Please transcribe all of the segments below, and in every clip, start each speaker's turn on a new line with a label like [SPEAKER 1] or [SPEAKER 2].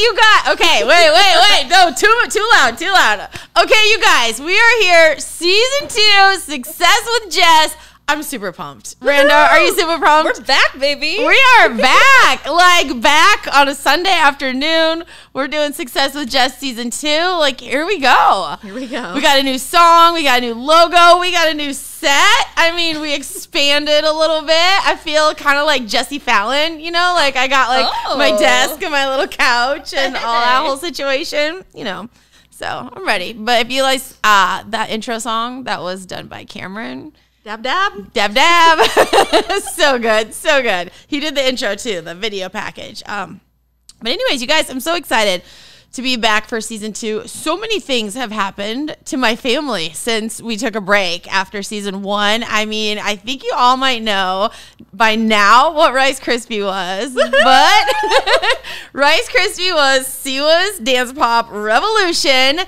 [SPEAKER 1] You got okay. Wait, wait, wait. No, too too loud, too loud. Okay, you guys, we are here. Season two, success with Jess. I'm super pumped. Randa, are you super pumped?
[SPEAKER 2] We're back, baby.
[SPEAKER 1] We are back, like back on a Sunday afternoon. We're doing Success with Jess season two. Like, here we go.
[SPEAKER 2] Here we go.
[SPEAKER 1] We got a new song. We got a new logo. We got a new set. I mean, we expanded a little bit. I feel kind of like Jesse Fallon, you know, like I got like
[SPEAKER 2] Oh.
[SPEAKER 1] my desk and my little couch and all that whole situation, you know. So I'm ready. But if you like uh, that intro song, that was done by Cameron.
[SPEAKER 2] Dab dab.
[SPEAKER 1] Dab dab. so good. So good. He did the intro too, the video package. Um, but anyways, you guys, I'm so excited to be back for season two. So many things have happened to my family since we took a break after season one. I mean, I think you all might know by now what Rice Krispie was, but Rice Krispie was Siwa's Dance Pop Revolution.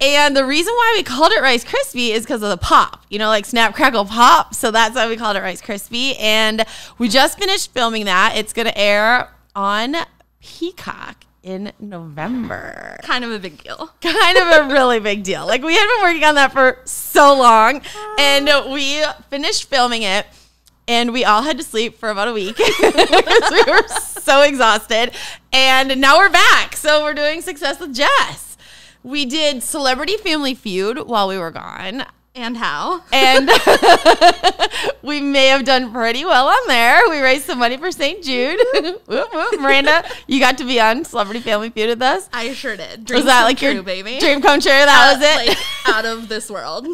[SPEAKER 1] And the reason why we called it Rice Krispie is because of the pop, you know, like Snap Crackle Pop. So that's why we called it Rice Krispie. And we just finished filming that. It's going to air on Peacock in November.
[SPEAKER 2] Kind of a big deal.
[SPEAKER 1] Kind of a really big deal. Like we had been working on that for so long, and ah. we finished filming it. And we all had to sleep for about a week because we were so exhausted. And now we're back. So we're doing Success with Jess. We did Celebrity Family Feud while we were gone.
[SPEAKER 2] And how?
[SPEAKER 1] And we may have done pretty well on there. We raised some money for St. Jude. Whoop, whoop. Miranda, you got to be on Celebrity Family Feud with us.
[SPEAKER 2] I sure did.
[SPEAKER 1] Was that
[SPEAKER 2] come
[SPEAKER 1] like your
[SPEAKER 2] baby?
[SPEAKER 1] dream come true? That was it.
[SPEAKER 2] Like out of this world.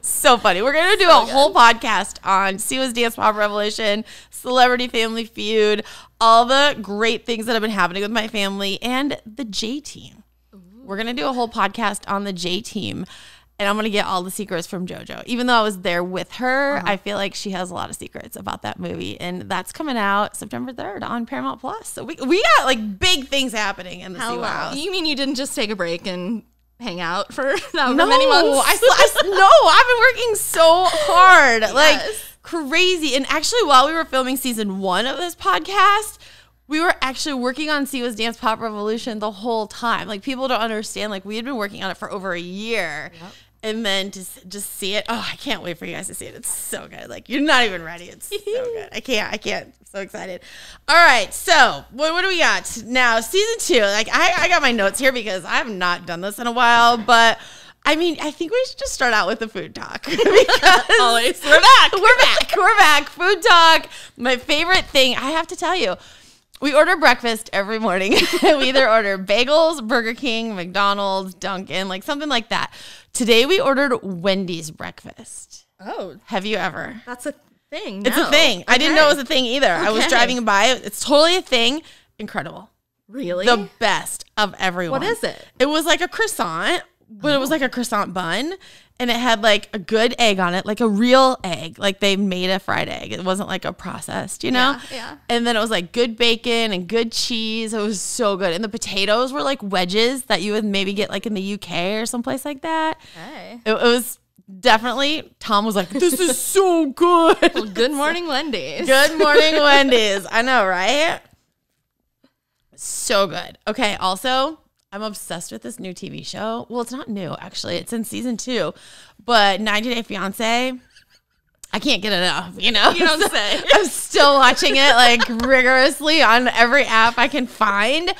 [SPEAKER 1] so funny. We're gonna do a whole podcast on Siwa's Dance Pop Revolution, Celebrity Family Feud, all the great things that have been happening with my family, and the J Team. We're gonna do a whole podcast on the J Team. And I'm gonna get all the secrets from JoJo. Even though I was there with her, uh-huh. I feel like she has a lot of secrets about that movie, and that's coming out September 3rd on Paramount Plus. So we, we got like big things happening in the
[SPEAKER 2] Hello.
[SPEAKER 1] house.
[SPEAKER 2] You mean you didn't just take a break and hang out for
[SPEAKER 1] no,
[SPEAKER 2] many months?
[SPEAKER 1] I, I, no, I've been working so hard, like crazy. And actually, while we were filming season one of this podcast, we were actually working on Siwa's Dance Pop Revolution the whole time. Like people don't understand. Like we had been working on it for over a year. And then just just see it. Oh, I can't wait for you guys to see it. It's so good. Like you're not even ready. It's so good. I can't. I can't. I'm so excited. All right. So what, what do we got now? Season two. Like I, I got my notes here because I have not done this in a while. But I mean, I think we should just start out with the food talk because
[SPEAKER 2] Always. We're back.
[SPEAKER 1] we're back. We're back. Food talk. My favorite thing. I have to tell you. We order breakfast every morning. we either order bagels, Burger King, McDonald's, Dunkin', like something like that. Today we ordered Wendy's breakfast.
[SPEAKER 2] Oh,
[SPEAKER 1] Have you ever?
[SPEAKER 2] that's a thing.
[SPEAKER 1] It's a thing. I didn't know it was a thing either. I was driving by. It's totally a thing. Incredible.
[SPEAKER 2] Really?
[SPEAKER 1] The best of everyone.
[SPEAKER 2] What is it?
[SPEAKER 1] It was like a croissant, but it was like a croissant bun. And it had like a good egg on it, like a real egg. Like they made a fried egg. It wasn't like a processed, you know?
[SPEAKER 2] Yeah, yeah.
[SPEAKER 1] And then it was like good bacon and good cheese. It was so good. And the potatoes were like wedges that you would maybe get like in the UK or someplace like that.
[SPEAKER 2] Hey.
[SPEAKER 1] It, it was definitely, Tom was like, this is so good.
[SPEAKER 2] Well, good morning, Wendy's.
[SPEAKER 1] Good morning, Wendy's. I know, right? So good. Okay, also, I'm obsessed with this new TV show. Well, it's not new, actually. It's in season two, but 90 Day Fiance. I can't get enough, you know?
[SPEAKER 2] You don't say.
[SPEAKER 1] I'm still watching it like rigorously on every app I can find.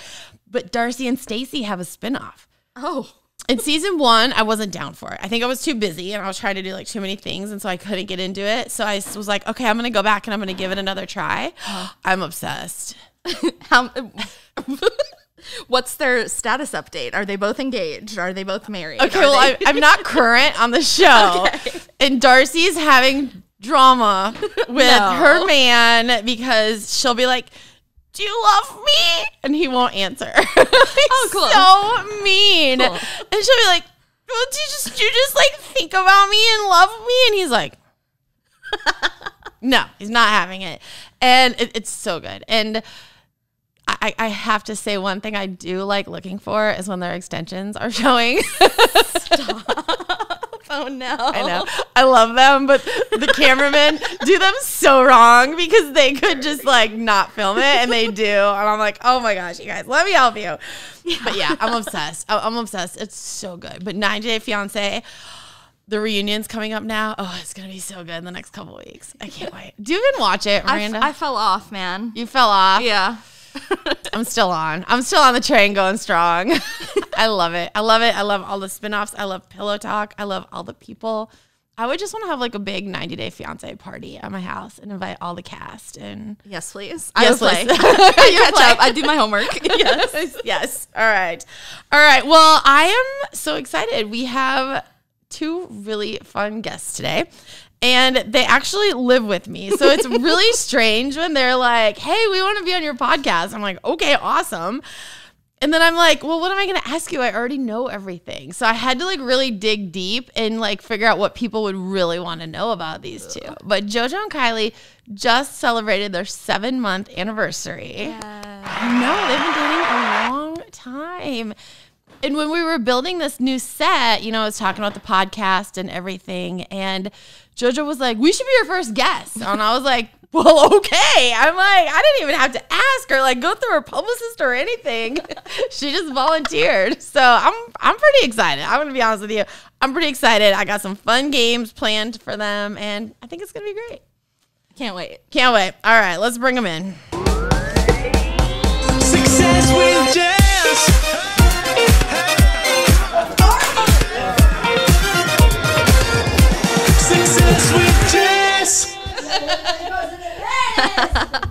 [SPEAKER 1] But Darcy and Stacy have a spinoff.
[SPEAKER 2] Oh.
[SPEAKER 1] In season one, I wasn't down for it. I think I was too busy and I was trying to do like too many things. And so I couldn't get into it. So I was like, okay, I'm going to go back and I'm going to give it another try. I'm obsessed.
[SPEAKER 2] How? What's their status update? Are they both engaged? Are they both married?
[SPEAKER 1] Okay,
[SPEAKER 2] Are
[SPEAKER 1] well,
[SPEAKER 2] they-
[SPEAKER 1] I, I'm not current on the show.
[SPEAKER 2] Okay.
[SPEAKER 1] And Darcy's having drama with
[SPEAKER 2] No.
[SPEAKER 1] her man because she'll be like, do you love me? And he won't answer. oh,
[SPEAKER 2] cool.
[SPEAKER 1] So mean.
[SPEAKER 2] Cool.
[SPEAKER 1] And she'll be like, well, do you just, do you just like think about me and love me? And he's like, no, he's not having it. And it, it's so good. And I, I have to say one thing I do like looking for is when their extensions are showing. Stop.
[SPEAKER 2] oh no.
[SPEAKER 1] I know. I love them, but the cameramen do them so wrong because they could just like not film it and they do. And I'm like, oh my gosh, you guys, let me help you. But yeah, I'm obsessed. I'm obsessed. It's so good. But 90 Day Fiance, the reunion's coming up now. Oh, it's going to be so good in the next couple weeks. I can't wait. Do you even watch it, Miranda?
[SPEAKER 2] I fell off, man.
[SPEAKER 1] you fell off.
[SPEAKER 2] Yeah.
[SPEAKER 1] I'm still on. I'm still on the train going strong. I love it. I love it. I love all the spin-offs. I love Pillow Talk. I love all the people. I would just want to have like a big 90 day fiance party at my house and invite all the cast and
[SPEAKER 2] Yes, please.
[SPEAKER 1] Yes,
[SPEAKER 2] I would
[SPEAKER 1] please.
[SPEAKER 2] Catch
[SPEAKER 1] play.
[SPEAKER 2] up. I do my homework.
[SPEAKER 1] yes. yes. All right. All right. Well, I am so excited. We have two really fun guests today. And they actually live with me. So it's really strange when they're like, hey, we want to be on your podcast. I'm like, okay, awesome. And then I'm like, well, what am I going to ask you? I already know everything. So I had to like really dig deep and like figure out what people would really want to know about these two. But JoJo and Kylie just celebrated their seven month anniversary. I know they've been dating a long time. And when we were building this new set, you know, I was talking about the podcast and everything, and JoJo was like, "We should be your first guest," and I was like, "Well, okay." I'm like, I didn't even have to ask her, like, go through her publicist or anything. she just volunteered, so I'm I'm pretty excited. I'm gonna be honest with you, I'm pretty excited. I got some fun games planned for them, and I think it's gonna be great.
[SPEAKER 2] Can't wait.
[SPEAKER 1] Can't wait. All right, let's bring them in.
[SPEAKER 3] Success with Jess.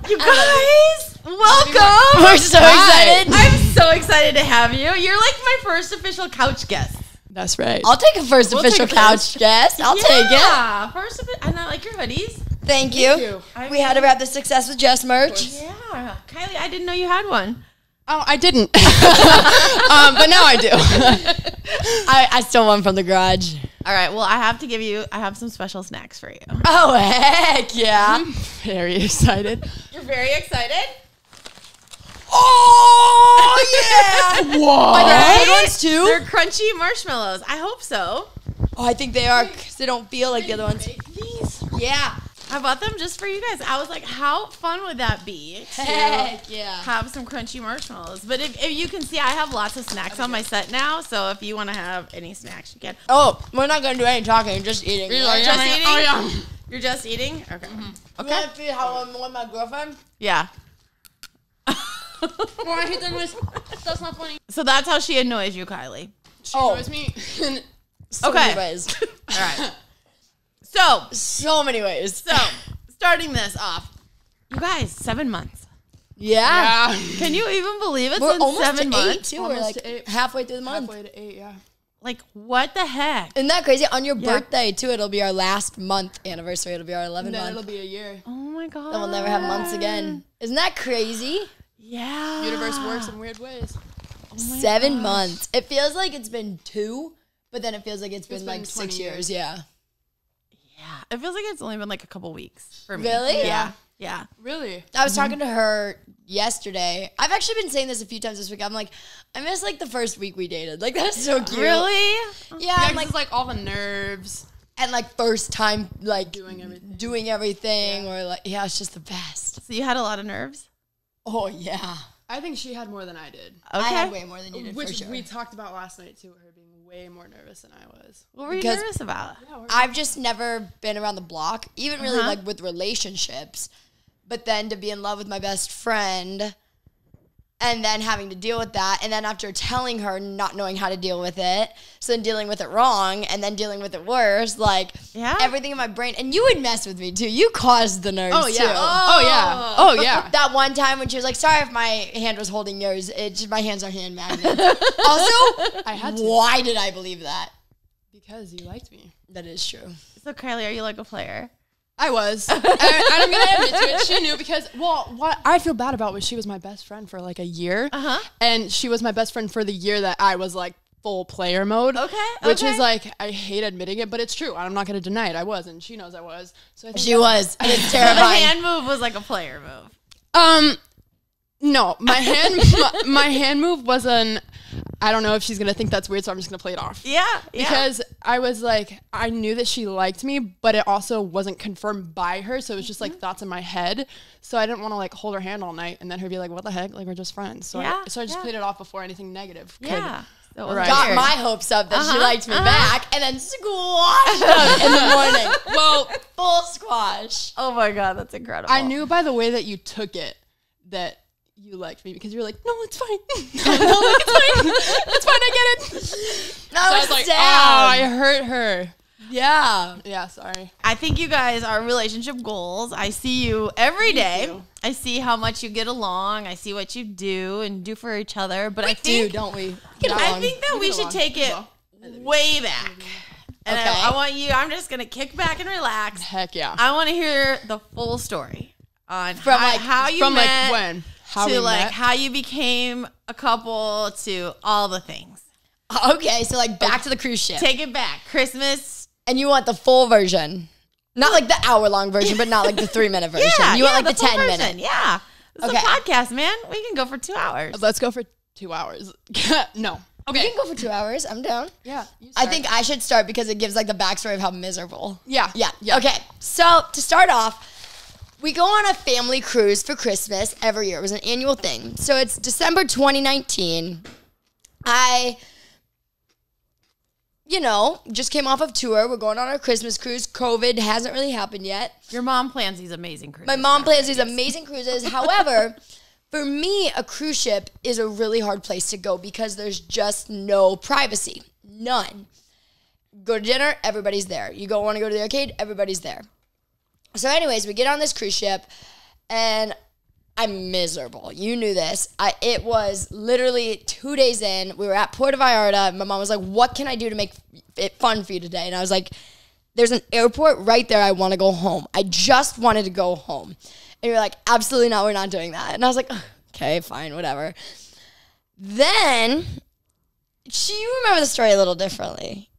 [SPEAKER 1] You guys, welcome.
[SPEAKER 4] We're so excited.
[SPEAKER 1] I'm so excited to have you. You're like my first official couch guest.
[SPEAKER 4] That's right. I'll take a first official
[SPEAKER 1] take
[SPEAKER 4] couch guest. I'll take it.
[SPEAKER 1] Yeah, first of it. And I like your hoodies.
[SPEAKER 4] Thank you.
[SPEAKER 1] I
[SPEAKER 4] We had to wrap the success with Jess merch.
[SPEAKER 1] Yeah, Kylie, I didn't know you had one.
[SPEAKER 4] Oh, I didn't. um, but now I do. I, I stole one from the garage.
[SPEAKER 1] All right. Well, I have to give you. I have some special snacks for you.
[SPEAKER 4] Oh heck yeah! I'm very excited.
[SPEAKER 1] You're very excited.
[SPEAKER 4] Oh yeah! Whoa! Are there good ones too?
[SPEAKER 1] They're crunchy marshmallows. I hope so.
[SPEAKER 4] Oh, I think they are because they don't feel like the other ones.
[SPEAKER 1] These.
[SPEAKER 4] Yeah.
[SPEAKER 1] I bought them just for you guys. I was like, how fun would that be? to
[SPEAKER 4] Heck yeah.
[SPEAKER 1] have some crunchy marshmallows. But if, if you can see, I have lots of snacks on my set now. So if you want to have any snacks, you can.
[SPEAKER 4] Oh, we're not gonna do any talking. Just eating.
[SPEAKER 1] You're
[SPEAKER 4] Right?
[SPEAKER 1] just oh,
[SPEAKER 4] You
[SPEAKER 1] eating.
[SPEAKER 4] Oh yeah.
[SPEAKER 1] You're just eating. Okay. Mm-hmm. Okay.
[SPEAKER 4] wanna see how I'm with my girlfriend?
[SPEAKER 1] Yeah.
[SPEAKER 5] Well, I hate that noise. That's not funny.
[SPEAKER 1] So that's how she annoys you, Kylie.
[SPEAKER 5] She
[SPEAKER 4] Oh.
[SPEAKER 5] annoys me.
[SPEAKER 4] So
[SPEAKER 1] Okay. All right. So,
[SPEAKER 4] so many ways.
[SPEAKER 1] so starting this off, you guys, seven months.
[SPEAKER 4] Yeah.
[SPEAKER 5] yeah.
[SPEAKER 1] Can you even believe it's
[SPEAKER 4] We're almost
[SPEAKER 1] seven
[SPEAKER 4] to eight
[SPEAKER 1] months?
[SPEAKER 4] too. We're
[SPEAKER 5] Almost
[SPEAKER 4] like
[SPEAKER 5] to eight.
[SPEAKER 4] halfway through the month.
[SPEAKER 5] Halfway to eight, yeah.
[SPEAKER 1] Like, what the heck?
[SPEAKER 4] Isn't that crazy? On your
[SPEAKER 1] Yeah.
[SPEAKER 4] birthday too, it'll be our last month anniversary. It'll be our 11
[SPEAKER 5] And then
[SPEAKER 4] month.
[SPEAKER 5] it'll be a year.
[SPEAKER 1] Oh my god.
[SPEAKER 4] Then we'll never have months again. Isn't that crazy?
[SPEAKER 1] Yeah.
[SPEAKER 5] Universe works in weird ways.
[SPEAKER 4] Oh seven months. It feels like it's been two, but then it feels like it's been
[SPEAKER 5] been
[SPEAKER 4] like
[SPEAKER 5] 20
[SPEAKER 4] six years.
[SPEAKER 5] years.
[SPEAKER 4] Yeah.
[SPEAKER 1] Yeah. It feels like it's only been like a couple weeks for me.
[SPEAKER 4] Really?
[SPEAKER 1] Yeah. Yeah.
[SPEAKER 5] Really?
[SPEAKER 4] I was talking to her yesterday. I've actually been saying this a few times this week. I'm like, I miss like the first week we dated. Like that's so cute.
[SPEAKER 1] Really?
[SPEAKER 4] Yeah.
[SPEAKER 5] Yeah,
[SPEAKER 4] I'm
[SPEAKER 5] 'cause
[SPEAKER 4] like,
[SPEAKER 5] it's like all the nerves.
[SPEAKER 4] and like first time like
[SPEAKER 5] Doing everything.
[SPEAKER 4] doing everything, or like yeah, it's just the best.
[SPEAKER 1] So you had a lot of nerves?
[SPEAKER 4] Oh yeah.
[SPEAKER 5] I think she had more than I did.
[SPEAKER 1] Okay.
[SPEAKER 4] I had way more than you did
[SPEAKER 5] Which
[SPEAKER 4] for sure.
[SPEAKER 5] we talked about last night too, her being way more nervous than I was.
[SPEAKER 1] what were you
[SPEAKER 4] because-
[SPEAKER 1] nervous about?
[SPEAKER 4] I've just never been around the block, even really
[SPEAKER 1] Uh-huh.
[SPEAKER 4] like with relationships. But then to be in love with my best friend and then having to deal with that. And then after telling her, not knowing how to deal with it. So then dealing with it wrong and then dealing with it worse. Like
[SPEAKER 1] Yeah?
[SPEAKER 4] everything in my brain. And you would mess with me too. You caused the nerves
[SPEAKER 5] Oh yeah.
[SPEAKER 4] too.
[SPEAKER 5] Oh, yeah. Oh yeah.
[SPEAKER 4] That one time when she was like, sorry if my hand was holding yours. it's just, my hands are hand magnets. also,
[SPEAKER 5] I had to
[SPEAKER 4] why did I believe that?
[SPEAKER 5] because you liked me.
[SPEAKER 4] That is true.
[SPEAKER 1] So Kylie, are you like a player?
[SPEAKER 5] I was. and, and I'm gonna admit to it. She knew because well, what I feel bad about was she was my best friend for like a year,
[SPEAKER 1] Uh-huh.
[SPEAKER 5] and she was my best friend for the year that I was like full player mode.
[SPEAKER 1] Okay,
[SPEAKER 5] Which
[SPEAKER 1] okay.
[SPEAKER 5] is like I hate admitting it, but it's true. I'm not gonna deny it. I was, and she knows I was. So I think
[SPEAKER 4] She was. And it's
[SPEAKER 1] So the hand move was like a player move.
[SPEAKER 5] Um, no, my hand, my, my hand move was an. I don't know if she's gonna think that's weird, so I'm just gonna play it off.
[SPEAKER 1] Yeah, yeah.
[SPEAKER 5] Because I was like, I knew that she liked me, but it also wasn't confirmed by her. So it was just
[SPEAKER 1] Mm-hmm.
[SPEAKER 5] like thoughts in my head. So I didn't want to like hold her hand all night and then her be like, what the heck? Like, we're just friends. So,
[SPEAKER 1] Yeah,
[SPEAKER 5] I, so I just
[SPEAKER 1] yeah.
[SPEAKER 5] played it off before anything negative. could-
[SPEAKER 1] yeah. So
[SPEAKER 5] Right.
[SPEAKER 4] Got my hopes up that she
[SPEAKER 1] Uh-huh,
[SPEAKER 4] liked me
[SPEAKER 1] uh-huh.
[SPEAKER 4] back, and then squashed them in the morning.
[SPEAKER 5] Well,
[SPEAKER 4] Full squash.
[SPEAKER 1] Oh my god, that's incredible.
[SPEAKER 5] I knew by the way that you took it that you liked me because you were like, no, it's fine. no, like, it's fine. It's fine. I get it.
[SPEAKER 4] No,
[SPEAKER 5] So I was like,
[SPEAKER 4] down.
[SPEAKER 5] oh, I hurt her.
[SPEAKER 4] yeah.
[SPEAKER 5] Yeah, sorry.
[SPEAKER 1] I think you guys are relationship goals. I see you every day.
[SPEAKER 5] you.
[SPEAKER 1] I see how much you get along. I see what you do and do for each other. But I
[SPEAKER 4] Do,
[SPEAKER 1] think
[SPEAKER 4] don't we?
[SPEAKER 1] I think that we
[SPEAKER 5] get
[SPEAKER 1] should
[SPEAKER 5] along.
[SPEAKER 1] take it
[SPEAKER 5] Well,
[SPEAKER 1] way back. And
[SPEAKER 4] Okay.
[SPEAKER 1] I, I want you. I'm just gonna kick back and relax.
[SPEAKER 5] Heck yeah.
[SPEAKER 1] I want to hear the full story on
[SPEAKER 4] From,
[SPEAKER 1] how,
[SPEAKER 4] like-
[SPEAKER 1] how you
[SPEAKER 5] From
[SPEAKER 1] met
[SPEAKER 5] like when? How
[SPEAKER 1] to like
[SPEAKER 5] met?
[SPEAKER 1] how you became a couple to all the things.
[SPEAKER 4] Okay, so like back to the cruise ship.
[SPEAKER 1] Take it back. Christmas.
[SPEAKER 4] and you want the full version. Not like the hour long version, but not like the three minute version.
[SPEAKER 1] Yeah,
[SPEAKER 4] you
[SPEAKER 1] yeah,
[SPEAKER 4] want like the,
[SPEAKER 1] full
[SPEAKER 4] 10
[SPEAKER 1] version.
[SPEAKER 4] minute.
[SPEAKER 1] Yeah. It's
[SPEAKER 4] Okay.
[SPEAKER 1] a podcast, man. We can go for two hours.
[SPEAKER 5] Let's go for two hours. no. Okay.
[SPEAKER 4] We can go for two hours. I'm down.
[SPEAKER 5] Yeah.
[SPEAKER 4] I think I should start because it gives like the backstory of how miserable.
[SPEAKER 5] Yeah.
[SPEAKER 4] Yeah.
[SPEAKER 5] Yeah.
[SPEAKER 4] Okay. So to start off, we go on a family cruise for Christmas every year. It was an annual thing. So it's December 2019. I, you know, just came off of tour. We're going on our Christmas cruise. COVID hasn't really happened yet.
[SPEAKER 1] Your mom plans these amazing cruises.
[SPEAKER 4] My mom plans these amazing cruises. However, for me, a cruise ship is a really hard place to go because there's just no privacy. None. Go to dinner, everybody's there. You go want to go to the arcade, everybody's there. So, anyways, we get on this cruise ship and I'm miserable. You knew this. I it was literally two days in. We were at Puerto Vallarta. My mom was like, "What can I do to make it fun for you today?" And I was like, "There's an airport right there. I want to go home. I just wanted to go home." And you're like, "Absolutely not. We're not doing that." And I was like, "Okay, fine, whatever." Then, she you remember the story a little differently.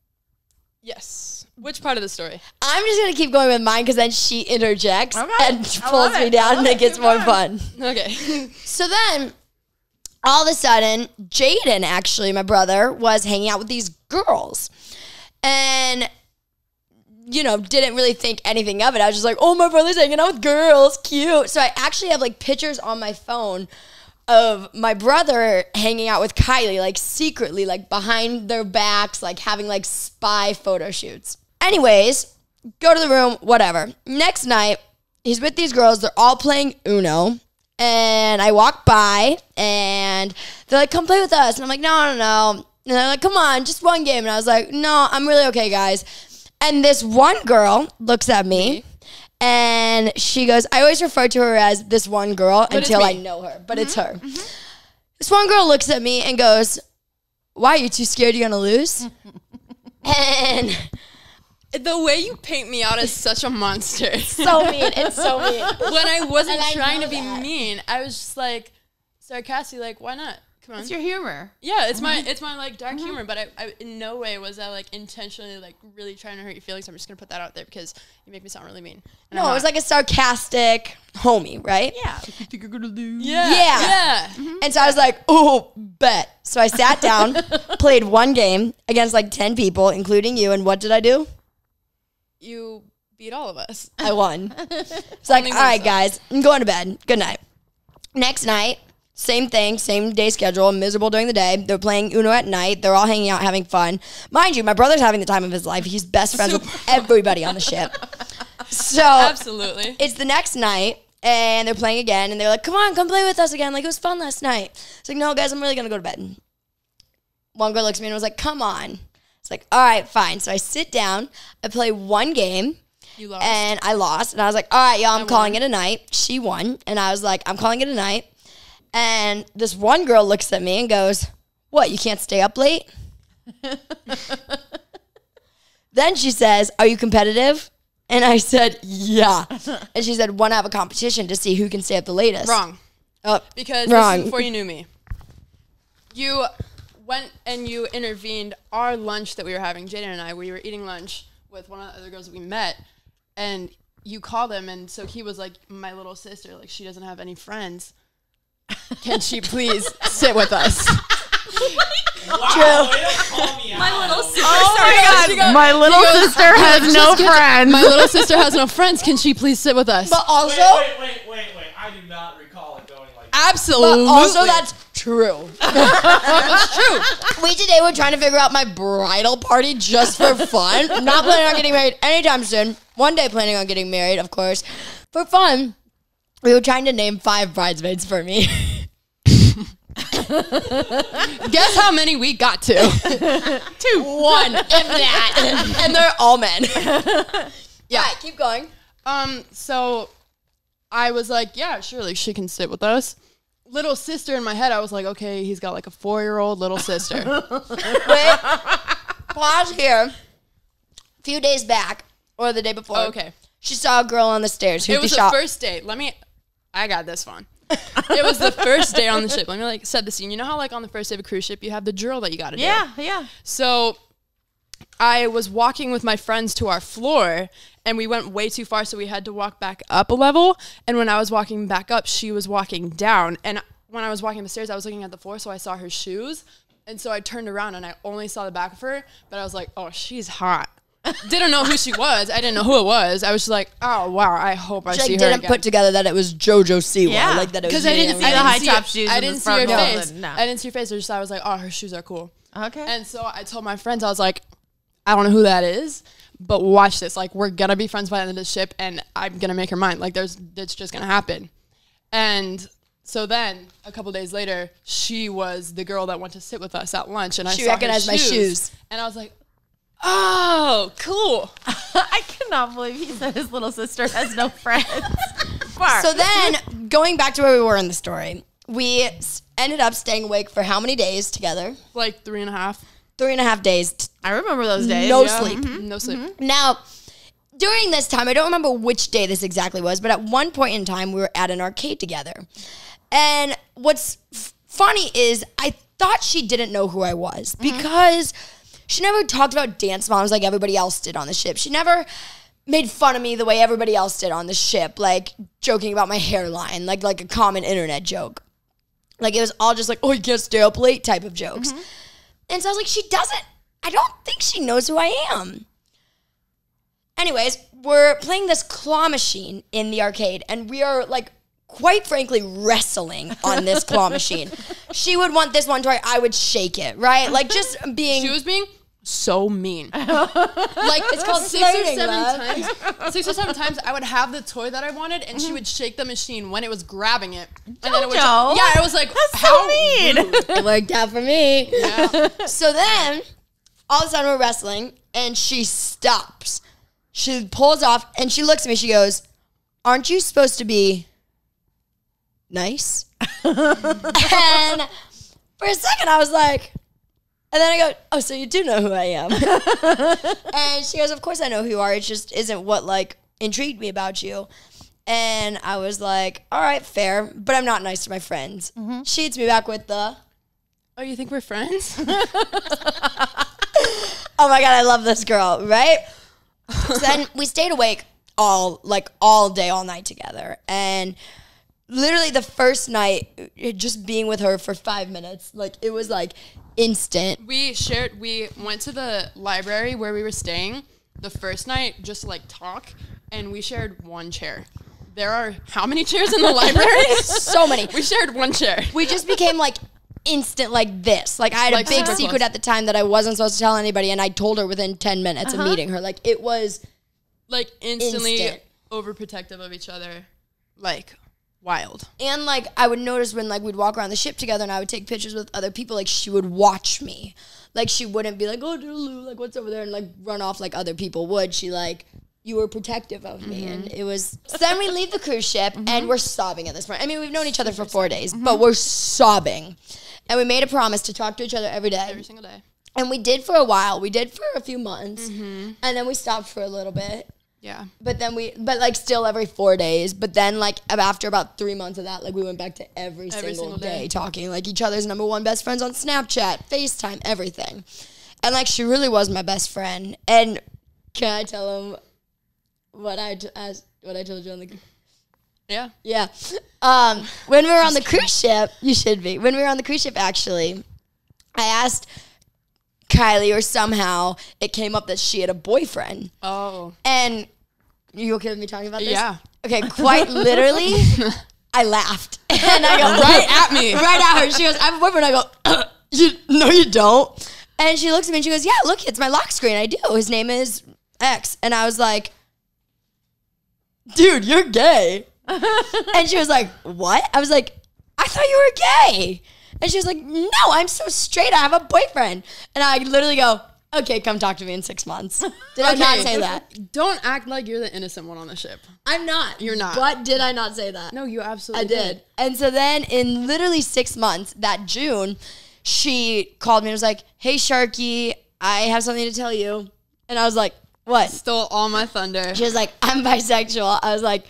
[SPEAKER 5] Yes. Which part of the story?
[SPEAKER 4] I'm just gonna keep going with mine because then she interjects
[SPEAKER 1] Okay.
[SPEAKER 4] and pulls me down and
[SPEAKER 1] it.
[SPEAKER 4] it gets more fun.
[SPEAKER 5] Okay.
[SPEAKER 4] So then, all of a sudden, Jayden, actually, my brother, was hanging out with these girls. And, you know, didn't really think anything of it. I was just like, oh, my brother's hanging out with girls. Cute. So I actually have like pictures on my phone of my brother hanging out with Kylie, like secretly, like behind their backs, like having like spy photo shoots. Anyways, go to the room, whatever. Next night, he's with these girls. They're all playing Uno. And I walk by and they're like, come play with us. And I'm like, no, no, no. And they're like, come on, just one game. And I was like, no, I'm really okay, guys. And this one girl looks at me and she goes, I always refer to her as this one girl
[SPEAKER 5] it's
[SPEAKER 4] until I know her, but it's her. This one girl looks at me and goes, Why are you too scared you're gonna lose? and
[SPEAKER 5] the way you paint me out as such a monster.
[SPEAKER 4] so mean. It's so mean.
[SPEAKER 5] when I wasn't
[SPEAKER 4] And
[SPEAKER 5] trying
[SPEAKER 4] know
[SPEAKER 5] to be
[SPEAKER 4] that.
[SPEAKER 5] mean, I was just like sarcastic, like, why not? Come on.
[SPEAKER 1] It's your humor.
[SPEAKER 5] yeah, it's oh my it's my like dark uh-huh. humor, but I, I in no way was I like intentionally like really trying to hurt your feelings. I'm just gonna put that out there because you make me sound really mean.
[SPEAKER 4] No, it was like a sarcastic homie, right?
[SPEAKER 1] Yeah.
[SPEAKER 5] yeah,
[SPEAKER 4] Yeah.
[SPEAKER 5] yeah. Mm-hmm.
[SPEAKER 4] And so I was like, oh, bet. So I sat down, played one game against like 10 people, including you. And what did I do?
[SPEAKER 5] You beat all of us.
[SPEAKER 4] I won. It's like, all right, guys, I'm going to bed. Good night. Next night, same thing, same day schedule, miserable during the day. They're playing Uno at night. They're all hanging out, having fun. Mind you, my brother's having the time of his life. He's best friends with everybody on the ship. So
[SPEAKER 5] Absolutely.
[SPEAKER 4] it's the next night and they're playing again and they're like, come on, come play with us again. Like, it was fun last night. It's like, no, guys, I'm really going to go to bed. One girl looks at me and was like, come on. It's like, all right, fine. So I sit down, I play one game,
[SPEAKER 5] You lost.
[SPEAKER 4] and I lost. And I was like, all right, y'all, I'm
[SPEAKER 5] I
[SPEAKER 4] calling
[SPEAKER 5] won.
[SPEAKER 4] it a night. She won. And I was like, I'm calling it a night. And this one girl looks at me and goes, what, you can't stay up late? then she says, are you competitive? And I said, yeah. and she said, want to have a competition to see who can stay up the latest.
[SPEAKER 5] Wrong.
[SPEAKER 4] Oh,
[SPEAKER 5] Because
[SPEAKER 4] Wrong.
[SPEAKER 5] this is before you knew me. You went and you intervened our lunch that we were having, Jayden and I, we were eating lunch with one of the other girls that we met, and you called him, and so he was like, My little sister, like, she doesn't have any friends. Can she please sit with us?
[SPEAKER 4] true.
[SPEAKER 2] My little sister.
[SPEAKER 1] Oh my god, my little sister has no friends.
[SPEAKER 5] My little sister has no friends. Can she please sit with us?
[SPEAKER 4] But also,
[SPEAKER 6] Wait, wait, wait, wait, wait. I do not recall it going like that.
[SPEAKER 5] Absolutely.
[SPEAKER 4] but also that's true. That's true. We today were trying to figure out my bridal party just for fun. Not planning on getting married anytime soon. One day planning on getting married, of course. For fun, we were trying to name five bridesmaids for me.
[SPEAKER 5] Guess how many we got to?
[SPEAKER 1] Two.
[SPEAKER 4] One, if that. and they're all men. yeah, keep going.
[SPEAKER 5] Um, so I was like, yeah, surely she can sit with us. Little sister in my head, I was like, okay, he's got like a four year old little sister.
[SPEAKER 4] Wait, pause here. A few days back, or the day before.
[SPEAKER 5] okay.
[SPEAKER 4] She saw a girl on the stairs. Who's
[SPEAKER 5] It was
[SPEAKER 4] the
[SPEAKER 5] first date. Let me I got this one. it was the first day on the ship. Let me like set the scene. You know how like on the first day of a cruise ship you have the drill that you gotta do?
[SPEAKER 1] Yeah, yeah.
[SPEAKER 5] So I was walking with my friends to our floor and we went way too far so we had to walk back up a level. And when I was walking back up she was walking down. And when I was walking the stairs I was looking at the floor so I saw her shoes. And so I turned around and I only saw the back of her but I was like oh she's hot. Didn't know who she was. I didn't know who it was. I was just like oh wow I hope I
[SPEAKER 4] She
[SPEAKER 5] see
[SPEAKER 4] like,
[SPEAKER 5] her
[SPEAKER 4] didn't
[SPEAKER 5] again.
[SPEAKER 4] put together that it was JoJo Siwa.
[SPEAKER 1] Yeah.
[SPEAKER 4] Like that it was
[SPEAKER 5] because I didn't see
[SPEAKER 1] the
[SPEAKER 5] I didn't
[SPEAKER 1] high top shoes
[SPEAKER 5] I didn't see her face.
[SPEAKER 1] No.
[SPEAKER 5] I didn't see her face. I just I was like oh her shoes are cool.
[SPEAKER 1] Okay.
[SPEAKER 5] and so I told my friends, I was like, I don't know who that is, but watch this. Like, we're gonna be friends by the end of the ship, and I'm gonna make her mine. Like, there's, it's just gonna happen. And so then, a couple days later, she was the girl that went to sit with us at lunch, and I
[SPEAKER 4] She
[SPEAKER 5] saw her
[SPEAKER 4] recognized my shoes.
[SPEAKER 5] and I was like, oh, cool.
[SPEAKER 1] I cannot believe he said his little sister has no friends.
[SPEAKER 4] So then, going back to where we were in the story, we ended up staying awake for how many days together?
[SPEAKER 5] Like three and a half.
[SPEAKER 4] Three and a half days.
[SPEAKER 1] I remember those days.
[SPEAKER 4] No
[SPEAKER 1] yeah.
[SPEAKER 4] sleep.
[SPEAKER 5] Mm-hmm, no sleep. Mm-hmm.
[SPEAKER 4] Now, during this time, I don't remember which day this exactly was, but at one point in time, we were at an arcade together. And what's f- funny is I thought she didn't know who I was mm-hmm. because she never talked about dance moms like everybody else did on the ship. She never made fun of me the way everybody else did on the ship, like joking about my hairline, like like a common internet joke. Like it was all just like, oh, you can't stay up late type of jokes. And so I was like, she doesn't, I don't think she knows who I am. Anyways, we're playing this claw machine in the arcade, and we are like, quite frankly, wrestling on this claw machine. She would want this one toy, I would shake it, right? Like just being
[SPEAKER 5] She was being so mean.
[SPEAKER 4] like it's called
[SPEAKER 5] six or seven
[SPEAKER 4] love.
[SPEAKER 5] times. Six or seven times, I would have the toy that I wanted, and she mm-hmm. would shake the machine when it was grabbing it. And then it would,
[SPEAKER 1] Jojo.
[SPEAKER 5] yeah, it was like,
[SPEAKER 1] That's
[SPEAKER 5] how
[SPEAKER 1] so mean.
[SPEAKER 5] rude.
[SPEAKER 4] It worked out for me.
[SPEAKER 5] Yeah.
[SPEAKER 4] So then, all of a sudden, we're wrestling, and she stops. She pulls off, and she looks at me. She goes, "Aren't you supposed to be nice?" and for a second, I was like, and then I go, "Oh, so you do know who I am?" and she goes, "Of course I know who you are. It just isn't what like intrigued me about you." And I was like, "All right, fair, but I'm not nice to my friends." Mm-hmm. She hits me back with the.
[SPEAKER 5] Oh, you think we're friends?
[SPEAKER 4] oh my god, I love this girl, right? so then we stayed awake all like all day, all night together, and literally the first night, just being with her for five minutes, like it was like instant.
[SPEAKER 5] we shared. We went to the library where we were staying the first night just to like talk, and we shared one chair. There are how many chairs in the library?
[SPEAKER 4] So many.
[SPEAKER 5] we shared one chair.
[SPEAKER 4] We just became like instant like this. Like I had
[SPEAKER 5] Like
[SPEAKER 4] a big secret
[SPEAKER 5] close.
[SPEAKER 4] at the time that I wasn't supposed to tell anybody, and I told her within ten minutes of uh-huh. meeting her. Like it was
[SPEAKER 5] Like instantly
[SPEAKER 4] Instant.
[SPEAKER 5] overprotective of each other. Like wild.
[SPEAKER 4] And like I would notice when like we'd walk around the ship together and I would take pictures with other people, like she would watch me. Like she wouldn't be like, oh Lulu, like what's over there and like run off like other people would. She like you were protective of me mm-hmm. and it was so then we leave the cruise ship mm-hmm. and we're sobbing at this point. I mean we've known each other for four days, mm-hmm. but we're sobbing. And we made a promise to talk to each other every day.
[SPEAKER 5] Every single day.
[SPEAKER 4] And we did for a while. We did for a few months. And then we stopped for a little bit.
[SPEAKER 5] Yeah.
[SPEAKER 4] But then we, but like still every four days. But then like after about three months of that, like we went back to every, single,
[SPEAKER 5] single
[SPEAKER 4] day.
[SPEAKER 5] day.
[SPEAKER 4] talking like each other's number one best friends on Snapchat, FaceTime, everything. And like she really was my best friend. And can I tell him what I t- as what I told you on the
[SPEAKER 5] Yeah.
[SPEAKER 4] yeah. Um, when we were on the cruise ship, you should be. When we were on the cruise ship, actually, I asked Kylie or somehow it came up that she had a boyfriend.
[SPEAKER 5] Oh.
[SPEAKER 4] And you okay with me talking about this?
[SPEAKER 5] Yeah.
[SPEAKER 4] Okay, quite literally, I laughed. And I go,
[SPEAKER 5] Right at me.
[SPEAKER 4] right at her. She goes, I have a boyfriend. I go, you, no, you don't. And she looks at me and she goes, yeah, look, it's my lock screen. I do. His name is X. And I was like, dude, you're gay. and she was like, what? I was like, I thought you were gay. And she was like, no, I'm so straight. I have a boyfriend. And I literally go, okay, come talk to me in six months. Did I not say that?
[SPEAKER 5] Don't act like you're the innocent one on the ship.
[SPEAKER 4] I'm not.
[SPEAKER 5] You're not.
[SPEAKER 4] But did I not say that?
[SPEAKER 5] No, you absolutely
[SPEAKER 4] I did. And so then in literally six months, that June, she called me and was like, Hey Sharky, I have something to tell you. And I was like, What?
[SPEAKER 5] Stole all my thunder.
[SPEAKER 4] She was like, I'm bisexual. I was like,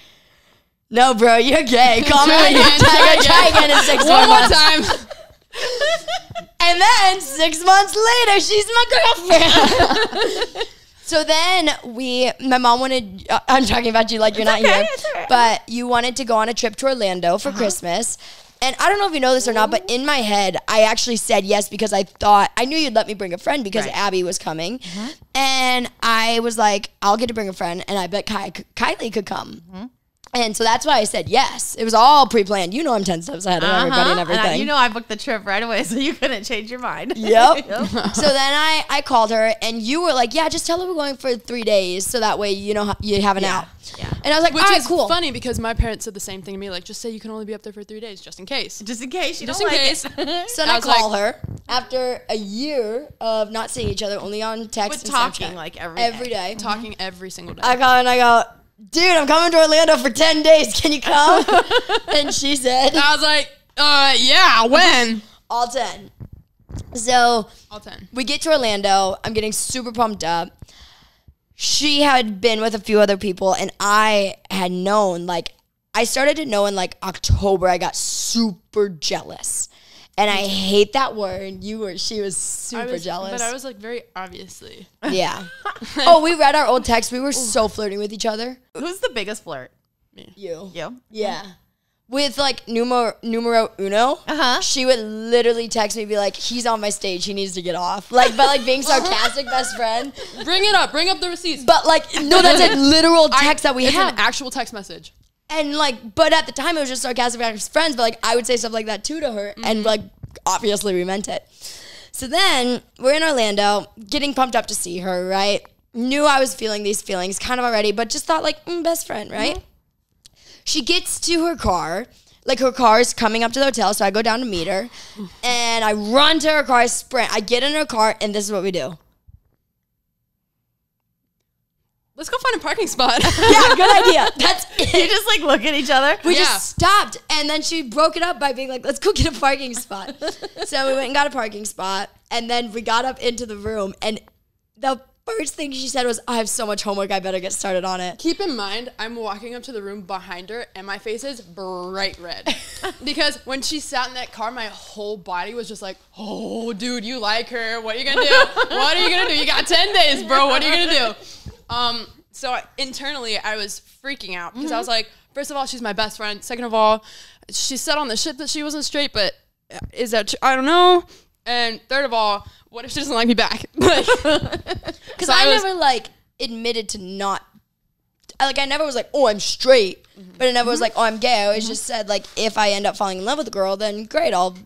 [SPEAKER 4] No, bro, you're gay. Call me when you
[SPEAKER 5] again,
[SPEAKER 4] try,
[SPEAKER 5] try
[SPEAKER 4] try
[SPEAKER 5] again.
[SPEAKER 4] again in six
[SPEAKER 5] One
[SPEAKER 4] more
[SPEAKER 5] more
[SPEAKER 4] months.
[SPEAKER 5] time.
[SPEAKER 4] And then six months later, she's my girlfriend. so then we, my mom wanted, uh, I'm talking about you like you're not
[SPEAKER 1] okay,
[SPEAKER 4] here,
[SPEAKER 1] it's right.
[SPEAKER 4] but you wanted to go on a trip to Orlando for uh-huh. Christmas. And I don't know if you know this or not, but in my head, I actually said yes because I thought I knew you'd let me bring a friend because Abby was coming, uh-huh. and I was like, I'll get to bring a friend, and I bet Ky- Kylie could come. Mm-hmm. And so that's why I said yes. It was all pre-planned. You know, I'm ten steps ahead of everybody and
[SPEAKER 1] Uh-huh.
[SPEAKER 4] everything.
[SPEAKER 1] I- you know, I booked the trip right away, so you couldn't change your mind.
[SPEAKER 4] Yep. so then I, I called her and you were like, yeah, just tell her we're going for three days so that way you know you have an out.
[SPEAKER 1] Yeah.
[SPEAKER 4] And I was like,
[SPEAKER 5] Which
[SPEAKER 4] all right,
[SPEAKER 5] is
[SPEAKER 4] cool.
[SPEAKER 5] funny because my parents said the same thing to me. Like, just say you can only be up there for three days, just in case.
[SPEAKER 1] Just in case you
[SPEAKER 5] Just
[SPEAKER 1] don't
[SPEAKER 5] in
[SPEAKER 1] like
[SPEAKER 5] case.
[SPEAKER 1] it.
[SPEAKER 4] So then
[SPEAKER 5] I
[SPEAKER 4] I,
[SPEAKER 5] was
[SPEAKER 4] call her after a year of not seeing each other, only on text
[SPEAKER 1] But
[SPEAKER 4] and
[SPEAKER 1] talking
[SPEAKER 4] Snapchat.
[SPEAKER 1] like every
[SPEAKER 4] every
[SPEAKER 1] day.
[SPEAKER 4] day.
[SPEAKER 5] Talking every single day.
[SPEAKER 4] I call and I go, dude, I'm coming to Orlando for 10 days. Can you come? and she said,
[SPEAKER 5] I was like, uh, yeah, when?
[SPEAKER 4] all 10. So
[SPEAKER 5] All 10.
[SPEAKER 4] we get to Orlando. I'm getting super pumped up. She had been with a few other people, and I had known, like, I started to know in like October, I got super jealous. And I hate that word. You were, she was super
[SPEAKER 5] was,
[SPEAKER 4] jealous.
[SPEAKER 5] But I was like, very obviously.
[SPEAKER 4] yeah. oh, we read our old text. We were so flirting with each other.
[SPEAKER 1] Who's the biggest flirt? Me.
[SPEAKER 4] You.
[SPEAKER 1] You.
[SPEAKER 4] Yeah. With like numero numero uno,
[SPEAKER 1] Uh-huh.
[SPEAKER 4] she would literally text me, be like, "He's on my stage. He needs to get off." Like, but like being sarcastic, best friend.
[SPEAKER 5] Bring it up. Bring up the receipts.
[SPEAKER 4] But like, no, that's a literal text that we
[SPEAKER 5] it's
[SPEAKER 4] have.
[SPEAKER 5] an actual text message.
[SPEAKER 4] And like, but at the time it was just sarcastic as friends. But like, I would say stuff like that too to her, and like, obviously we meant it. So then we're in Orlando, getting pumped up to see her. Right? Knew I was feeling these feelings kind of already, but just thought like, mm, best friend, right? She gets to her car. Like her car is coming up to the hotel, so I go down to meet her, and I run to her car. I sprint. I get in her car, and this is what we do.
[SPEAKER 5] Let's go find a parking spot.
[SPEAKER 4] Yeah, good idea. That's it.
[SPEAKER 1] You just like look at each other.
[SPEAKER 4] We
[SPEAKER 5] Yeah.
[SPEAKER 4] just stopped, and then she broke it up by being like, "Let's go get a parking spot." so we went and got a parking spot, and then we got up into the room, and the first thing she said was, "I have so much homework. I better get started on it."
[SPEAKER 5] Keep in mind, I'm walking up to the room behind her, and my face is bright red. because when she sat in that car, my whole body was just like, oh, dude, you like her. What are you going to do? What are you going to do? You got 10 days, bro. What are you going to do? Um, so I- internally, I was freaking out because I was like, first of all, she's my best friend. Second of all, she said on the ship that she wasn't straight, but is that true? I don't know. And third of all, what if she doesn't like me back? Like,
[SPEAKER 4] Because
[SPEAKER 5] So
[SPEAKER 4] I,
[SPEAKER 5] I was-
[SPEAKER 4] never like admitted to not. Like I never was like, "Oh, I'm straight," but I never was like, "Oh, I'm gay." I always just said like, if I end up falling in love with a girl, then great. I'll,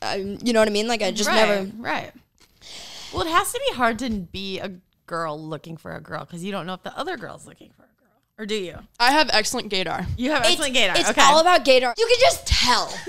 [SPEAKER 4] um, you know what I mean? Like I just
[SPEAKER 1] right,
[SPEAKER 4] never.
[SPEAKER 1] Right. Well, it has to be hard to be a girl looking for a girl because you don't know if the other girl's looking for a girl, or do you?
[SPEAKER 5] I have excellent gaydar.
[SPEAKER 1] You have
[SPEAKER 4] It's,
[SPEAKER 1] excellent gaydar.
[SPEAKER 4] it's
[SPEAKER 1] okay.
[SPEAKER 4] all about gaydar. You can just tell.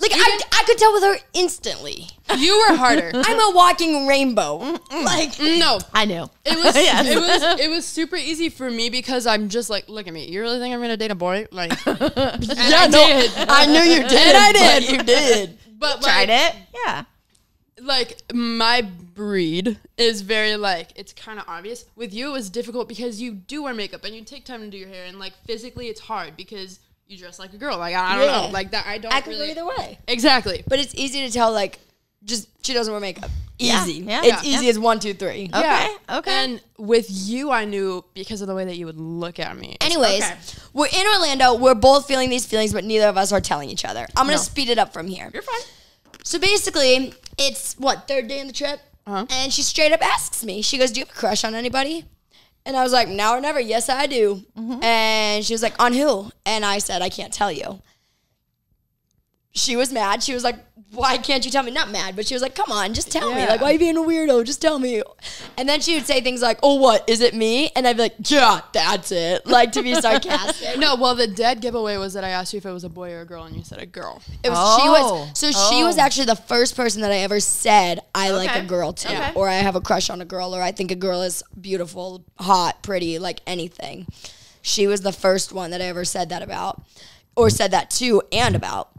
[SPEAKER 4] Like I, I could tell with her instantly.
[SPEAKER 5] You were harder.
[SPEAKER 4] I'm a walking rainbow. Like
[SPEAKER 5] no,
[SPEAKER 1] I knew.
[SPEAKER 5] It was
[SPEAKER 1] Yes.
[SPEAKER 5] it was it was super easy for me because I'm just like, look at me. You really think I'm gonna date a boy? Like, and I did.
[SPEAKER 4] I knew you did.
[SPEAKER 5] And I
[SPEAKER 4] but
[SPEAKER 5] did.
[SPEAKER 4] You did.
[SPEAKER 5] But
[SPEAKER 1] Tried
[SPEAKER 5] like,
[SPEAKER 1] it. Yeah.
[SPEAKER 5] Like my breed is very like it's kind of obvious. With you, it was difficult because you do wear makeup and you take time to do your hair, and like physically, it's hard because you dress like a girl. Like I don't
[SPEAKER 4] Yeah.
[SPEAKER 5] know, like that. I don't
[SPEAKER 4] I could
[SPEAKER 5] really
[SPEAKER 4] go either way.
[SPEAKER 5] exactly.
[SPEAKER 4] But it's easy to tell. Like just she doesn't wear makeup.
[SPEAKER 1] Yeah,
[SPEAKER 4] Easy.
[SPEAKER 1] yeah,
[SPEAKER 4] it's
[SPEAKER 1] yeah.
[SPEAKER 4] easy as one, two, three.
[SPEAKER 1] Okay. Okay.
[SPEAKER 5] And with you, I knew because of the way that you would look at me.
[SPEAKER 4] Anyways,
[SPEAKER 1] Okay.
[SPEAKER 4] we're in Orlando. We're both feeling these feelings, but neither of us are telling each other. I'm gonna speed it up from here.
[SPEAKER 1] You're fine.
[SPEAKER 4] So basically, it's what third day in the trip.
[SPEAKER 5] Uh-huh.
[SPEAKER 4] And she straight up asks me, she goes, Do you have a crush on anybody? And I was like, Now or never. Yes, I do. And she was like, On who? And I said, I can't tell you. She was mad. She was like, Why can't you tell me? Not mad, but she was like, Come on, just tell me. Like, why are you being a weirdo? Just tell me. And then she would say things like, Oh, what? Is it me? And I'd be like, Yeah, that's it. Like to be sarcastic.
[SPEAKER 5] No, well, the dead giveaway was that I asked you if it was a boy or a girl, and you said a girl.
[SPEAKER 4] It was, She
[SPEAKER 1] Oh.
[SPEAKER 4] was so she was
[SPEAKER 1] Oh.
[SPEAKER 4] actually the first person that I ever said I like a girl to,
[SPEAKER 1] Okay.
[SPEAKER 4] or I have a crush on a girl, or I think a girl is beautiful, hot, pretty, like anything. She was the first one that I ever said that about, or said that to and about.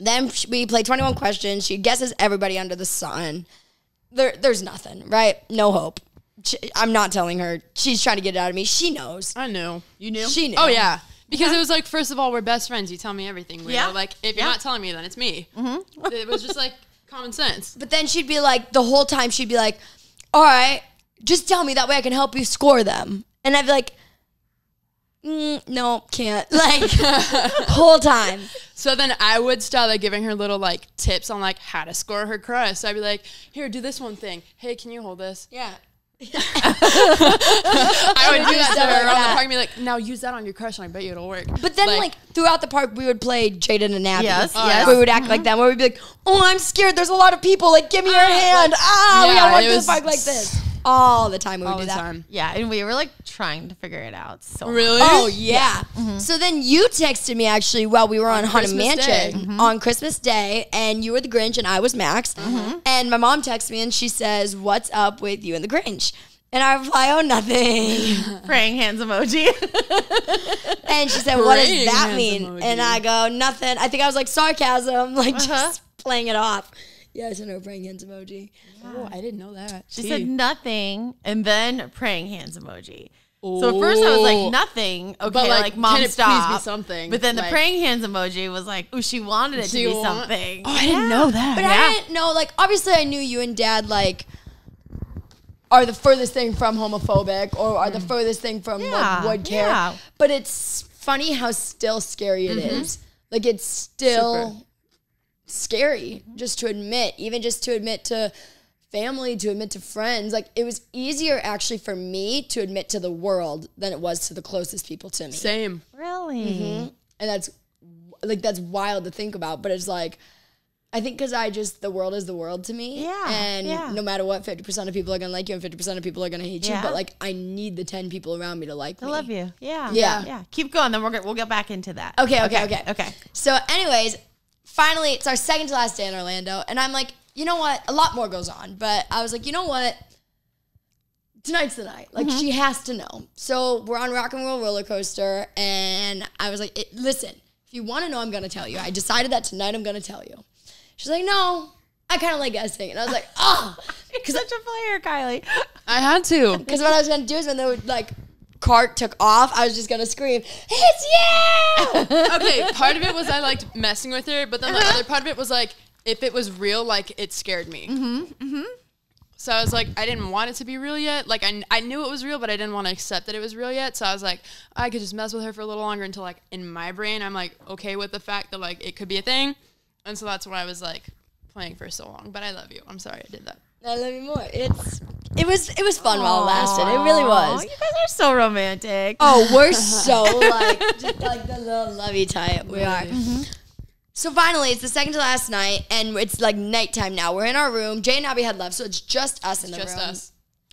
[SPEAKER 4] Then we play 21 questions. She guesses everybody under the sun. There, there's nothing, right? No hope. She, I'm not telling her. She's trying to get it out of me. She knows.
[SPEAKER 5] I knew.
[SPEAKER 1] You knew?
[SPEAKER 4] She knew.
[SPEAKER 5] Oh yeah, because it was like, first of all, we're best friends. You tell me everything. Weirdo.
[SPEAKER 1] Yeah.
[SPEAKER 5] Like if you're
[SPEAKER 1] Yeah.
[SPEAKER 5] not telling me, then it's me. Mm-hmm. It was just like common sense.
[SPEAKER 4] But then she'd be like, the whole time she'd be like, all right, just tell me that way I can help you score them. And I'd be like, mm, no, can't. Like, whole time.
[SPEAKER 5] So then I would start like giving her little like tips on like how to score her crush. So I'd be like, here, do this one thing. Hey, can you hold this?
[SPEAKER 4] Yeah.
[SPEAKER 5] I would do that to her
[SPEAKER 4] like
[SPEAKER 5] around the park and be like, now use that on your crush, and I bet you it'll work.
[SPEAKER 4] But then, like, throughout the park, we would play Jayden and Abby.
[SPEAKER 1] Yes,
[SPEAKER 5] Oh,
[SPEAKER 1] yes.
[SPEAKER 4] We would act like them, where we'd be like, oh, I'm scared. There's a lot of people. Like, give me your
[SPEAKER 5] Ah,
[SPEAKER 4] hand.
[SPEAKER 5] like-
[SPEAKER 4] ah, we
[SPEAKER 5] Yeah,
[SPEAKER 4] gotta walk through the park like this. All the time we would
[SPEAKER 5] all
[SPEAKER 4] do
[SPEAKER 5] the
[SPEAKER 4] that.
[SPEAKER 5] time.
[SPEAKER 1] Yeah, and we were like trying to figure it out. So
[SPEAKER 5] Really?
[SPEAKER 4] Oh yeah. Mm-hmm. So then you texted me actually while we were on, Haunted
[SPEAKER 5] Christmas
[SPEAKER 4] Mansion
[SPEAKER 5] Day. Mm-hmm.
[SPEAKER 4] on Christmas Day, and you were the Grinch and I was Max. Mm-hmm. And my mom texts me and she says, "What's up with you and the Grinch?" And I reply, "Oh, nothing."
[SPEAKER 1] praying hands emoji.
[SPEAKER 4] and she said, "What does that mean?"
[SPEAKER 5] emoji.
[SPEAKER 4] And I go, "Nothing." I think I was like sarcasm, like
[SPEAKER 1] Uh-huh.
[SPEAKER 4] just playing it off. Yeah, I sent her a praying hands emoji.
[SPEAKER 5] Oh, I didn't know that.
[SPEAKER 1] she
[SPEAKER 5] Gee.
[SPEAKER 1] said nothing, and then praying hands emoji. So at first I was like nothing. Okay,
[SPEAKER 5] But,
[SPEAKER 1] like,
[SPEAKER 5] like,
[SPEAKER 1] mom
[SPEAKER 5] can it please
[SPEAKER 1] stop.
[SPEAKER 5] be something?
[SPEAKER 1] But then the
[SPEAKER 5] Like-
[SPEAKER 1] praying hands emoji was like, oh, she wanted it
[SPEAKER 5] Do
[SPEAKER 1] to
[SPEAKER 5] you
[SPEAKER 1] be
[SPEAKER 5] want-
[SPEAKER 1] something.
[SPEAKER 5] Oh, I didn't know that.
[SPEAKER 4] But
[SPEAKER 1] Yeah.
[SPEAKER 4] I didn't know, like, obviously I knew you and dad, like, are the furthest thing from homophobic or are the mm. furthest thing from,
[SPEAKER 1] Yeah,
[SPEAKER 4] like, would care.
[SPEAKER 1] yeah.
[SPEAKER 4] But it's funny how still scary it mm-hmm. is. Like, it's still scary just to admit, even just to admit to family, to admit to friends. Like, it was easier actually for me to admit to the world than it was to the closest people to me
[SPEAKER 5] Same.
[SPEAKER 1] Really? Mm-hmm.
[SPEAKER 4] and that's like that's wild to think about but it's like i think because i just the world is the world to me
[SPEAKER 1] Yeah,
[SPEAKER 4] and
[SPEAKER 1] yeah.
[SPEAKER 4] no matter what 50% of people are gonna like you and 50% of people are gonna hate
[SPEAKER 1] Yeah.
[SPEAKER 4] you but like i need the 10 people around me to like
[SPEAKER 1] I
[SPEAKER 4] me
[SPEAKER 1] love you. Yeah.
[SPEAKER 4] Yeah.
[SPEAKER 1] Yeah. Keep going. Then we're gonna, we'll get back into that.
[SPEAKER 4] okay okay okay
[SPEAKER 1] Okay.
[SPEAKER 4] so anyways finally it's our second to last day in orlando and i'm like you know what a lot more goes on but i was like you know what tonight's the night. Like mm-hmm. she has to know. So we're on Rock and Roll roller coaster, and I was like, it, "Listen, if you want to know, I'm gonna tell you. I decided that tonight I'm gonna tell you." She's like, "No, I kind of like guessing," and I was like, "Oh,"
[SPEAKER 1] You're such a player, Kylie.
[SPEAKER 5] I had to.
[SPEAKER 4] because what I was gonna do is when the like cart took off, I was just gonna scream, "It's you!"
[SPEAKER 5] okay, part of it was I liked messing with her, but then the other part of it was like if it was real, like it scared me. Mm-hmm. Mm-hmm. So I was like, I didn't want it to be real yet. Like I, I knew it was real, but I didn't want to accept that it was real yet. So I was like, I could just mess with her for a little longer until like in my brain, I'm like okay with the fact that like it could be a thing. And so that's why I was like playing for so long. But I love you. I'm sorry I did that.
[SPEAKER 4] I love you more. It's it was it was fun while it lasted. It really
[SPEAKER 1] Aw,
[SPEAKER 4] was.
[SPEAKER 1] You guys are so romantic.
[SPEAKER 4] Oh, we're so like just like the little lovey type we are. Mm-hmm. So finally, it's the second to last night, and it's like nighttime now. We're in our room. Jay and Abby had left, so it's just us in the
[SPEAKER 5] Just
[SPEAKER 4] room.
[SPEAKER 5] us.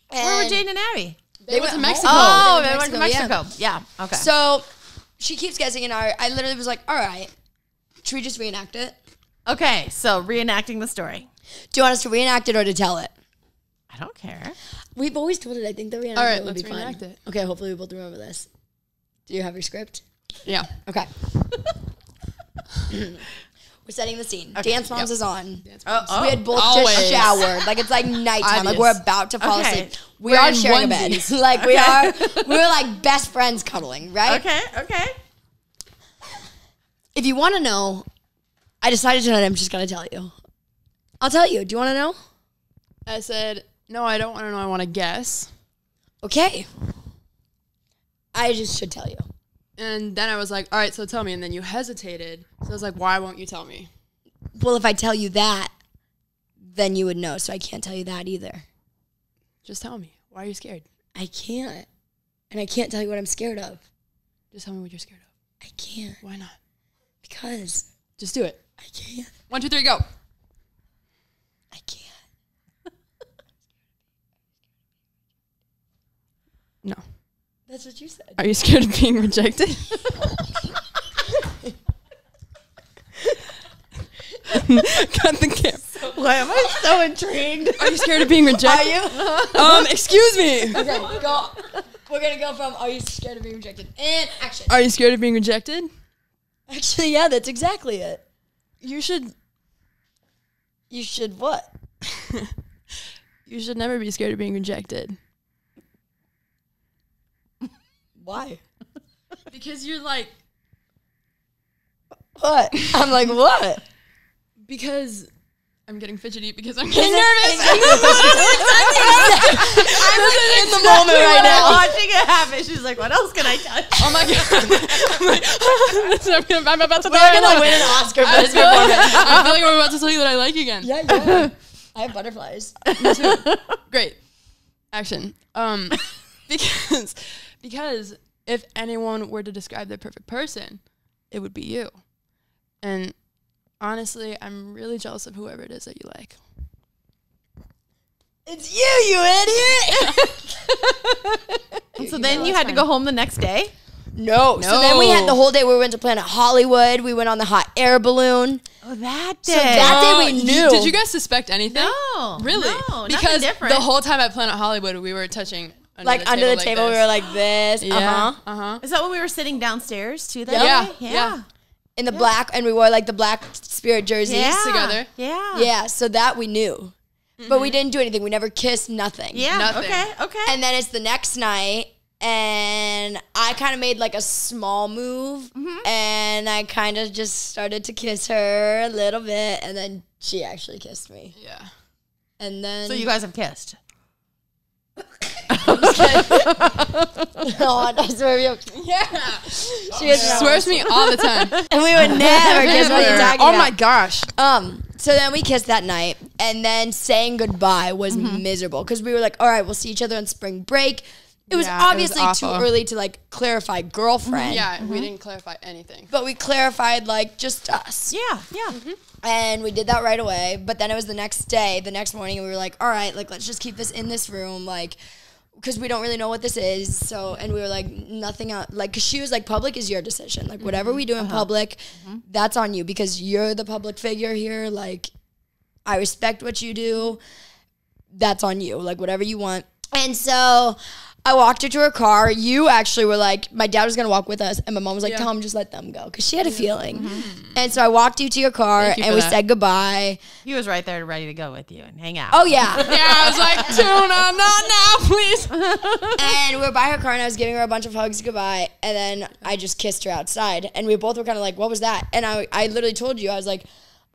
[SPEAKER 1] Where were
[SPEAKER 4] And
[SPEAKER 1] Jane and Abby?
[SPEAKER 5] They, went to
[SPEAKER 4] went
[SPEAKER 5] Mexico.
[SPEAKER 1] Oh,
[SPEAKER 4] they
[SPEAKER 1] they
[SPEAKER 4] went
[SPEAKER 1] went
[SPEAKER 4] to
[SPEAKER 1] to
[SPEAKER 4] Mexico,
[SPEAKER 1] Mexico. Yeah. Okay.
[SPEAKER 4] So she keeps guessing, and I, I literally was like, "All right, should we just reenact it?
[SPEAKER 1] okay. So reenacting the story.
[SPEAKER 4] Do you want us to reenact it or to tell it?"
[SPEAKER 1] I don't care.
[SPEAKER 4] We've always told it. I think the reenactment
[SPEAKER 5] All right,
[SPEAKER 4] would
[SPEAKER 5] let's
[SPEAKER 4] be fun.
[SPEAKER 5] reenact it.
[SPEAKER 4] Okay, hopefully we both remember this. Do you have your script?
[SPEAKER 5] Yeah.
[SPEAKER 4] Okay. We're setting the scene. Dance Moms is on.
[SPEAKER 1] Oh, oh.
[SPEAKER 4] We had both
[SPEAKER 5] Always.
[SPEAKER 4] just showered. Like it's like nighttime. Like we're
[SPEAKER 5] Obvious.
[SPEAKER 4] about to fall
[SPEAKER 1] Okay.
[SPEAKER 4] asleep. We
[SPEAKER 5] We're
[SPEAKER 4] are
[SPEAKER 5] in
[SPEAKER 4] sharing a bed.
[SPEAKER 5] onesies.
[SPEAKER 4] like we are we're like best friends cuddling, right?
[SPEAKER 1] okay. Okay.
[SPEAKER 4] If you want to know, I decided tonight I'm just gonna tell you. I'll tell you. Do you want to know?
[SPEAKER 5] I said, no, I don't want to know. I want to guess.
[SPEAKER 4] Okay. I just should tell you.
[SPEAKER 5] And then I was like, all right, so tell me. And then you hesitated. So I was like, why won't you tell me?
[SPEAKER 4] Well, if I tell you that, then you would know. So I can't tell you that either.
[SPEAKER 5] Just tell me. Why are you scared?
[SPEAKER 4] I can't. And I can't tell you what I'm scared of.
[SPEAKER 5] Just tell me what you're scared of.
[SPEAKER 4] I can't
[SPEAKER 5] Why not?
[SPEAKER 4] because
[SPEAKER 5] Just do it.
[SPEAKER 4] I can't.
[SPEAKER 5] One, two, three, go.
[SPEAKER 4] I can't.
[SPEAKER 5] No.
[SPEAKER 4] That's what you said.
[SPEAKER 5] Are you scared of being rejected? Cut the camera.
[SPEAKER 1] Why am I so intrigued?
[SPEAKER 5] Are you scared of being
[SPEAKER 4] Are
[SPEAKER 5] rejected?
[SPEAKER 4] you?
[SPEAKER 5] Um, excuse me.
[SPEAKER 4] Okay, go. We're gonna go from Are you scared of being rejected? And action.
[SPEAKER 5] Are you scared of being rejected?
[SPEAKER 4] Actually, yeah, that's exactly it.
[SPEAKER 5] You should.
[SPEAKER 4] You should what?
[SPEAKER 5] You should never be scared of being rejected.
[SPEAKER 4] Why?
[SPEAKER 5] Because you're like.
[SPEAKER 4] What? I'm like, what?
[SPEAKER 5] Because. I'm getting fidgety because I'm getting nervous.
[SPEAKER 4] I'm like in the moment right now.
[SPEAKER 1] Watching it happen, she's like, "What else can I touch?"
[SPEAKER 5] Oh my god. I'm, I'm about to
[SPEAKER 4] We're gonna win an Oscar for this performance.
[SPEAKER 5] I feel like I'm about to tell you that I like you again.
[SPEAKER 4] Yeah, yeah. I have butterflies. Me too.
[SPEAKER 5] Great. Action. Um because because if anyone were to describe the perfect person, it would be you. And honestly, I'm really jealous of whoever it is that you like.
[SPEAKER 4] It's you, you idiot.
[SPEAKER 1] so then you had to go home the next day.
[SPEAKER 4] No. So then we had the whole day. We went to Planet Hollywood. We went on the hot air balloon.
[SPEAKER 1] Oh, that day.
[SPEAKER 4] So that day we knew.
[SPEAKER 5] Did you guys suspect anything?
[SPEAKER 1] no,
[SPEAKER 5] Really?
[SPEAKER 1] no, nothing
[SPEAKER 5] because
[SPEAKER 1] different.
[SPEAKER 5] the whole time at Planet Hollywood, we were touching under
[SPEAKER 4] like
[SPEAKER 5] the
[SPEAKER 4] under the
[SPEAKER 5] like
[SPEAKER 4] table, we were like this.
[SPEAKER 5] yeah,
[SPEAKER 4] Uh huh.
[SPEAKER 5] uh huh.
[SPEAKER 1] Is that when we were sitting downstairs too? That
[SPEAKER 5] Yeah,
[SPEAKER 1] day?
[SPEAKER 5] yeah.
[SPEAKER 1] yeah,
[SPEAKER 4] In the black, and we wore like the black spirit jerseys.
[SPEAKER 1] yeah.
[SPEAKER 5] together.
[SPEAKER 1] Yeah,
[SPEAKER 4] Yeah. So that we knew, but we didn't do anything. We never kissed. Nothing.
[SPEAKER 1] yeah.
[SPEAKER 5] Nothing.
[SPEAKER 1] Okay, okay.
[SPEAKER 4] And then it's the next night, and I kind of made like a small move, and I kind of just started to kiss her a little bit, and then she actually kissed me,
[SPEAKER 5] Yeah.
[SPEAKER 4] and then
[SPEAKER 1] so you guys have kissed.
[SPEAKER 4] Oh, I swear you.
[SPEAKER 5] Yeah.
[SPEAKER 4] She was
[SPEAKER 5] Swears me all the time.
[SPEAKER 4] and we would never kiss. What are you talking
[SPEAKER 5] oh
[SPEAKER 4] about?
[SPEAKER 5] my gosh.
[SPEAKER 4] Um. So then we kissed that night, and then saying goodbye was
[SPEAKER 5] Mm-hmm.
[SPEAKER 4] miserable because we were like, "All right, we'll see each other on spring break." It was
[SPEAKER 5] Yeah, it was
[SPEAKER 4] obviously too early to like clarify girlfriend.
[SPEAKER 5] Yeah, we didn't clarify anything.
[SPEAKER 4] But we clarified like just us.
[SPEAKER 1] Yeah, yeah.
[SPEAKER 4] And we did that right away. But then it was the next day, the next morning, and we were like, all right, like, let's just keep this in this room. Like, because we don't really know what this is. So, and we were like, nothing out. Like, because she was like, public is your decision. Like, whatever we do in uh-huh. public, mm-hmm. that's on you because you're the public figure here. Like, I respect what you do. That's on you. Like, whatever you want. And so I walked her to her car. You actually were like, my dad was going to walk with us. And my mom was like,
[SPEAKER 5] Yeah.
[SPEAKER 4] Tom, just let them go. Because she had a feeling. Mm-hmm. And so I walked you to your car
[SPEAKER 5] you
[SPEAKER 4] and we
[SPEAKER 5] that.
[SPEAKER 4] said goodbye.
[SPEAKER 1] He was right there, ready to go with you and hang out.
[SPEAKER 4] Oh, yeah.
[SPEAKER 5] Yeah, I was like, Tuna, not now, please.
[SPEAKER 4] and we were by her car and I was giving her a bunch of hugs goodbye. And then I just kissed her outside. And we both were kind of like, what was that? And I, I literally told you, I was like,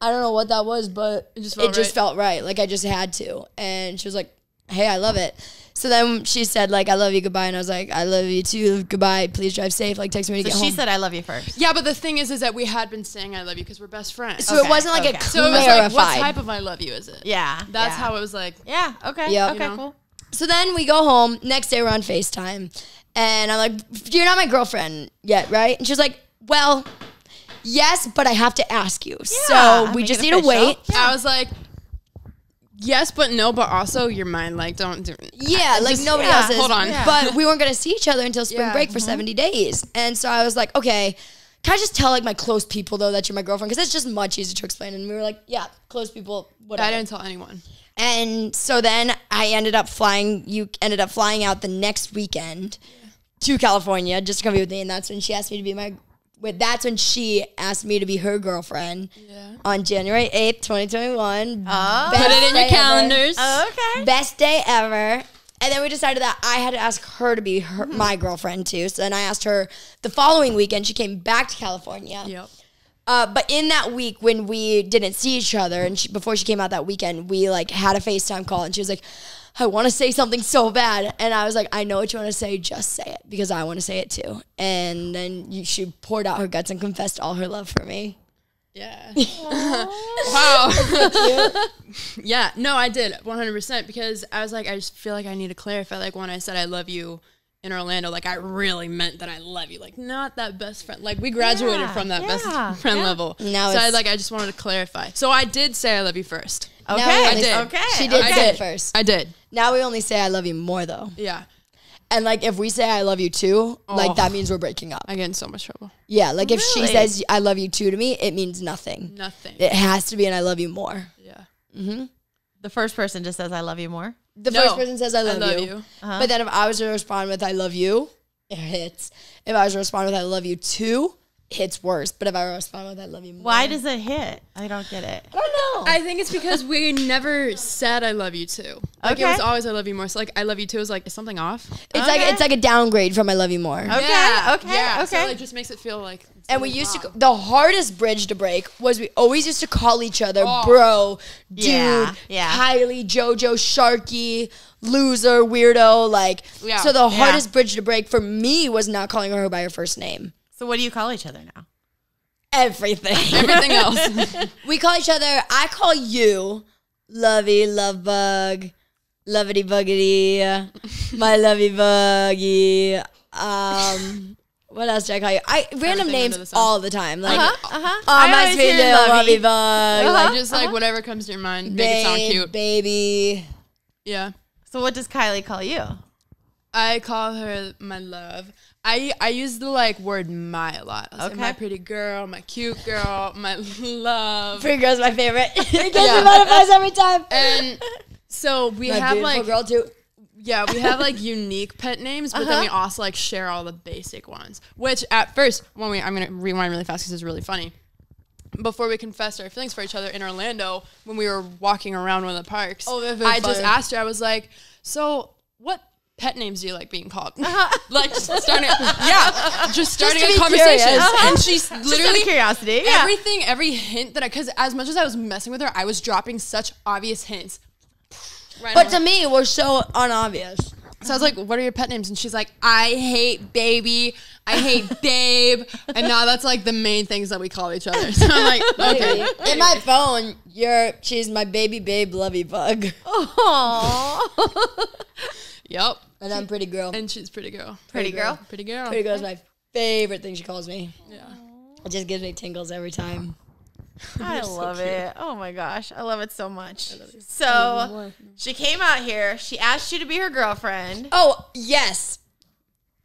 [SPEAKER 4] I don't know what that was, but it
[SPEAKER 5] just
[SPEAKER 4] just,
[SPEAKER 5] felt
[SPEAKER 4] it just felt right. Like I just had to. And she was like, hey, I love it. So then she said, like, I love you, goodbye. And I was like, I love you too, goodbye. Please drive safe. Like, text me to
[SPEAKER 1] So
[SPEAKER 4] get
[SPEAKER 1] she
[SPEAKER 4] home.
[SPEAKER 1] She said, "I love you first.
[SPEAKER 5] Yeah, but the thing is, is that we had been saying I love you because we're best friends.
[SPEAKER 4] so it wasn't like
[SPEAKER 1] okay.
[SPEAKER 4] a
[SPEAKER 5] So it was like, what type of I love you is it?
[SPEAKER 1] Yeah,
[SPEAKER 5] That's
[SPEAKER 1] yeah.
[SPEAKER 5] how it was like.
[SPEAKER 1] Yeah. Okay.
[SPEAKER 4] Yep.
[SPEAKER 1] Okay.
[SPEAKER 5] You know?
[SPEAKER 1] Cool.
[SPEAKER 4] So then we go home. Next day we're on FaceTime. And I'm like, You're not my girlfriend yet, right? And she's like, Well, yes, but I have to ask you. so we just
[SPEAKER 1] it
[SPEAKER 4] need to
[SPEAKER 1] official.
[SPEAKER 4] wait.
[SPEAKER 5] I was like, yes, but no, but also your mind. Like, don't do
[SPEAKER 4] Yeah, like
[SPEAKER 5] Just-
[SPEAKER 4] nobody
[SPEAKER 5] yeah,
[SPEAKER 4] else is.
[SPEAKER 5] hold on.
[SPEAKER 1] Yeah.
[SPEAKER 4] But we weren't gonna see each other until spring
[SPEAKER 5] Yeah.
[SPEAKER 4] break for mm-hmm. 70 days. And so I was like, okay, can I just tell like my close people though that you're my girlfriend? Because it's just much easier to explain. And we were like, yeah, close people, whatever.
[SPEAKER 5] I didn't tell anyone.
[SPEAKER 4] And so then I ended up flying. You ended up flying out the next weekend to California just to come be with me, and that's when she asked me to be my. With that's when she asked me to be her girlfriend
[SPEAKER 5] Yeah.
[SPEAKER 4] on January eighth, twenty twenty one.
[SPEAKER 1] Oh.
[SPEAKER 5] Put it in your calendars.
[SPEAKER 1] Okay.
[SPEAKER 4] Best day ever. And then we decided that I had to ask her to be her, my girlfriend too. So then I asked her the following weekend. She came back to California.
[SPEAKER 5] Yep.
[SPEAKER 4] Uh, but in that week when we didn't see each other and she, before she came out that weekend, we like had a FaceTime call and she was like, I want to say something so bad. And I was like, I know what you want to say. Just say it because I want to say it too. And then you, she poured out her guts and confessed all her love for me.
[SPEAKER 5] Yeah. wow. yeah. No, I did 100% because I was like, I just feel like I need to clarify. Like when I said I love you in Orlando, like I really meant that I love you. Like not that best friend. Like we graduated
[SPEAKER 1] Yeah,
[SPEAKER 5] from that
[SPEAKER 1] yeah,
[SPEAKER 5] best friend
[SPEAKER 1] yeah.
[SPEAKER 5] level.
[SPEAKER 4] Now
[SPEAKER 5] so I like I just wanted to clarify. So I did say I love you first.
[SPEAKER 1] Okay.
[SPEAKER 4] I
[SPEAKER 5] did.
[SPEAKER 1] Okay.
[SPEAKER 4] She did
[SPEAKER 5] I
[SPEAKER 4] say it first.
[SPEAKER 5] I did.
[SPEAKER 4] Now we only say I love you more though.
[SPEAKER 5] Yeah.
[SPEAKER 4] And like if we say I love you too,
[SPEAKER 5] Oh.
[SPEAKER 4] like that means we're breaking up.
[SPEAKER 5] I get in so much trouble.
[SPEAKER 4] Yeah, like if she says I love you too to me, it means nothing.
[SPEAKER 5] Nothing.
[SPEAKER 4] It has to be an I love you more.
[SPEAKER 5] yeah. Mm-hmm.
[SPEAKER 1] The first person just says, I love you more.
[SPEAKER 4] The
[SPEAKER 5] No,
[SPEAKER 4] first person says I love,
[SPEAKER 5] love
[SPEAKER 4] you.
[SPEAKER 5] you.
[SPEAKER 4] But then if I was to respond with I love you, it hits. If I was to respond with I love you too, it hits worse. But if I respond with I love you more,
[SPEAKER 1] Why does it hit? I don't get it.
[SPEAKER 4] I don't know.
[SPEAKER 5] I think it's because we never said I love you too. Like it was always I love you more. So like I love you too is like is something off?
[SPEAKER 4] it's like it's like a downgrade from I love you more.
[SPEAKER 1] Okay.
[SPEAKER 5] Yeah,
[SPEAKER 1] Okay.
[SPEAKER 5] yeah.
[SPEAKER 1] Okay.
[SPEAKER 5] So it just makes it feel like.
[SPEAKER 4] And we used to the hardest bridge to break was we always used to call each other
[SPEAKER 5] Oh.
[SPEAKER 4] bro, dude,
[SPEAKER 1] Yeah, yeah.
[SPEAKER 4] Kylie, JoJo, Sharky, loser, weirdo. Like
[SPEAKER 5] Yeah.
[SPEAKER 4] so the
[SPEAKER 1] Yeah.
[SPEAKER 4] hardest bridge to break for me was not calling her by her first name.
[SPEAKER 1] So what do you call each other now?
[SPEAKER 4] Everything.
[SPEAKER 5] everything else.
[SPEAKER 4] we call each other I call you Lovey, Love Bug, Lovety Buggety, my Lovey Buggy. Um what else do I call you? I random
[SPEAKER 5] Everything under
[SPEAKER 4] names
[SPEAKER 5] the sun.
[SPEAKER 4] all the time. Like
[SPEAKER 1] Uh-huh.
[SPEAKER 4] Oh,
[SPEAKER 1] I
[SPEAKER 4] my
[SPEAKER 1] always
[SPEAKER 4] sweet
[SPEAKER 1] hear
[SPEAKER 4] little
[SPEAKER 1] lovey.
[SPEAKER 4] lovey bug.
[SPEAKER 1] Uh-huh.
[SPEAKER 5] like just like whatever comes to your mind, make it sound
[SPEAKER 4] Babe,
[SPEAKER 5] cute.
[SPEAKER 4] baby.
[SPEAKER 5] Yeah.
[SPEAKER 1] So what does Kylie call you?
[SPEAKER 5] I call her my love. I I use the like word my a lot.
[SPEAKER 1] Okay.
[SPEAKER 5] my pretty girl, my cute girl, my love.
[SPEAKER 4] Pretty girl's my favorite. it gets
[SPEAKER 5] Yeah.
[SPEAKER 4] me butterflies every time.
[SPEAKER 5] And so we
[SPEAKER 4] My
[SPEAKER 5] have like
[SPEAKER 4] girl too.
[SPEAKER 5] Yeah, we have like unique pet names, but then we uh-huh. also like share all the basic ones. Which at first, when we, I'm gonna rewind really fast because it's really funny. Before we confessed our feelings for each other in Orlando, when we were walking around one of the parks,
[SPEAKER 4] Oh,
[SPEAKER 5] I just asked her. I was like, "So, what pet names do you like being called?" Uh-huh. like just starting, yeah, just starting
[SPEAKER 4] to
[SPEAKER 5] a
[SPEAKER 4] be
[SPEAKER 5] conversation.
[SPEAKER 4] curious.
[SPEAKER 5] And uh-huh. she's
[SPEAKER 1] Literally curiosity. Yeah.
[SPEAKER 5] everything, every hint that I, because as much as I was messing with her, I was dropping such obvious hints. Right
[SPEAKER 4] But
[SPEAKER 5] on
[SPEAKER 4] to me, it was so unobvious.
[SPEAKER 5] so I was like, "What are your pet names?" And she's like, "I hate baby, I hate babe," and now that's like the main things that we call each other. So I'm like, okay,
[SPEAKER 4] In my phone, you're she's my baby babe lovey bug.
[SPEAKER 1] Aww.
[SPEAKER 5] yep.
[SPEAKER 4] And I'm pretty girl.
[SPEAKER 5] And she's pretty girl,
[SPEAKER 1] Pretty girl.
[SPEAKER 5] pretty girl.
[SPEAKER 4] Pretty girl's my favorite thing she calls me.
[SPEAKER 5] Yeah.
[SPEAKER 4] It just gives me tingles every time.
[SPEAKER 1] I love it. Oh my gosh. I love it so much. So she came out here. She asked you to be her girlfriend.
[SPEAKER 4] Oh, yes.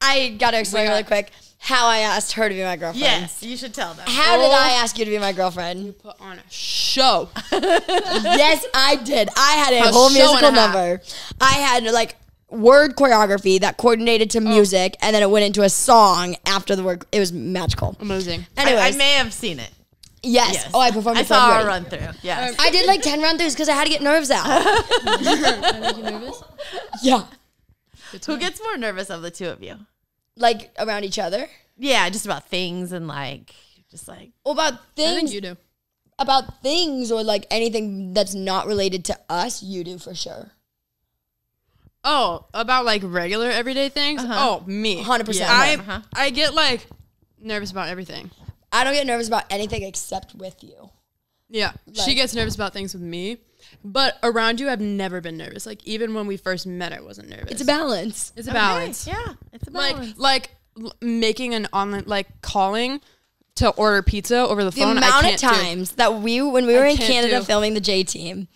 [SPEAKER 4] I gotta explain really quick how I asked her to be my girlfriend.
[SPEAKER 1] Yes, you should tell them.
[SPEAKER 4] How did I oh. ask you to be my girlfriend?
[SPEAKER 5] You put on a show.
[SPEAKER 4] yes, I did. I had a
[SPEAKER 5] A
[SPEAKER 4] whole musical
[SPEAKER 5] and a half.
[SPEAKER 4] number. I had like word choreography that coordinated
[SPEAKER 5] Oh.
[SPEAKER 4] to music, and then it went into a song after the word. It was magical.
[SPEAKER 5] Amazing.
[SPEAKER 1] I,
[SPEAKER 4] Anyways,
[SPEAKER 1] I may have seen it.
[SPEAKER 4] yes.
[SPEAKER 1] Yes.
[SPEAKER 4] Oh, I performed.
[SPEAKER 1] I
[SPEAKER 4] in
[SPEAKER 1] saw a
[SPEAKER 4] February.
[SPEAKER 1] run through. Yes.
[SPEAKER 4] Um, I did like ten run throughs because I had to get nerves out.
[SPEAKER 5] Are you nervous?
[SPEAKER 4] yeah,
[SPEAKER 1] Who gets more nervous of the two of you?
[SPEAKER 4] like around each other.
[SPEAKER 1] Yeah, just about things and like, just like,
[SPEAKER 4] Well, about
[SPEAKER 5] I think
[SPEAKER 4] things,
[SPEAKER 5] you do.
[SPEAKER 4] about things, or like anything that's not related to us. You do for sure.
[SPEAKER 5] Oh, about like regular everyday things. Oh, me,
[SPEAKER 4] 100%.
[SPEAKER 5] I
[SPEAKER 1] Uh-huh.
[SPEAKER 5] I get like nervous about everything.
[SPEAKER 4] I don't get nervous about anything except with you.
[SPEAKER 5] Yeah, she gets nervous about things with me, but around you, I've never been nervous. Like even when we first met, I wasn't nervous.
[SPEAKER 4] It's a balance.
[SPEAKER 5] It's a balance.
[SPEAKER 1] yeah, it's a
[SPEAKER 5] Like
[SPEAKER 1] balance.
[SPEAKER 5] like l- making an online like calling to order pizza over the
[SPEAKER 4] The
[SPEAKER 5] phone. The
[SPEAKER 4] amount of
[SPEAKER 5] can't do.
[SPEAKER 4] times that we, when we were in Canada
[SPEAKER 5] do.
[SPEAKER 4] filming the J Team,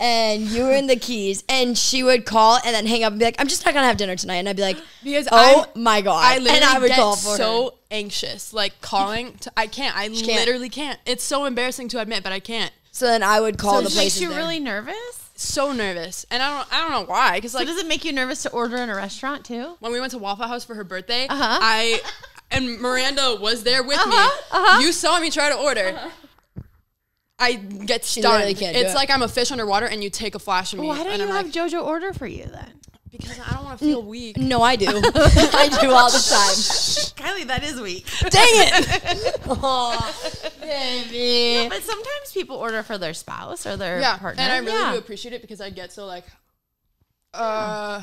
[SPEAKER 4] and you were in the Keys, and she would call and then hang up and be like, "I'm just not gonna have dinner tonight," and I'd be like,
[SPEAKER 5] Because
[SPEAKER 4] "Oh
[SPEAKER 5] I'm-
[SPEAKER 4] my god!"
[SPEAKER 5] I literally
[SPEAKER 4] and I would
[SPEAKER 5] get
[SPEAKER 4] call for
[SPEAKER 5] so
[SPEAKER 4] her.
[SPEAKER 5] anxious, like calling. To, I can't. I
[SPEAKER 4] can't.
[SPEAKER 5] literally can't. It's so embarrassing to admit, but I can't.
[SPEAKER 4] So then I would call
[SPEAKER 1] so
[SPEAKER 4] the
[SPEAKER 1] it makes you
[SPEAKER 4] there.
[SPEAKER 1] really nervous?
[SPEAKER 5] So nervous, and I don't. I don't know why. Because
[SPEAKER 1] So
[SPEAKER 5] like
[SPEAKER 1] does it make you nervous to order in a restaurant too?
[SPEAKER 5] when we went to Waffle House for her birthday,
[SPEAKER 1] Uh-huh.
[SPEAKER 5] I and Miranda was there with
[SPEAKER 1] Uh-huh,
[SPEAKER 5] me.
[SPEAKER 1] uh-huh.
[SPEAKER 5] You saw me try to order. I get
[SPEAKER 4] literally
[SPEAKER 5] stunned.
[SPEAKER 4] can't do
[SPEAKER 5] It's
[SPEAKER 4] it.
[SPEAKER 5] like I'm a fish underwater, and you take a flash of me.
[SPEAKER 1] Why don't
[SPEAKER 5] and
[SPEAKER 1] you
[SPEAKER 5] I'm
[SPEAKER 1] have
[SPEAKER 5] like,
[SPEAKER 1] JoJo order for you then?
[SPEAKER 5] because I don't want to feel weak.
[SPEAKER 4] No, I do. I do all the time.
[SPEAKER 1] Kylie, that is weak.
[SPEAKER 4] Dang it! Aw, baby.
[SPEAKER 1] but sometimes people order for their spouse or their
[SPEAKER 5] Yeah,
[SPEAKER 1] partner.
[SPEAKER 5] and I really
[SPEAKER 1] yeah.
[SPEAKER 5] do appreciate it because I get so like, uh,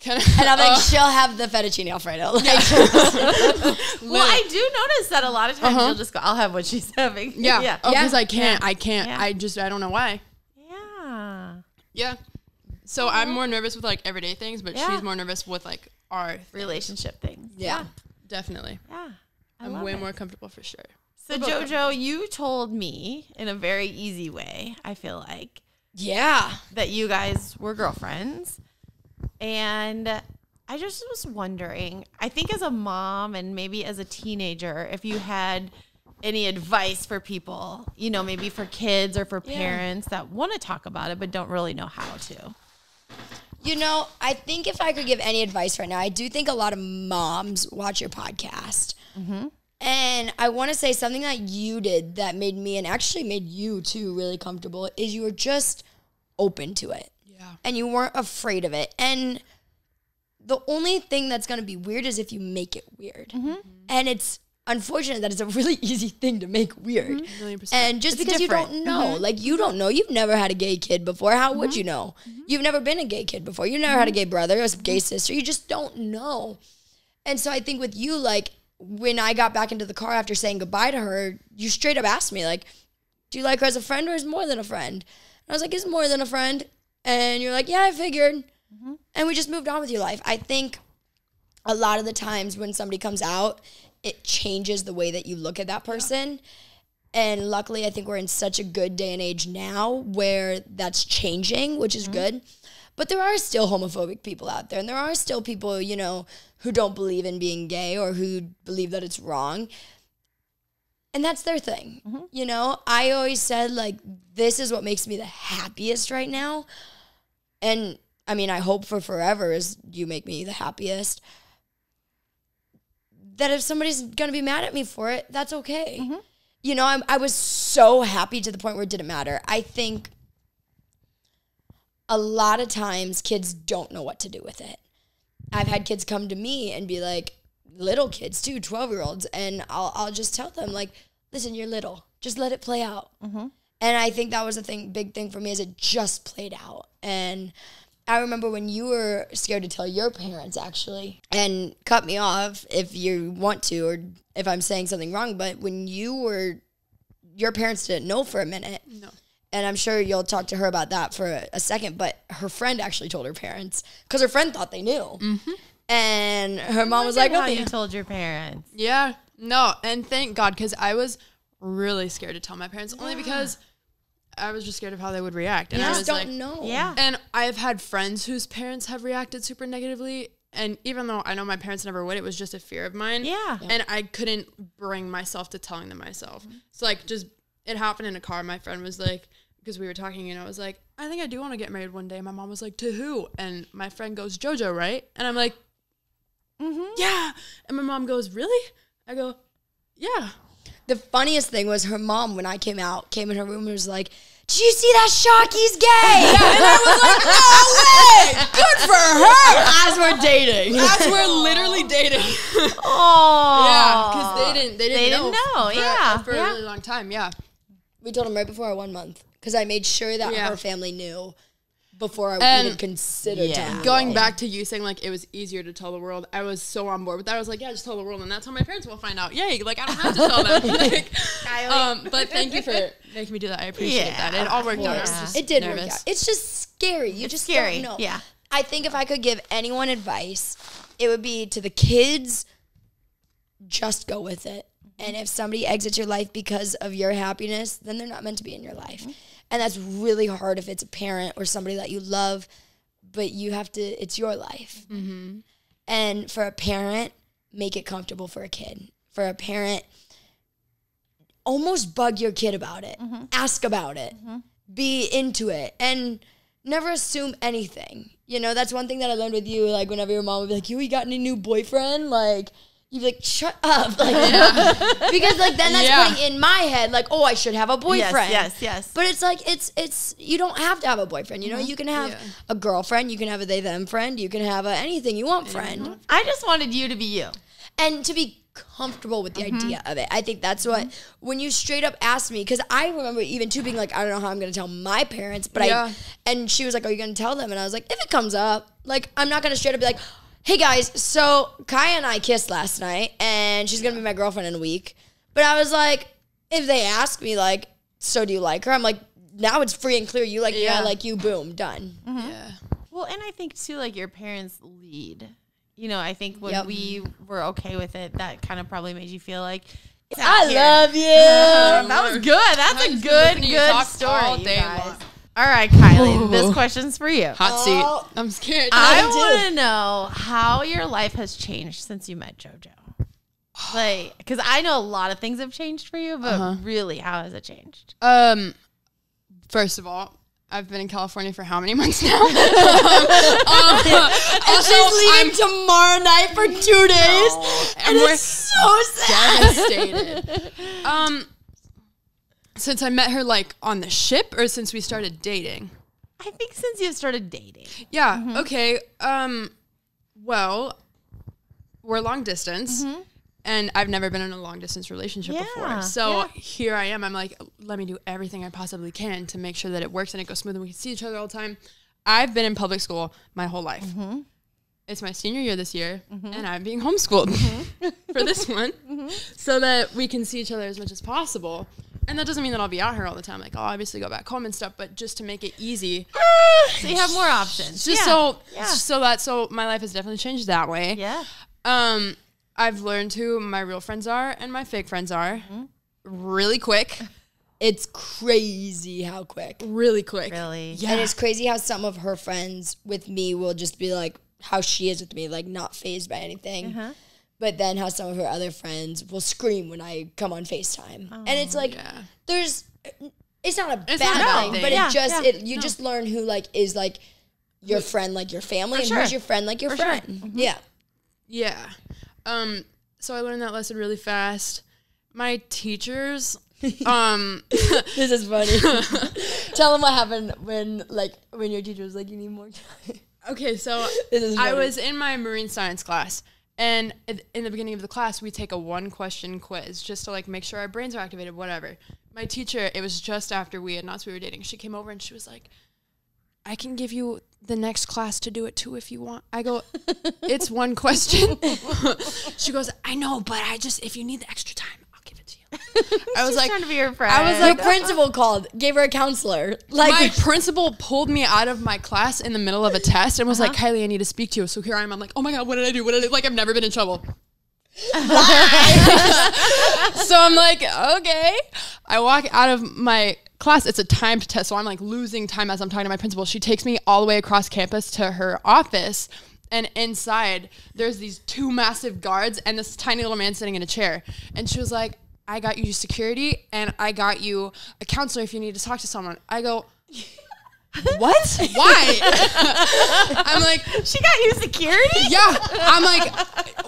[SPEAKER 5] Can
[SPEAKER 4] And I'm like,
[SPEAKER 5] Uh,
[SPEAKER 4] she'll have the fettuccine alfredo. Like,
[SPEAKER 1] Well, I do notice that a lot of times you'll just go, I'll have what she's having.
[SPEAKER 5] yeah.
[SPEAKER 1] yeah.
[SPEAKER 5] Oh,
[SPEAKER 4] Yeah.
[SPEAKER 5] because I can't. I can't.
[SPEAKER 1] Yeah.
[SPEAKER 5] I just. I don't know why.
[SPEAKER 1] Yeah.
[SPEAKER 5] Yeah. So I'm more nervous with like everyday things, but
[SPEAKER 1] Yeah.
[SPEAKER 5] she's more nervous with like our things.
[SPEAKER 1] Relationship things.
[SPEAKER 4] yeah.
[SPEAKER 5] Definitely.
[SPEAKER 1] Yeah. I
[SPEAKER 5] I'm way
[SPEAKER 1] it.
[SPEAKER 5] more comfortable for sure.
[SPEAKER 1] So Jojo, you told me in a very easy way, I feel like,
[SPEAKER 4] Yeah.
[SPEAKER 1] that you guys were girlfriends. And I just was wondering, I think as a mom and maybe as a teenager, if you had any advice for people, you know, maybe for kids or for parents that want to talk about it but don't really know how to.
[SPEAKER 4] You know, I think if I could give any advice right now, I do think a lot of moms watch your podcast. Mm-hmm. And I want to say something that you did that made me and actually made you too really comfortable is you were just open to it.
[SPEAKER 5] Yeah.
[SPEAKER 4] And you weren't afraid of it. And the only thing that's going to be weird is if you make it weird. Mm-hmm. And it's unfortunate that it's a really easy thing to make weird.
[SPEAKER 5] Mm-hmm. Percent.
[SPEAKER 4] And just
[SPEAKER 1] It's
[SPEAKER 4] because
[SPEAKER 1] different.
[SPEAKER 4] you don't know, mm-hmm. like you don't know, you've never had a gay kid before. How would you know? You've never been a gay kid before. You've never had a gay brother, a gay sister. You just don't know. And so I think with you, like when I got back into the car after saying goodbye to her, you straight up asked me, like, do you like her as a friend or as more than a friend? And I was like, it's more than a friend. And you're like, yeah, I figured. Mm-hmm. And we just moved on with your life. I think a lot of the times when somebody comes out, it changes the way that you look at that person. And luckily, I think we're in such a good day and age now where that's changing, which is mm-hmm. good. But there are still homophobic people out there, and there are still people, you know, who don't believe in being gay or who believe that it's wrong. And that's their thing. Mm-hmm. You know, I always said, like, this is what makes me the happiest right now. And I mean, I hope for forever is you make me the happiest. That if somebody's gonna be mad at me for it, that's okay. Mm-hmm. You know, I'm, I was so happy to the point where it didn't matter. I think a lot of times kids don't know what to do with it. I've had kids come to me and be like, little kids too, 12 year olds, and I'll, I'll just tell them, like, listen, you're little, just let it play out. Mm-hmm. And I think that was a thing, big thing for me, is it just played out. And I remember when you were scared to tell your parents, actually, and cut me off if you want to, or if I'm saying something wrong. But when you were, your parents didn't know for a minute.
[SPEAKER 5] No.
[SPEAKER 4] And I'm sure you'll talk to her about that for a, a second. But her friend actually told her parents because her friend thought they knew. Mm-hmm. And her mom was like,
[SPEAKER 1] how
[SPEAKER 4] okay.
[SPEAKER 1] you told your parents.
[SPEAKER 5] Yeah. No, and thank God because I was really scared to tell my parents only because I was just scared of how they would react. And
[SPEAKER 4] you
[SPEAKER 5] I
[SPEAKER 4] just don't
[SPEAKER 5] like,
[SPEAKER 4] know.
[SPEAKER 1] Yeah.
[SPEAKER 5] And I've had friends whose parents have reacted super negatively. And even though I know my parents never would, it was just a fear of mine.
[SPEAKER 1] Yeah.
[SPEAKER 5] And I couldn't bring myself to telling them myself. Mm-hmm. So, like, just it happened in a car. My friend was like, because we were talking, and I was like, I think I do want to get married one day. My mom was like, to who? And my friend goes, JoJo, right? And I'm like, Mm-hmm. yeah. And my mom goes, really? I go, yeah.
[SPEAKER 4] The funniest thing was her mom, when I came out, came in her room and was like, Did you see that shark? He's gay. and I was like, No way. Good for her. As we're dating.
[SPEAKER 5] As we're literally dating.
[SPEAKER 1] Oh.
[SPEAKER 5] yeah. Because they didn't, they didn't
[SPEAKER 1] They
[SPEAKER 5] know.
[SPEAKER 1] didn't know,
[SPEAKER 5] for-
[SPEAKER 1] yeah,
[SPEAKER 5] For
[SPEAKER 1] yeah.
[SPEAKER 5] a really long time. Yeah.
[SPEAKER 4] We told him right before our one month because I made sure that
[SPEAKER 5] Yeah.
[SPEAKER 4] her family knew before I
[SPEAKER 5] And-
[SPEAKER 4] even considered
[SPEAKER 1] Yeah.
[SPEAKER 5] Going
[SPEAKER 4] world.
[SPEAKER 5] back to you saying like it was easier to tell the world, I was so on board with that. I was like, yeah, just tell the world, and that's how my parents will find out. Yay! Like I don't have to tell them. like, um, but thank you for making me do that. I appreciate
[SPEAKER 1] Yeah,
[SPEAKER 5] that. It all worked out.
[SPEAKER 1] Yeah.
[SPEAKER 4] It did
[SPEAKER 5] nervous.
[SPEAKER 4] work out. It's just scary. You just
[SPEAKER 1] scary,
[SPEAKER 4] don't know.
[SPEAKER 1] yeah.
[SPEAKER 4] I think if I could give anyone advice, it would be to the kids, just go with it. And if somebody exits your life because of your happiness, then they're not meant to be in your life. And that's really hard if it's a parent or somebody that you love, but you have to, it's your life. Mm-hmm. And for a parent, make it comfortable for a kid. For a parent, almost bug your kid about it, mm-hmm. ask about it, mm-hmm. be into it, and never assume anything. You know, that's one thing that I learned with you. Like, whenever your mom would be like, "You, you got any new boyfriend?" Like, you'd be like, "Shut up!" Like, because like then that's
[SPEAKER 5] Yeah.
[SPEAKER 4] putting in my head like, "Oh, I should have a boyfriend."
[SPEAKER 1] Yes, yes, yes.
[SPEAKER 4] But it's like it's it's you don't have to have a boyfriend. You know, mm-hmm. you can have
[SPEAKER 5] Yeah.
[SPEAKER 4] a girlfriend, you can have a they them friend, you can have a anything you want friend.
[SPEAKER 1] I just wanted you to be you.
[SPEAKER 4] And to be comfortable with the mm-hmm. idea of it. I think that's what mm-hmm. when you straight up asked me because I remember even too being like, I don't know how I'm gonna tell my parents, but
[SPEAKER 5] Yeah.
[SPEAKER 4] I and she was like, Are you gonna tell them? And I was like, If it comes up, like I'm not gonna straight up be like, Hey guys, so Kylie and I kissed last night, and she's gonna be my girlfriend in a week. But I was like, if they ask me like, so do you like her? I'm like, now it's free and clear. You like me, I
[SPEAKER 5] Yeah.
[SPEAKER 4] like you. Boom, done. Mm-hmm.
[SPEAKER 5] Yeah.
[SPEAKER 1] Well, and I think too, like your parents lead. You know, I think when
[SPEAKER 4] Yep.
[SPEAKER 1] we were okay with it, that kind of probably made you feel like
[SPEAKER 4] I
[SPEAKER 1] here.
[SPEAKER 4] love you.
[SPEAKER 1] that was good. That's a good,
[SPEAKER 5] listening to you
[SPEAKER 1] good story,
[SPEAKER 5] all
[SPEAKER 1] you
[SPEAKER 5] day
[SPEAKER 1] guys.
[SPEAKER 5] long.
[SPEAKER 1] All right, Kylie, this question's for you.
[SPEAKER 5] Hot
[SPEAKER 4] Oh.
[SPEAKER 5] seat. I'm scared.
[SPEAKER 1] I
[SPEAKER 4] too.
[SPEAKER 1] want to know how your life has changed since you met JoJo. Like, because I know a lot of things have changed for you, but
[SPEAKER 5] Uh-huh.
[SPEAKER 1] really, how has it changed?
[SPEAKER 5] Um, first of all, I've been in California for how many months now? um,
[SPEAKER 4] And she's leaving tomorrow night for two days.
[SPEAKER 5] and we're
[SPEAKER 4] So sad.
[SPEAKER 5] devastated. um, since I met her like on the ship, or since we started dating.
[SPEAKER 1] I think since you've started dating.
[SPEAKER 5] Yeah.
[SPEAKER 1] Mm-hmm.
[SPEAKER 5] Okay. Um. Well, we're long distance, and I've never been in a long distance relationship
[SPEAKER 1] Mm-hmm. Yeah,
[SPEAKER 5] before. So
[SPEAKER 1] yeah.
[SPEAKER 5] here I am. I'm like, let me do everything I possibly can to make sure that it works and it goes smooth and we can see each other all the time. I've been in public school my whole life.
[SPEAKER 1] Mm-hmm.
[SPEAKER 5] It's my senior year this year, and I'm being homeschooled
[SPEAKER 1] Mm-hmm.
[SPEAKER 5] for this one, so that we can see each other as much as possible. And that doesn't mean that I'll be out here all the time. Like I'll obviously go back home and stuff, but just to make it easy,
[SPEAKER 1] So you have more options.
[SPEAKER 5] just
[SPEAKER 1] Yeah.
[SPEAKER 5] so
[SPEAKER 1] yeah.
[SPEAKER 5] so that so my life has definitely changed that way.
[SPEAKER 1] yeah.
[SPEAKER 5] Um, I've learned who my real friends are and my fake friends are,
[SPEAKER 1] Mm-hmm.
[SPEAKER 5] really quick,
[SPEAKER 4] It's crazy how quick.
[SPEAKER 5] really quick.
[SPEAKER 1] Really?
[SPEAKER 5] Yeah.
[SPEAKER 4] And it's crazy how some of her friends with me will just be like how she is with me, like not phased by anything.
[SPEAKER 1] Uh-huh.
[SPEAKER 4] But then how some of her other friends will scream when I come on FaceTime. and it's like
[SPEAKER 5] yeah.
[SPEAKER 4] there's it's not a
[SPEAKER 5] It's
[SPEAKER 4] bad
[SPEAKER 5] not
[SPEAKER 4] thing,
[SPEAKER 5] thing.
[SPEAKER 4] but
[SPEAKER 1] Yeah,
[SPEAKER 4] it just
[SPEAKER 1] yeah,
[SPEAKER 4] it you just learn who like is like your friend like your family and
[SPEAKER 1] sure.
[SPEAKER 4] who's your friend like your
[SPEAKER 1] For sure.
[SPEAKER 4] friend. Yeah.
[SPEAKER 5] Yeah. Um, so I learned that lesson really fast. My teachers, um,
[SPEAKER 4] This is funny. Tell them what happened when like when your teacher was like you need more time.
[SPEAKER 5] okay, so
[SPEAKER 4] This is
[SPEAKER 5] I was in my marine science class, and in the beginning of the class, we take a one question quiz just to like make sure our brains are activated, whatever. My teacher, it was just after we announced we were dating. She came over and she was like, I can give you the next class to do it too if you want. I go, it's one question. she goes, I know, but I just, if you need the extra time, I was like,
[SPEAKER 1] trying to be your friend.
[SPEAKER 5] I was
[SPEAKER 4] Her
[SPEAKER 5] like,
[SPEAKER 4] principal called, gave her a counselor. Like
[SPEAKER 5] my principal pulled me out of my class in the middle of a test and was like, uh-huh. Kylie, I need to speak to you. So here I am. I'm like, oh my God, what did I do? What did I do? Like, I've never been in trouble. so I'm like, okay. I walk out of my class. It's a timed test. So I'm like losing time as I'm talking to my principal. She takes me all the way across campus to her office. And inside, there's these two massive guards and this tiny little man sitting in a chair. And she was like, I got you security and I got you a counselor if you need to talk to someone. I go, what? Why? I'm like,
[SPEAKER 1] she got you security.
[SPEAKER 5] yeah. I'm like,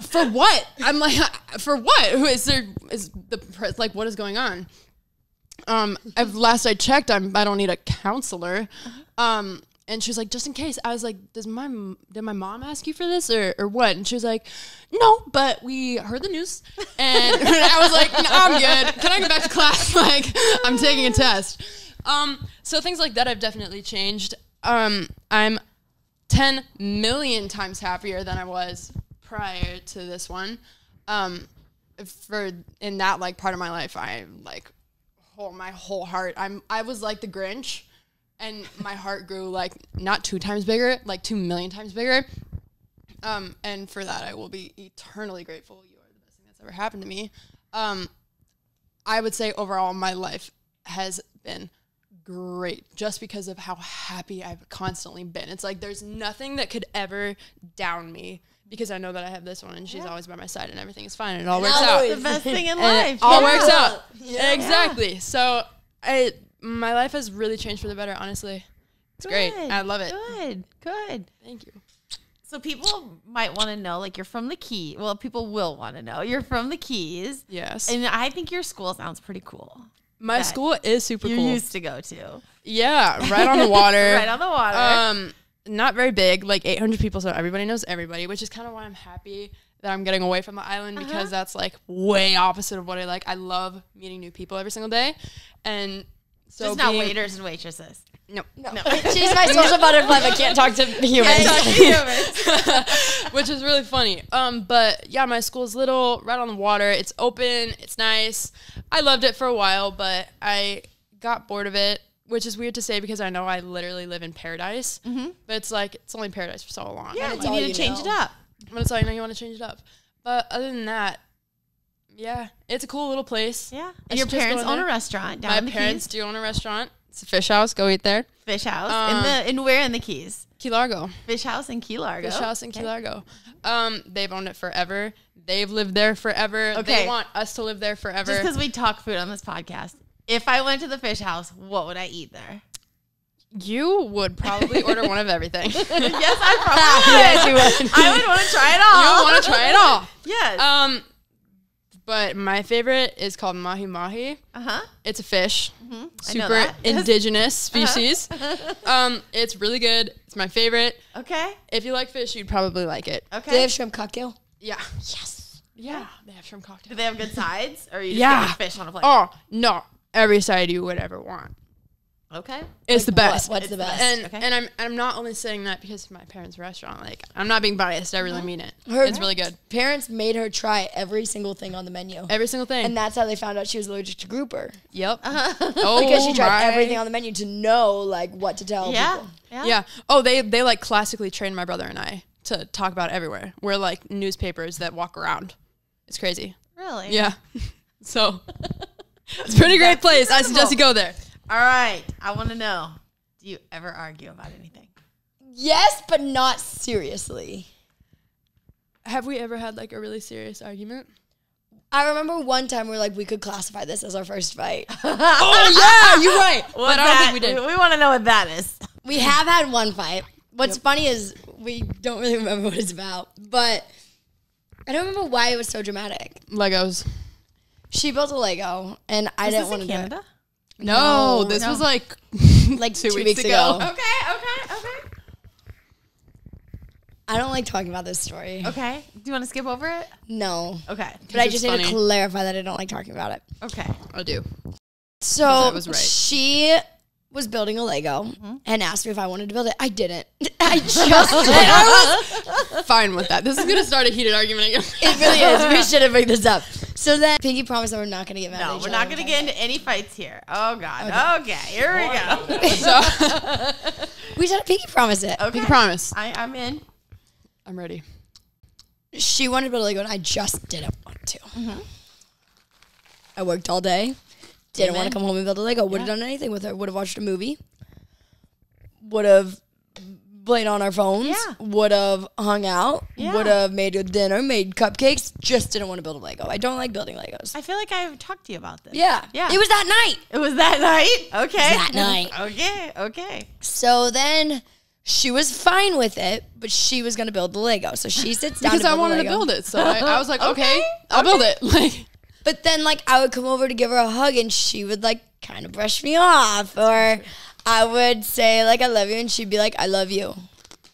[SPEAKER 5] for what? I'm like, for what? Who is there? Is the like what is going on? Um, at last I checked, I'm I don't need a counselor. Um, and she was like, just in case. I was like, does my did my mom ask you for this or or what? And she was like, no, but we heard the news, and I was like, no, I'm good. Can I go back to class? Like, I'm taking a test. Um, so things like that have definitely changed. Um, I'm 10 million times happier than I was prior to this one. Um, for in that like part of my life, I like whole my whole heart. I'm I was like the Grinch, and my heart grew like not two times bigger, like two million times bigger. Um, and for that, I will be eternally grateful. You are the best thing that's ever happened to me. Um, I would say overall, my life has been great just because of how happy I've constantly been. It's like there's nothing that could ever down me because I know that I have this one and she's always by my side and everything is fine and it all works out.
[SPEAKER 1] the best thing in life.
[SPEAKER 5] all
[SPEAKER 1] Yeah.
[SPEAKER 5] works out. Exactly. So I my life has really changed for the better, honestly. It's great. I love it.
[SPEAKER 1] Good, good.
[SPEAKER 5] Thank you.
[SPEAKER 1] So people might want to know, like, you're from the Key. Well, people will want to know you're from the Keys,
[SPEAKER 5] Yes.
[SPEAKER 1] and I think your school sounds pretty cool.
[SPEAKER 5] my school is super
[SPEAKER 1] You
[SPEAKER 5] cool.
[SPEAKER 1] used to go to
[SPEAKER 5] yeah, right on the water.
[SPEAKER 1] right on the water.
[SPEAKER 5] Um, not very big, like 800 people, so everybody knows everybody, which is kind of why I'm happy that I'm getting away from the island because that's like way opposite of what I like. I love meeting new people every single day, and so
[SPEAKER 1] Just not
[SPEAKER 5] being-
[SPEAKER 1] waiters and waitresses.
[SPEAKER 5] No, No.
[SPEAKER 4] She's my social butterfly, but can't talk to humans.
[SPEAKER 5] which is really funny. Um, but yeah, my school's little, right on the water. It's open. It's nice. I loved it for a while, but I got bored of it, which is weird to say because I know I literally live in paradise. Mm-hmm. But it's like it's only paradise for so long.
[SPEAKER 1] Yeah,
[SPEAKER 4] it's
[SPEAKER 1] you
[SPEAKER 4] all
[SPEAKER 1] need to
[SPEAKER 4] you
[SPEAKER 1] change
[SPEAKER 4] know.
[SPEAKER 1] it up.
[SPEAKER 5] But it's all you know you want to change it up. But other than that, yeah, it's a cool little place.
[SPEAKER 1] Yeah. And your
[SPEAKER 5] should just go
[SPEAKER 1] parents own
[SPEAKER 5] there.
[SPEAKER 1] a restaurant down
[SPEAKER 5] My
[SPEAKER 1] in the
[SPEAKER 5] parents
[SPEAKER 1] Keys.
[SPEAKER 5] do own a restaurant. It's a fish house. Go eat there.
[SPEAKER 1] Fish House.
[SPEAKER 5] Um,
[SPEAKER 1] in the in where in the Keys?
[SPEAKER 5] Key Largo.
[SPEAKER 1] Fish House in Key Largo.
[SPEAKER 5] Fish house in
[SPEAKER 1] Okay.
[SPEAKER 5] Key Largo. Um, they've owned it forever. They've lived there forever.
[SPEAKER 1] Okay.
[SPEAKER 5] They want us to live there forever.
[SPEAKER 1] Just because we talk food on this podcast. If I went to the fish house, what would I eat there?
[SPEAKER 5] you would probably order one of everything.
[SPEAKER 1] yes, I probably would.
[SPEAKER 4] yes, you would.
[SPEAKER 1] I would want to try it all.
[SPEAKER 5] You want to try it all.
[SPEAKER 1] Yes.
[SPEAKER 5] Um, but my favorite is called mahi mahi.
[SPEAKER 1] uh huh.
[SPEAKER 5] It's a fish,
[SPEAKER 1] I know
[SPEAKER 5] super
[SPEAKER 1] that. Yes.
[SPEAKER 5] indigenous species. um, it's really good. It's my favorite.
[SPEAKER 1] Okay.
[SPEAKER 5] If you like fish, you'd probably like it.
[SPEAKER 1] Okay.
[SPEAKER 4] Do they have shrimp cocktail?
[SPEAKER 5] Yeah. Yes. Yeah. They have shrimp cocktail.
[SPEAKER 1] Do they have good sides, or are you just
[SPEAKER 5] Yeah.
[SPEAKER 1] getting fish on a plate?
[SPEAKER 5] Oh no! Every side you would ever want.
[SPEAKER 1] Okay.
[SPEAKER 5] It's the best.
[SPEAKER 4] What? What's the best?
[SPEAKER 5] And
[SPEAKER 1] Okay.
[SPEAKER 5] and I'm I'm not only saying that because of my parents' restaurant. Like I'm not being biased. I really mean it.
[SPEAKER 4] Her-
[SPEAKER 5] it's really good.
[SPEAKER 4] Parents made her try every single thing on the menu.
[SPEAKER 5] Every single thing.
[SPEAKER 4] And that's how they found out she was allergic to grouper.
[SPEAKER 5] yep. Oh,
[SPEAKER 4] Because she tried
[SPEAKER 5] my-
[SPEAKER 4] everything on the menu to know like what to tell
[SPEAKER 1] Yeah.
[SPEAKER 4] people.
[SPEAKER 1] Yeah.
[SPEAKER 5] Yeah. Oh, they they like classically trained my brother and I to talk about everywhere. We're like newspapers that walk around. It's crazy.
[SPEAKER 1] Really?
[SPEAKER 5] Yeah. so it's a pretty great place. I suggest you go there.
[SPEAKER 1] All right. I want to know. Do you ever argue about anything?
[SPEAKER 4] Yes, but not seriously.
[SPEAKER 5] Have we ever had like a really serious argument?
[SPEAKER 4] I remember one time we are like, we could classify this as our first fight.
[SPEAKER 5] oh yeah, you're right. but
[SPEAKER 1] What's
[SPEAKER 5] I don't think we did.
[SPEAKER 1] We, want to know what that is.
[SPEAKER 4] we have had one fight. What's funny is we don't really remember what it's about, but I don't remember why it was so dramatic.
[SPEAKER 5] Legos.
[SPEAKER 4] She built a Lego, and I
[SPEAKER 1] Is
[SPEAKER 4] didn't want
[SPEAKER 1] in
[SPEAKER 4] to do
[SPEAKER 1] Canada?
[SPEAKER 5] No,
[SPEAKER 4] No,
[SPEAKER 5] this
[SPEAKER 4] no.
[SPEAKER 5] was like.
[SPEAKER 4] Like
[SPEAKER 5] two,
[SPEAKER 4] two,
[SPEAKER 5] weeks, ago.
[SPEAKER 1] Okay. Okay. Okay.
[SPEAKER 4] I don't like talking about this story.
[SPEAKER 1] Okay. Do you want to skip over it?
[SPEAKER 4] No,
[SPEAKER 1] Okay.
[SPEAKER 4] but I
[SPEAKER 5] it's
[SPEAKER 4] just need to clarify that I don't like talking about it.
[SPEAKER 1] Okay.
[SPEAKER 5] I do.
[SPEAKER 4] So
[SPEAKER 5] I was right.
[SPEAKER 4] she was building a Lego mm-hmm. and asked me if I wanted to build it. I didn't. I just did. I was
[SPEAKER 5] Fine with that. This is gonna start a heated argument again.
[SPEAKER 4] It really is. We shouldn't bring this up. So then Pinky promised that we're not going to get mad at
[SPEAKER 1] No,
[SPEAKER 4] each
[SPEAKER 1] we're not going to get into any fights here. Oh God. Okay. Here we go.
[SPEAKER 5] so,
[SPEAKER 4] We said have Pinky promise it.
[SPEAKER 1] Okay.
[SPEAKER 5] you promise.
[SPEAKER 1] I, I'm in.
[SPEAKER 5] I'm ready.
[SPEAKER 4] She wanted to build a Lego and I just didn't want to.
[SPEAKER 1] Mm-hmm.
[SPEAKER 4] I worked all day. Didn't want to come home and build a Lego. Would have done anything with her. Would have watched a movie. Would have played on our phones.
[SPEAKER 1] Yeah.
[SPEAKER 4] Would have hung out.
[SPEAKER 1] Yeah.
[SPEAKER 4] Would have made a dinner, made cupcakes. Just didn't want to build a Lego. I don't like building Legos.
[SPEAKER 1] I feel like I've talked to you about this.
[SPEAKER 4] yeah.
[SPEAKER 1] Yeah.
[SPEAKER 4] It was that night.
[SPEAKER 1] It was that night. Okay.
[SPEAKER 4] that night.
[SPEAKER 1] Okay. Okay.
[SPEAKER 4] So then she was fine with it, but she was going to build the Lego. So she sits down
[SPEAKER 5] Because I wanted to build it, so I, I was like, okay,
[SPEAKER 1] Okay,
[SPEAKER 5] I'll build it. Like,
[SPEAKER 4] But then, like, I would come over to give her a hug, and she would like kind of brush me off, or I would say like I love you, and she'd be like I love you,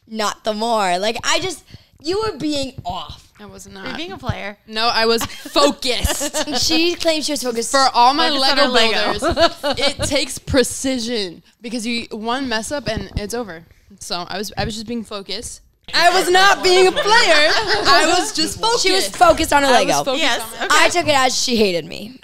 [SPEAKER 4] not the more. Like I just you were being off.
[SPEAKER 5] I was
[SPEAKER 1] You're
[SPEAKER 5] not.
[SPEAKER 1] being a player.
[SPEAKER 5] no, I was focused.
[SPEAKER 4] she claimed she was focused
[SPEAKER 5] For all my
[SPEAKER 1] Focus
[SPEAKER 5] Lego builders, it takes precision because you one mess up and it's over. So I was I was just being focused. I was not being a player. I was just focused.
[SPEAKER 4] She was focused on her
[SPEAKER 5] I was
[SPEAKER 4] Lego.
[SPEAKER 5] focused
[SPEAKER 1] Yes.
[SPEAKER 5] on
[SPEAKER 1] Okay.
[SPEAKER 4] I took it as she hated me.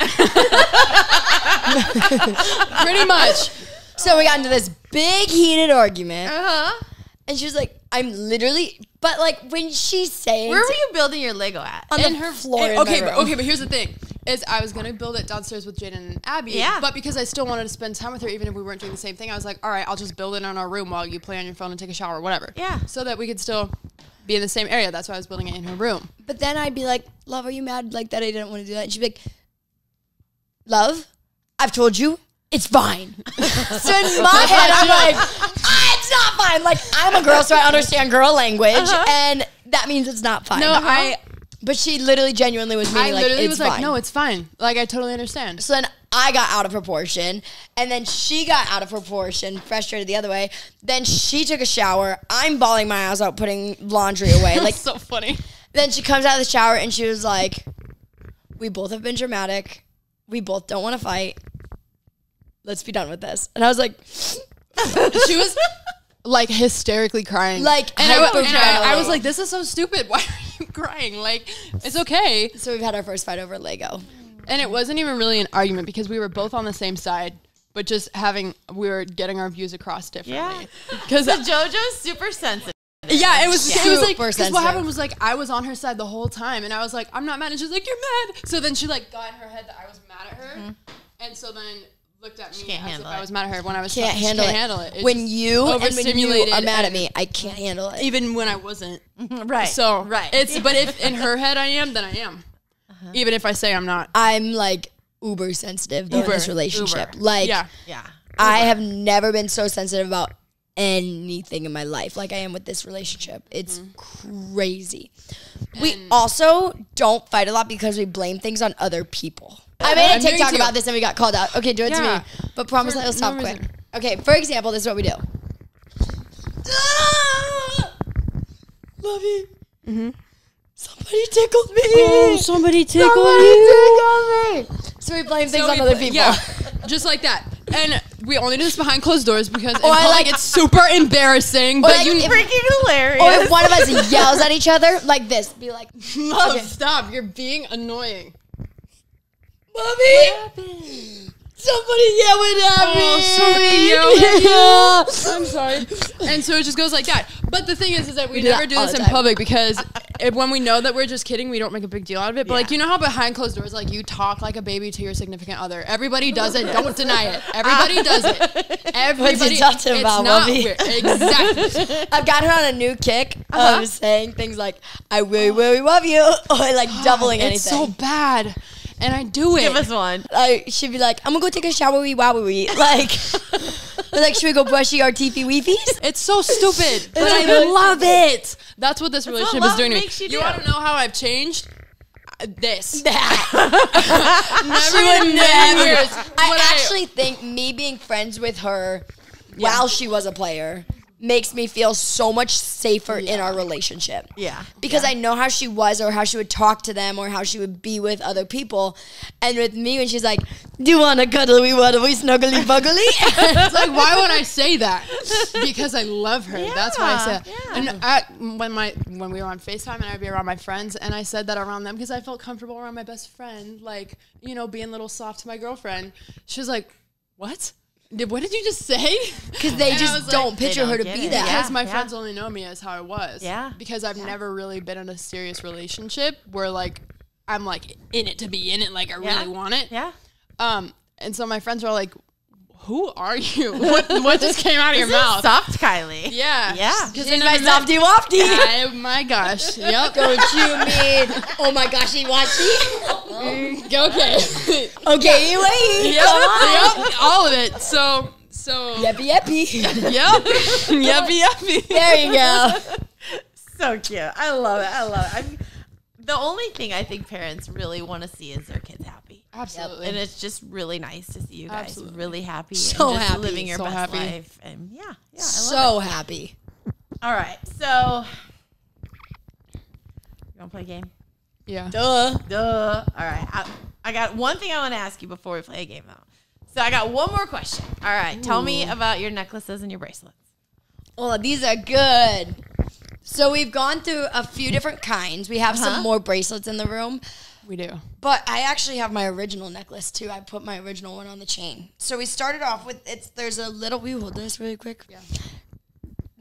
[SPEAKER 5] pretty much.
[SPEAKER 4] So we got into this big heated argument,
[SPEAKER 1] Uh huh.
[SPEAKER 4] and she was like, "I'm literally," but like when she's saying
[SPEAKER 1] Where were you building your Lego at?
[SPEAKER 4] on
[SPEAKER 5] in
[SPEAKER 4] the
[SPEAKER 5] her
[SPEAKER 4] floor,
[SPEAKER 5] and-
[SPEAKER 4] in
[SPEAKER 5] okay,
[SPEAKER 4] my
[SPEAKER 5] but okay, but here's the thing: is I was gonna build it downstairs with Jayden and Abby.
[SPEAKER 1] Yeah.
[SPEAKER 5] But because I still wanted to spend time with her, even if we weren't doing the same thing, I was like, all right, I'll just build it in our room while you play on your phone and take a shower, whatever.
[SPEAKER 1] Yeah.
[SPEAKER 5] So that we could still be in the same area. That's why I was building it in her room.
[SPEAKER 4] But then I'd be like, "Love, are you mad like that? I didn't want to do that." And she'd be like, "Love, I've told you, it's fine." so in my head, I'm like, ah, "It's not fine." Like I'm a girl, so I understand girl language, and that means it's not fine.
[SPEAKER 5] No, I
[SPEAKER 4] But she literally, genuinely was meaning
[SPEAKER 5] I
[SPEAKER 4] like,
[SPEAKER 5] literally
[SPEAKER 4] "It's
[SPEAKER 5] was like, no, it's fine. Like I totally understand.
[SPEAKER 4] So then I got out of proportion, and then she got out of proportion, frustrated the other way. Then she took a shower. I'm bawling my eyes out, putting laundry away. Like
[SPEAKER 5] so funny.
[SPEAKER 4] Then she comes out of the shower and she was like, "We both have been dramatic. We both don't want to fight. Let's be done with this." And I was like,
[SPEAKER 5] she was like hysterically crying.
[SPEAKER 4] Like,
[SPEAKER 5] and, I, and I, I was like, this is so stupid. Why are you crying? Like, it's okay.
[SPEAKER 4] "So we've had our first fight over Lego."
[SPEAKER 5] And it wasn't even really an argument because we were both on the same side, but just having we were getting our views across differently. Because
[SPEAKER 1] So JoJo's super sensitive.
[SPEAKER 5] yeah, it was. It was like
[SPEAKER 4] Super
[SPEAKER 5] 'cause
[SPEAKER 4] sensitive.
[SPEAKER 5] what happened was like I was on her side the whole time, and I was like, I'm not mad, and she's like, you're mad. So then she like got in her head that I was mad at her, mm-hmm. and so then looked at me
[SPEAKER 1] can't
[SPEAKER 5] as if
[SPEAKER 1] handle
[SPEAKER 5] I was mad at her when I was
[SPEAKER 4] Can't
[SPEAKER 5] trying- she
[SPEAKER 4] handle
[SPEAKER 5] can't
[SPEAKER 4] it.
[SPEAKER 5] handle it. It's
[SPEAKER 4] when
[SPEAKER 5] just
[SPEAKER 4] you and when you are mad at me, I can't handle it.
[SPEAKER 5] even when I wasn't.
[SPEAKER 1] Right.
[SPEAKER 5] So
[SPEAKER 1] right.
[SPEAKER 5] it's but if in her head I am, then I am. Uh-huh. Even if I say I'm not.
[SPEAKER 4] I'm like uber sensitive though in this relationship.
[SPEAKER 1] Uber.
[SPEAKER 4] Like,
[SPEAKER 5] yeah.
[SPEAKER 1] yeah.
[SPEAKER 4] I have never been so sensitive about anything in my life like I am with this relationship. It's mm-hmm. crazy. We also don't fight a lot because we blame things on other people. I made a
[SPEAKER 5] I'm doing
[SPEAKER 4] TikTok about this and we got called out. Okay, do it
[SPEAKER 5] Yeah.
[SPEAKER 4] to me. But promise
[SPEAKER 5] For
[SPEAKER 4] I'll stop
[SPEAKER 5] no
[SPEAKER 4] quick.
[SPEAKER 5] reason.
[SPEAKER 4] Okay, for example, this is what we do. Love you. Mm-hmm. Somebody tickled me.
[SPEAKER 5] Oh, somebody tickled
[SPEAKER 4] Somebody tickled me. So we blame things
[SPEAKER 5] So
[SPEAKER 4] on other
[SPEAKER 5] pla-
[SPEAKER 4] people.
[SPEAKER 5] Yeah, just like that. And we only do this behind closed doors because in
[SPEAKER 4] Or I
[SPEAKER 5] public
[SPEAKER 4] like-
[SPEAKER 5] it's super embarrassing. But
[SPEAKER 4] like
[SPEAKER 5] you
[SPEAKER 4] if-
[SPEAKER 1] Freaking hilarious.
[SPEAKER 4] Or if one of us yells at each other like this, be like,
[SPEAKER 5] love, stop. You're being annoying.
[SPEAKER 4] "Mommy, somebody yelling at
[SPEAKER 5] Oh,
[SPEAKER 4] me."
[SPEAKER 5] somebody I'm sorry. And so it just goes like that. But the thing is, is that we,
[SPEAKER 4] do
[SPEAKER 5] never
[SPEAKER 4] that
[SPEAKER 5] do this in
[SPEAKER 4] time.
[SPEAKER 5] public because if, when we know that we're just kidding, we don't make a big deal out of it. But like, you know how behind closed doors, like you talk like a baby to your significant other. Everybody does it. Don't deny it. Everybody does it. Everybody.
[SPEAKER 4] talking
[SPEAKER 5] it's
[SPEAKER 4] about,
[SPEAKER 5] not weird. Exactly.
[SPEAKER 4] I've gotten on a new kick
[SPEAKER 5] Uh-huh.
[SPEAKER 4] of saying things like, I really, really love you, or like doubling
[SPEAKER 5] it's
[SPEAKER 4] anything.
[SPEAKER 5] so bad, and I do it.
[SPEAKER 1] Give us one.
[SPEAKER 4] I should be like, I'm gonna go take a showery wowery. Like, or like, should we go brushy our teepee weepies?
[SPEAKER 5] It's so stupid, but I love it. That's what this
[SPEAKER 1] what
[SPEAKER 5] relationship is doing to me.
[SPEAKER 1] you
[SPEAKER 5] you wanna know how I've changed? Uh, This.
[SPEAKER 4] That.
[SPEAKER 5] Never in a million years.
[SPEAKER 4] I
[SPEAKER 5] would
[SPEAKER 4] actually think me being friends with her while she was a player makes me feel so much safer in our relationship.
[SPEAKER 1] Yeah.
[SPEAKER 4] Because I know how she was or how she would talk to them or how she would be with other people. And with me when she's like, Do you wanna cuddle we wanna we snuggly buggly?
[SPEAKER 5] It's like, why would I say that? Because I love her. That's why I said.
[SPEAKER 1] Yeah,
[SPEAKER 5] And I, when my when we were on Facetime and I'd be around my friends, and I said that around them because I felt comfortable around my best friend, like you know, being a little soft to my girlfriend. She was like, "What? Did, what did you just say?"
[SPEAKER 4] Because they
[SPEAKER 5] And
[SPEAKER 4] just
[SPEAKER 5] like,
[SPEAKER 4] don't
[SPEAKER 1] They
[SPEAKER 4] picture
[SPEAKER 1] don't
[SPEAKER 4] her to be
[SPEAKER 1] it.
[SPEAKER 4] that.
[SPEAKER 5] because my
[SPEAKER 1] yeah.
[SPEAKER 5] friends only know me as how I was.
[SPEAKER 1] Yeah.
[SPEAKER 5] Because I've never really been in a serious relationship where like I'm like in it to be in it, like I
[SPEAKER 1] Yeah.
[SPEAKER 5] really want it.
[SPEAKER 1] Yeah.
[SPEAKER 5] Um, and so my friends are like, "Who are you? What what just came out of your mouth?"
[SPEAKER 1] Soft Kylie.
[SPEAKER 5] Yeah,
[SPEAKER 1] Yeah.
[SPEAKER 5] Because
[SPEAKER 4] She's my softy wafty.
[SPEAKER 5] Oh my gosh. Yep.
[SPEAKER 4] Don't you mean? Oh my gosh, he wants
[SPEAKER 5] okay.
[SPEAKER 4] Okay, wait.
[SPEAKER 5] yep. Yep. All of it. So so.
[SPEAKER 4] Yeppy yeppy.
[SPEAKER 5] Yep. Yuppie yuppie.
[SPEAKER 4] There you go.
[SPEAKER 1] So cute. I love it. I love it. I'm, the only thing I think parents really want to see is their kids happy.
[SPEAKER 5] Absolutely.
[SPEAKER 1] And it's just really nice to see you guys
[SPEAKER 5] Absolutely.
[SPEAKER 1] really happy
[SPEAKER 4] So
[SPEAKER 1] and just
[SPEAKER 4] happy.
[SPEAKER 1] living your
[SPEAKER 5] So
[SPEAKER 1] best
[SPEAKER 5] happy.
[SPEAKER 1] life. And yeah, yeah, I love
[SPEAKER 4] So happy.
[SPEAKER 1] All right, so you want to play a game?
[SPEAKER 5] yeah.
[SPEAKER 4] Duh.
[SPEAKER 1] Duh. All right, I, I got one thing I want to ask you before we play a game, though. So I got one more question. All right, tell me about your necklaces and your bracelets.
[SPEAKER 4] Oh, these are good. So we've gone through a few different kinds. We have
[SPEAKER 1] Uh-huh.
[SPEAKER 4] some more bracelets in the room,
[SPEAKER 5] We do.
[SPEAKER 4] but I actually have my original necklace too. I put my original one on the chain. So we started off with it's there's a little. We hold this really quick.
[SPEAKER 5] Yeah.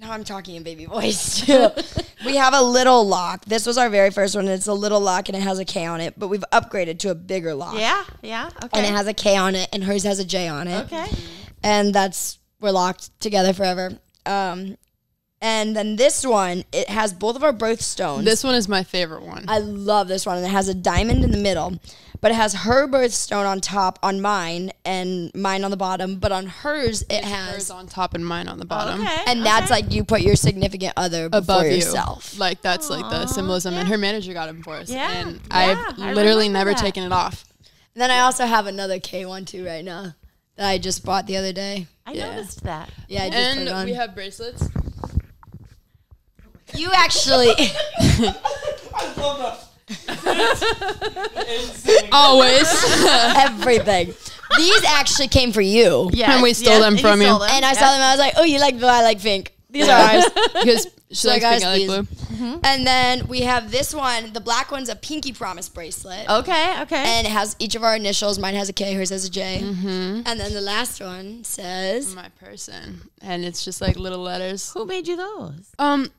[SPEAKER 4] Now I'm talking in baby voice too. we have a little lock. This was our very first one. It's a little lock and it has a K on it, but we've upgraded to a bigger lock.
[SPEAKER 1] Yeah, yeah, okay.
[SPEAKER 4] And it has a K on it, and hers has a J on it.
[SPEAKER 1] okay.
[SPEAKER 4] and that's we're locked together forever. Um, and then this one, it has both of our birthstones.
[SPEAKER 5] This one is my favorite one.
[SPEAKER 4] I love this one, and it has a diamond in the middle, but it has her birthstone on top on mine, and mine on the bottom. But on hers, it
[SPEAKER 5] Hers
[SPEAKER 4] has, Hers
[SPEAKER 5] on top and mine on the bottom.
[SPEAKER 1] Okay.
[SPEAKER 4] and that's like you put your significant other before
[SPEAKER 5] Above
[SPEAKER 4] yourself.
[SPEAKER 5] you. Like that's like the symbolism. And her manager got him for us.
[SPEAKER 1] Yeah,
[SPEAKER 5] And
[SPEAKER 1] yeah,
[SPEAKER 5] I've
[SPEAKER 1] I
[SPEAKER 5] literally never
[SPEAKER 1] that.
[SPEAKER 5] taken it off.
[SPEAKER 4] And then I also have another K one too right now that I just bought the other day.
[SPEAKER 1] I
[SPEAKER 5] Yeah.
[SPEAKER 1] noticed that.
[SPEAKER 4] Yeah, I just put it on.
[SPEAKER 5] And we have bracelets.
[SPEAKER 4] You actually. I love that.
[SPEAKER 5] Always.
[SPEAKER 4] Everything. These actually came for you.
[SPEAKER 1] Yeah,
[SPEAKER 5] And we stole them from you.
[SPEAKER 1] them.
[SPEAKER 4] And I
[SPEAKER 1] Yeah.
[SPEAKER 4] saw them. I was like, "Oh, you like blue? I like pink. These are ours."
[SPEAKER 5] because she
[SPEAKER 4] So,
[SPEAKER 5] likes
[SPEAKER 4] guys,
[SPEAKER 5] pink, I like
[SPEAKER 4] these-
[SPEAKER 5] blue.
[SPEAKER 4] and then we have this one. The black one's a pinky promise bracelet.
[SPEAKER 1] Okay, okay.
[SPEAKER 4] And it has each of our initials. Mine has a K, hers has a J. And then the last one says,
[SPEAKER 5] My person, and it's just like little letters.
[SPEAKER 1] Who made you those?
[SPEAKER 5] Um,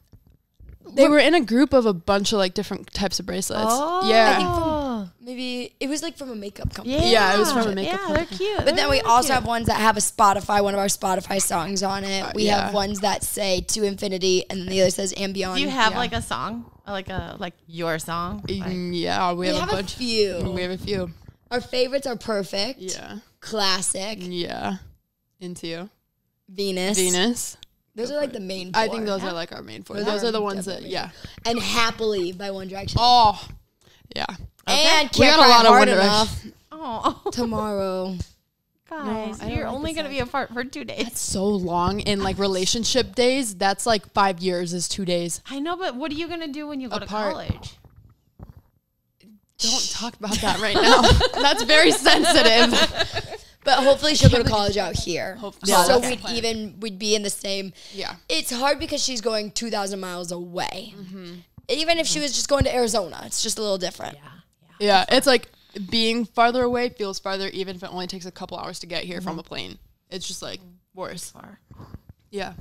[SPEAKER 5] they were in a group of a bunch of like different types of bracelets. yeah,
[SPEAKER 1] Oh,
[SPEAKER 4] maybe it was like from a makeup company.
[SPEAKER 1] yeah.
[SPEAKER 5] Yeah, it was from a makeup company.
[SPEAKER 1] Yeah, they're cute.
[SPEAKER 4] But then we also have ones that have a Spotify, one of our Spotify songs on it. We
[SPEAKER 5] yeah.
[SPEAKER 4] have ones that say to infinity, and then the other says and beyond.
[SPEAKER 1] Do you have
[SPEAKER 5] yeah.
[SPEAKER 1] like a song, like a like your song? Like-
[SPEAKER 5] Mm, yeah, we,
[SPEAKER 4] we
[SPEAKER 5] have,
[SPEAKER 4] have
[SPEAKER 5] a
[SPEAKER 4] a few.
[SPEAKER 5] We have a few.
[SPEAKER 4] Our favorites are perfect,
[SPEAKER 5] Yeah,
[SPEAKER 4] classic,
[SPEAKER 5] yeah. Into you,
[SPEAKER 4] Venus.
[SPEAKER 5] Venus.
[SPEAKER 4] Those are like the main. Four.
[SPEAKER 5] I think those are like our main four.
[SPEAKER 4] Those
[SPEAKER 5] Those
[SPEAKER 4] are
[SPEAKER 5] are the ones that yeah.
[SPEAKER 4] and happily by One Direction.
[SPEAKER 5] Oh, yeah.
[SPEAKER 4] and
[SPEAKER 5] We
[SPEAKER 4] can't
[SPEAKER 5] got a
[SPEAKER 4] Cry
[SPEAKER 5] lot of One
[SPEAKER 4] enough
[SPEAKER 1] Oh,
[SPEAKER 4] tomorrow.
[SPEAKER 1] guys,
[SPEAKER 5] I don't
[SPEAKER 1] you're only gonna be apart for two days.
[SPEAKER 5] That's so long in like relationship days. That's like five years is two days.
[SPEAKER 1] I know, but what are you gonna do when you go to college?
[SPEAKER 5] Don't talk about that right now. That's very sensitive.
[SPEAKER 4] But hopefully she'll go to college out here.
[SPEAKER 5] Hopefully.
[SPEAKER 4] so
[SPEAKER 5] Yeah, that's
[SPEAKER 4] we'd
[SPEAKER 5] plan.
[SPEAKER 4] even we'd be in the same.
[SPEAKER 5] Yeah.
[SPEAKER 4] It's hard because she's going two thousand miles away.
[SPEAKER 5] Mm-hmm.
[SPEAKER 4] Even if she was just going to Arizona, it's just a little different.
[SPEAKER 5] Yeah, yeah, it's like being farther away feels farther, even if it only takes a couple hours to get here from a plane. It's just like worse.
[SPEAKER 1] Far.
[SPEAKER 5] Yeah.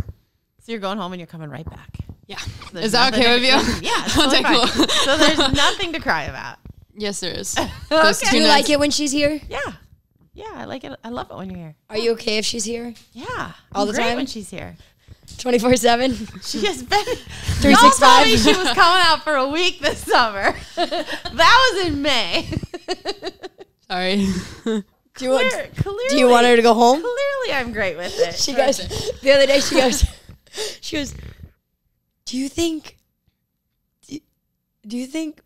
[SPEAKER 1] So you're going home and you're coming right back.
[SPEAKER 5] Yeah.
[SPEAKER 1] There's
[SPEAKER 5] Is that okay with you?
[SPEAKER 1] Yeah, it's totally
[SPEAKER 5] Okay, cool.
[SPEAKER 1] So there's nothing to cry about.
[SPEAKER 5] Yes, there is.
[SPEAKER 1] Okay.
[SPEAKER 4] Do you
[SPEAKER 5] two
[SPEAKER 4] like it when she's here?
[SPEAKER 1] Yeah, yeah, I like it. I love it when you're here.
[SPEAKER 4] Are you okay if she's here?
[SPEAKER 1] Yeah,
[SPEAKER 4] All
[SPEAKER 1] I'm
[SPEAKER 4] the time?
[SPEAKER 1] when she's here.
[SPEAKER 4] Twenty four seven.
[SPEAKER 1] She has been.
[SPEAKER 4] 365.
[SPEAKER 1] Y'all told me she was coming out for a week this summer. that was in May.
[SPEAKER 5] Sorry.
[SPEAKER 4] Do you want?
[SPEAKER 1] Clearly,
[SPEAKER 4] Do you want her to go home?
[SPEAKER 1] Clearly, I'm great with it.
[SPEAKER 4] She goes. The other day, she goes. She goes. Do you think? Do, do you think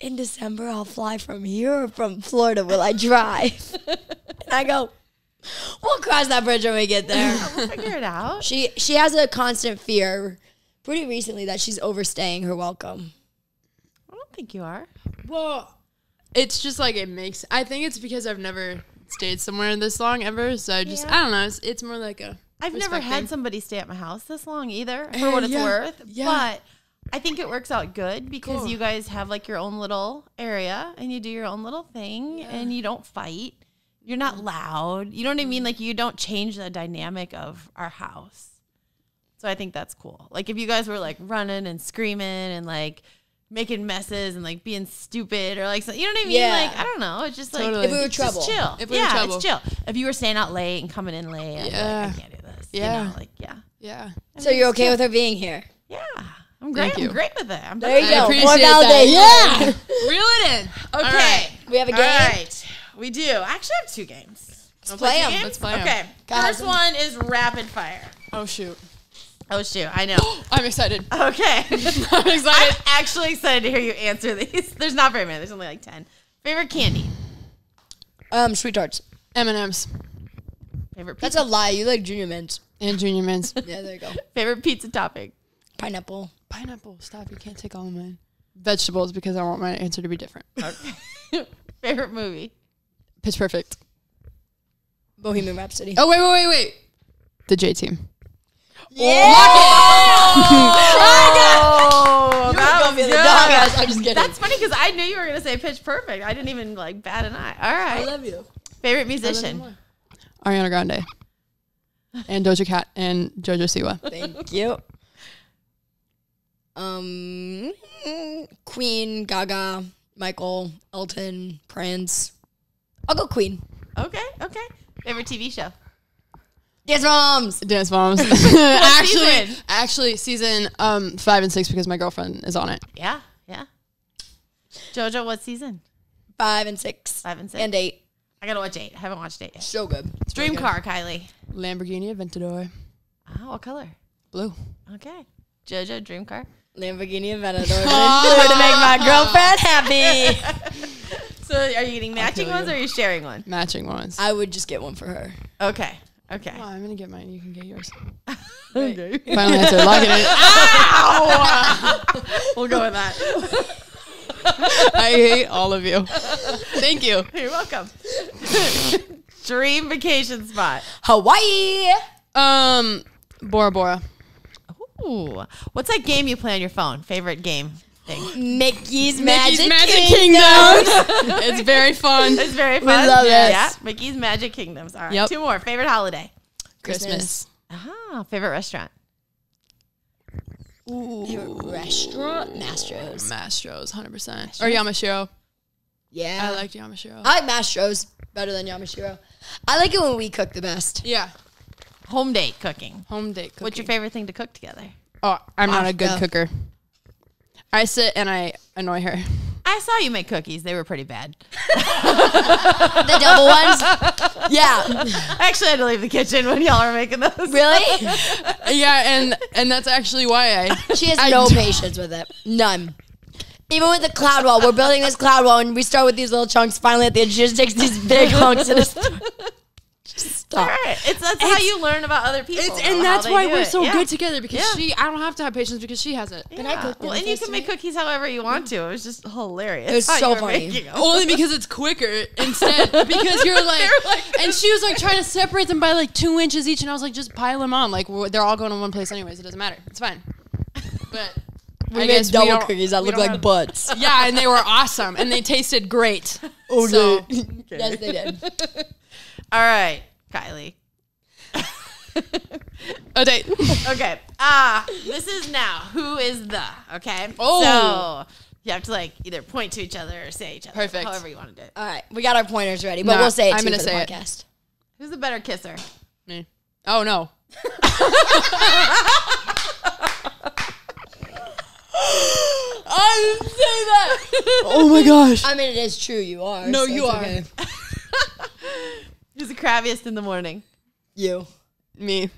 [SPEAKER 4] in December I'll fly from here or from Florida? Will I drive? and I go. We'll cross that bridge when we get there.
[SPEAKER 1] We'll figure it out.
[SPEAKER 4] she she has a constant fear, pretty recently, that she's overstaying her welcome.
[SPEAKER 1] I don't think you are.
[SPEAKER 5] well, it's just like it makes. I think it's because I've never stayed somewhere this long ever. So I just,
[SPEAKER 1] Yeah.
[SPEAKER 5] I don't know. It's, it's more like a.
[SPEAKER 1] I've never
[SPEAKER 5] respect
[SPEAKER 1] had
[SPEAKER 5] thing.
[SPEAKER 1] somebody stay at my house this long either, for uh, what it's
[SPEAKER 5] yeah,
[SPEAKER 1] worth.
[SPEAKER 5] yeah.
[SPEAKER 1] But I think it works out good because
[SPEAKER 5] Cool.
[SPEAKER 1] you guys have like your own little area and you do your own little thing and you don't fight. You're not loud. You know what I mean? Mm. Like you don't change the dynamic of our house. So I think that's cool. Like if you guys were like running and screaming and like making messes and like being stupid or like so, you know what I mean?
[SPEAKER 4] Yeah.
[SPEAKER 1] Like I don't know. It's just like
[SPEAKER 4] If we were trouble.
[SPEAKER 1] chill.
[SPEAKER 5] If we were
[SPEAKER 1] yeah,
[SPEAKER 5] trouble.
[SPEAKER 1] it's chill. If you were staying out late and coming in late, I'd like,
[SPEAKER 5] Yeah.
[SPEAKER 1] I can't do this.
[SPEAKER 5] Yeah.
[SPEAKER 1] You know, like yeah.
[SPEAKER 5] Yeah.
[SPEAKER 4] So you're okay with her being here?
[SPEAKER 1] Yeah. I'm great.
[SPEAKER 5] Thank you.
[SPEAKER 1] I'm great with it. I'm
[SPEAKER 4] There you
[SPEAKER 5] I
[SPEAKER 4] go.
[SPEAKER 5] appreciate
[SPEAKER 4] More
[SPEAKER 5] that.
[SPEAKER 4] validation. Yeah.
[SPEAKER 5] Reel it in.
[SPEAKER 1] Okay.
[SPEAKER 4] We have a game.
[SPEAKER 1] right. We do. I actually have two games. Let's
[SPEAKER 4] play 'em.
[SPEAKER 1] games?
[SPEAKER 5] Let's play 'em.
[SPEAKER 1] Okay.
[SPEAKER 4] Got
[SPEAKER 1] First
[SPEAKER 4] it.
[SPEAKER 1] one is rapid fire.
[SPEAKER 5] Oh, shoot.
[SPEAKER 1] Oh shoot, I know.
[SPEAKER 5] I'm excited.
[SPEAKER 1] Okay.
[SPEAKER 5] I'm excited.
[SPEAKER 1] I'm
[SPEAKER 5] excited.
[SPEAKER 1] actually excited to hear you answer these. There's not very many. There's only like ten. Favorite candy.
[SPEAKER 4] Um, sweet tarts.
[SPEAKER 5] M&M's
[SPEAKER 1] Favorite
[SPEAKER 4] That's a lie. You like Junior Mints.
[SPEAKER 5] and Junior Mints.
[SPEAKER 4] Yeah, there you go.
[SPEAKER 1] Favorite pizza topping.
[SPEAKER 4] Pineapple.
[SPEAKER 5] Pineapple. Stop. You can't take all of mine. Vegetables because I want my answer to be different.
[SPEAKER 1] Favorite movie.
[SPEAKER 5] Pitch Perfect.
[SPEAKER 4] Bohemian Rhapsody.
[SPEAKER 5] Oh, wait, wait, wait, wait. The J Team. Yeah.
[SPEAKER 1] Oh, oh that was good.
[SPEAKER 4] I'm just kidding.
[SPEAKER 1] That's funny because I knew you were gonna say Pitch Perfect. I didn't even like bat an eye. All right.
[SPEAKER 4] I love you.
[SPEAKER 1] Favorite musician.
[SPEAKER 5] Ariana Grande. And Doja Cat and Jojo Siwa.
[SPEAKER 4] Thank you. Um, Queen, Gaga, Michael, Elton, Prince. I'll go Queen.
[SPEAKER 1] Okay. Okay. Favorite TV show.
[SPEAKER 4] Dance Moms.
[SPEAKER 5] Dance Moms. actually,
[SPEAKER 1] season?
[SPEAKER 5] actually, season um five and six because my girlfriend is on it.
[SPEAKER 1] Yeah. Yeah. Jojo, what season?
[SPEAKER 4] Five and six.
[SPEAKER 1] Five and six.
[SPEAKER 4] And eight.
[SPEAKER 1] I gotta watch eight. I haven't watched eight yet.
[SPEAKER 4] So good.
[SPEAKER 1] Dream car, Kylie.
[SPEAKER 5] Lamborghini Aventador.
[SPEAKER 1] Oh, what color?
[SPEAKER 5] Blue.
[SPEAKER 1] Okay. Jojo, dream car.
[SPEAKER 4] Lamborghini Aventador. to make my girlfriend happy.
[SPEAKER 1] So, are you getting matching ones
[SPEAKER 5] you.
[SPEAKER 1] or are you sharing one?
[SPEAKER 5] Matching ones.
[SPEAKER 4] I would just get one for her.
[SPEAKER 1] Okay. Okay.
[SPEAKER 5] Oh, I'm gonna get mine. You can get yours.
[SPEAKER 1] Okay.
[SPEAKER 5] Final answer. Lock it in.
[SPEAKER 1] we'll go with that.
[SPEAKER 5] I hate all of you. Thank you.
[SPEAKER 1] You're welcome. Dream vacation spot.
[SPEAKER 4] Hawaii.
[SPEAKER 5] Um, Bora Bora.
[SPEAKER 1] Ooh, what's that game you play on your phone? Favorite game thing?
[SPEAKER 4] Mickey's Magic,
[SPEAKER 5] Mickey's Magic
[SPEAKER 4] Kingdom.
[SPEAKER 5] Kingdom. it's very fun.
[SPEAKER 1] It's very
[SPEAKER 4] We
[SPEAKER 1] fun.
[SPEAKER 4] love it.
[SPEAKER 1] Yeah, Mickey's Magic Kingdoms. All right,
[SPEAKER 5] Yep.
[SPEAKER 1] two more. Favorite holiday.
[SPEAKER 5] Christmas.
[SPEAKER 1] Ah, favorite restaurant.
[SPEAKER 4] Favorite restaurant, Mastro's.
[SPEAKER 5] Mastro's, hundred percent. Or Yamashiro.
[SPEAKER 4] Yeah,
[SPEAKER 5] I liked Yamashiro.
[SPEAKER 4] I like Mastro's better than Yamashiro. I like it when we cook the best.
[SPEAKER 5] yeah,
[SPEAKER 1] Home date cooking.
[SPEAKER 5] home date. Cooking.
[SPEAKER 1] What's your favorite thing to cook together?
[SPEAKER 5] Oh, I'm not a good
[SPEAKER 4] Pasta.
[SPEAKER 5] cooker. I sit and I annoy her.
[SPEAKER 1] I saw you make cookies. They were pretty bad.
[SPEAKER 4] The double ones. Yeah,
[SPEAKER 1] I actually had to leave the kitchen when y'all were making those.
[SPEAKER 4] really.
[SPEAKER 5] yeah, and and that's actually why I.
[SPEAKER 4] She has
[SPEAKER 5] I
[SPEAKER 4] no
[SPEAKER 5] don't-
[SPEAKER 4] patience with it. None. Even with the cloud wall, we're building this cloud wall, and we start with these little chunks. Finally, at the end, she just takes these big hunks and just just
[SPEAKER 1] All
[SPEAKER 4] stop.
[SPEAKER 1] right, it's that's how you learn about other people.
[SPEAKER 5] It's and that's why we're
[SPEAKER 1] it.
[SPEAKER 5] so
[SPEAKER 1] Yeah.
[SPEAKER 5] good together because
[SPEAKER 1] Yeah.
[SPEAKER 5] she. I don't have to have patience because she has it.
[SPEAKER 4] And I cooked
[SPEAKER 1] Well, and you can make cookies however you want to. It was just hilarious. It's
[SPEAKER 4] so funny.
[SPEAKER 5] Only because it's quicker instead. Because you're like, and she was like trying to separate them by like two inches each, and I was like, just pile them on. Like they're all going in one place anyways. It doesn't matter. It's fine. But
[SPEAKER 4] We
[SPEAKER 5] I
[SPEAKER 4] made double cookies that
[SPEAKER 5] we
[SPEAKER 4] look like
[SPEAKER 5] have-
[SPEAKER 4] butts.
[SPEAKER 5] Yeah, and they were awesome, and they tasted great.
[SPEAKER 4] Oh,
[SPEAKER 5] So-
[SPEAKER 4] yes, they did.
[SPEAKER 1] All right, Kylie.
[SPEAKER 5] A date.
[SPEAKER 1] Okay. Ah, this is now. Who is the? Okay.
[SPEAKER 5] Oh.
[SPEAKER 1] So you have to like either point to each other or say each other.
[SPEAKER 5] Perfect.
[SPEAKER 1] However you want to do it.
[SPEAKER 4] All right, we got our pointers ready, but
[SPEAKER 5] Nah,
[SPEAKER 4] we'll say it
[SPEAKER 5] I'm
[SPEAKER 4] too
[SPEAKER 5] gonna
[SPEAKER 4] for the
[SPEAKER 5] say it.
[SPEAKER 4] podcast.
[SPEAKER 1] Who's the better kisser?
[SPEAKER 5] Me. Oh no. I didn't say that. Oh my gosh.
[SPEAKER 4] I mean, it is true. You are.
[SPEAKER 5] No,
[SPEAKER 4] so
[SPEAKER 5] you
[SPEAKER 4] it's
[SPEAKER 5] are.
[SPEAKER 4] okay.
[SPEAKER 1] Who's the crabbiest in the morning?
[SPEAKER 4] You.
[SPEAKER 5] Me.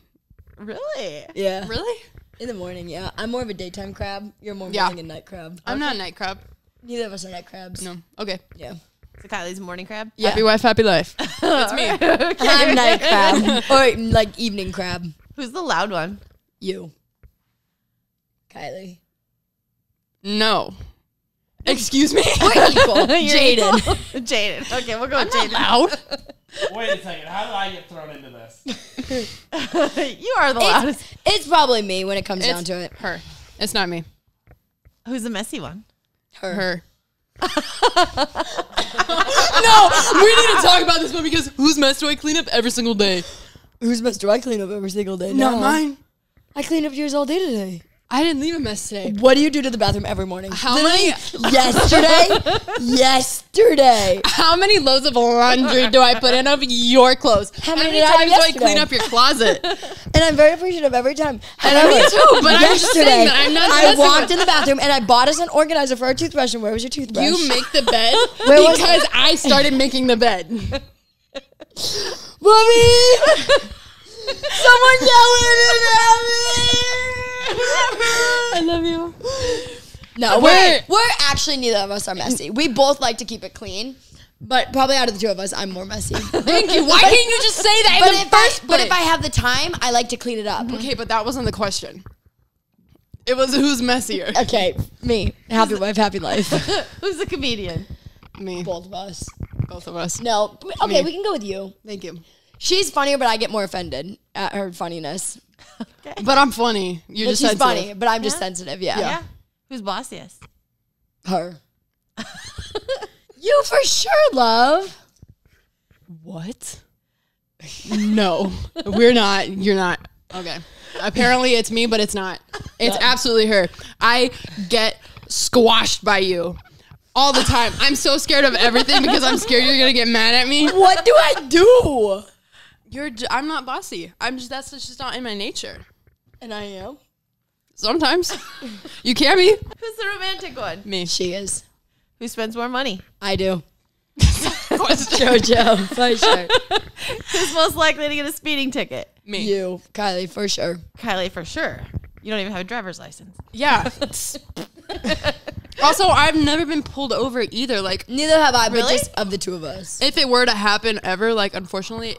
[SPEAKER 1] Really?
[SPEAKER 4] Yeah.
[SPEAKER 5] Really?
[SPEAKER 4] In the morning, yeah. I'm more of a daytime crab. You're more
[SPEAKER 5] Yeah.
[SPEAKER 4] morning and night crab.
[SPEAKER 5] I'm not a night crab.
[SPEAKER 4] Neither of us are night crabs.
[SPEAKER 5] No. Okay.
[SPEAKER 4] Yeah.
[SPEAKER 1] So Kylie's a morning crab.
[SPEAKER 4] Yeah.
[SPEAKER 5] Happy wife, happy life. That's me.
[SPEAKER 4] I'm night crab or mm, like evening crab.
[SPEAKER 1] Who's the loud one?
[SPEAKER 4] You. Kylie.
[SPEAKER 5] No. Excuse me.
[SPEAKER 4] We're equal. Jayden.
[SPEAKER 1] Jayden. Okay, we'll go with Jayden.
[SPEAKER 5] Loud.
[SPEAKER 6] Wait a second. How did I get thrown into this?
[SPEAKER 1] you are the loudest.
[SPEAKER 4] It's, it's probably me when it comes down to it.
[SPEAKER 5] Her. It's not me.
[SPEAKER 1] Who's the messy one?
[SPEAKER 4] Her.
[SPEAKER 5] Her. no, we need to talk about this one because whose mess do I clean up every single day?
[SPEAKER 4] Whose mess do I clean up every single day?
[SPEAKER 5] Not
[SPEAKER 4] now?
[SPEAKER 5] mine.
[SPEAKER 4] I clean up yours all day today.
[SPEAKER 5] I didn't leave a mess today.
[SPEAKER 4] What do you do to the bathroom every morning?
[SPEAKER 5] How
[SPEAKER 4] Literally,
[SPEAKER 5] many-
[SPEAKER 4] Yesterday. yesterday.
[SPEAKER 5] How many loads of laundry do I put in of your clothes?
[SPEAKER 4] How many
[SPEAKER 5] many
[SPEAKER 4] did I do
[SPEAKER 5] times do I clean up your closet?
[SPEAKER 4] And I'm very appreciative every time. And I
[SPEAKER 5] me too, but I'm just saying that I'm not
[SPEAKER 4] I walked in the bathroom and I bought us an organizer for our toothbrush. And where was your toothbrush?
[SPEAKER 5] you make the bed because I started making the bed.
[SPEAKER 4] Mommy! Someone yelling at me!
[SPEAKER 5] I love you.
[SPEAKER 4] No, we're,
[SPEAKER 5] We're-
[SPEAKER 4] we're actually neither of us are messy. We both like to keep it clean, but probably out of the two of us, I'm more messy.
[SPEAKER 5] Thank you. Why can't you just say that
[SPEAKER 4] but
[SPEAKER 5] in the
[SPEAKER 4] if I,
[SPEAKER 5] first
[SPEAKER 4] but if I have the time, I like to clean it up.
[SPEAKER 5] Okay, but that wasn't the question. It was who's messier.
[SPEAKER 4] Okay, me. Happy wife, happy life.
[SPEAKER 1] Who's the comedian?
[SPEAKER 5] Me.
[SPEAKER 4] Both of us.
[SPEAKER 5] Both of us.
[SPEAKER 4] No, okay,
[SPEAKER 5] Me.
[SPEAKER 4] we can go with you.
[SPEAKER 5] Thank you.
[SPEAKER 4] She's funnier, but I get more offended at her funniness.
[SPEAKER 5] But I'm funny. You're
[SPEAKER 4] But
[SPEAKER 5] just
[SPEAKER 4] she's
[SPEAKER 5] sensitive.
[SPEAKER 4] funny, but I'm just
[SPEAKER 1] Yeah?
[SPEAKER 4] sensitive. Yeah.
[SPEAKER 1] Yeah. Who's bossiest?
[SPEAKER 4] Her. you for sure, love.
[SPEAKER 5] What? no, we're not. You're not. Okay. Apparently, it's me, but it's not. It's absolutely her. I get squashed by you all the time. I'm so scared of everything because I'm scared you're gonna get mad at me.
[SPEAKER 4] What do I do?
[SPEAKER 5] You're. j- I'm not bossy. I'm just. That's just not in my nature.
[SPEAKER 4] And I am.
[SPEAKER 5] Sometimes you can be
[SPEAKER 1] Who's the romantic one?
[SPEAKER 5] me.
[SPEAKER 4] She is.
[SPEAKER 1] Who spends more money?
[SPEAKER 4] I do. Jojo, for sure.
[SPEAKER 1] Who's most likely to get a speeding ticket?
[SPEAKER 5] Me.
[SPEAKER 4] You, Kylie, for sure.
[SPEAKER 1] Kylie, for sure. You don't even have a driver's license.
[SPEAKER 5] Yeah. also, I've never been pulled over either. Like,
[SPEAKER 4] Neither have I, but
[SPEAKER 1] Really?
[SPEAKER 4] just of the two of us.
[SPEAKER 5] if it were to happen ever, like, unfortunately,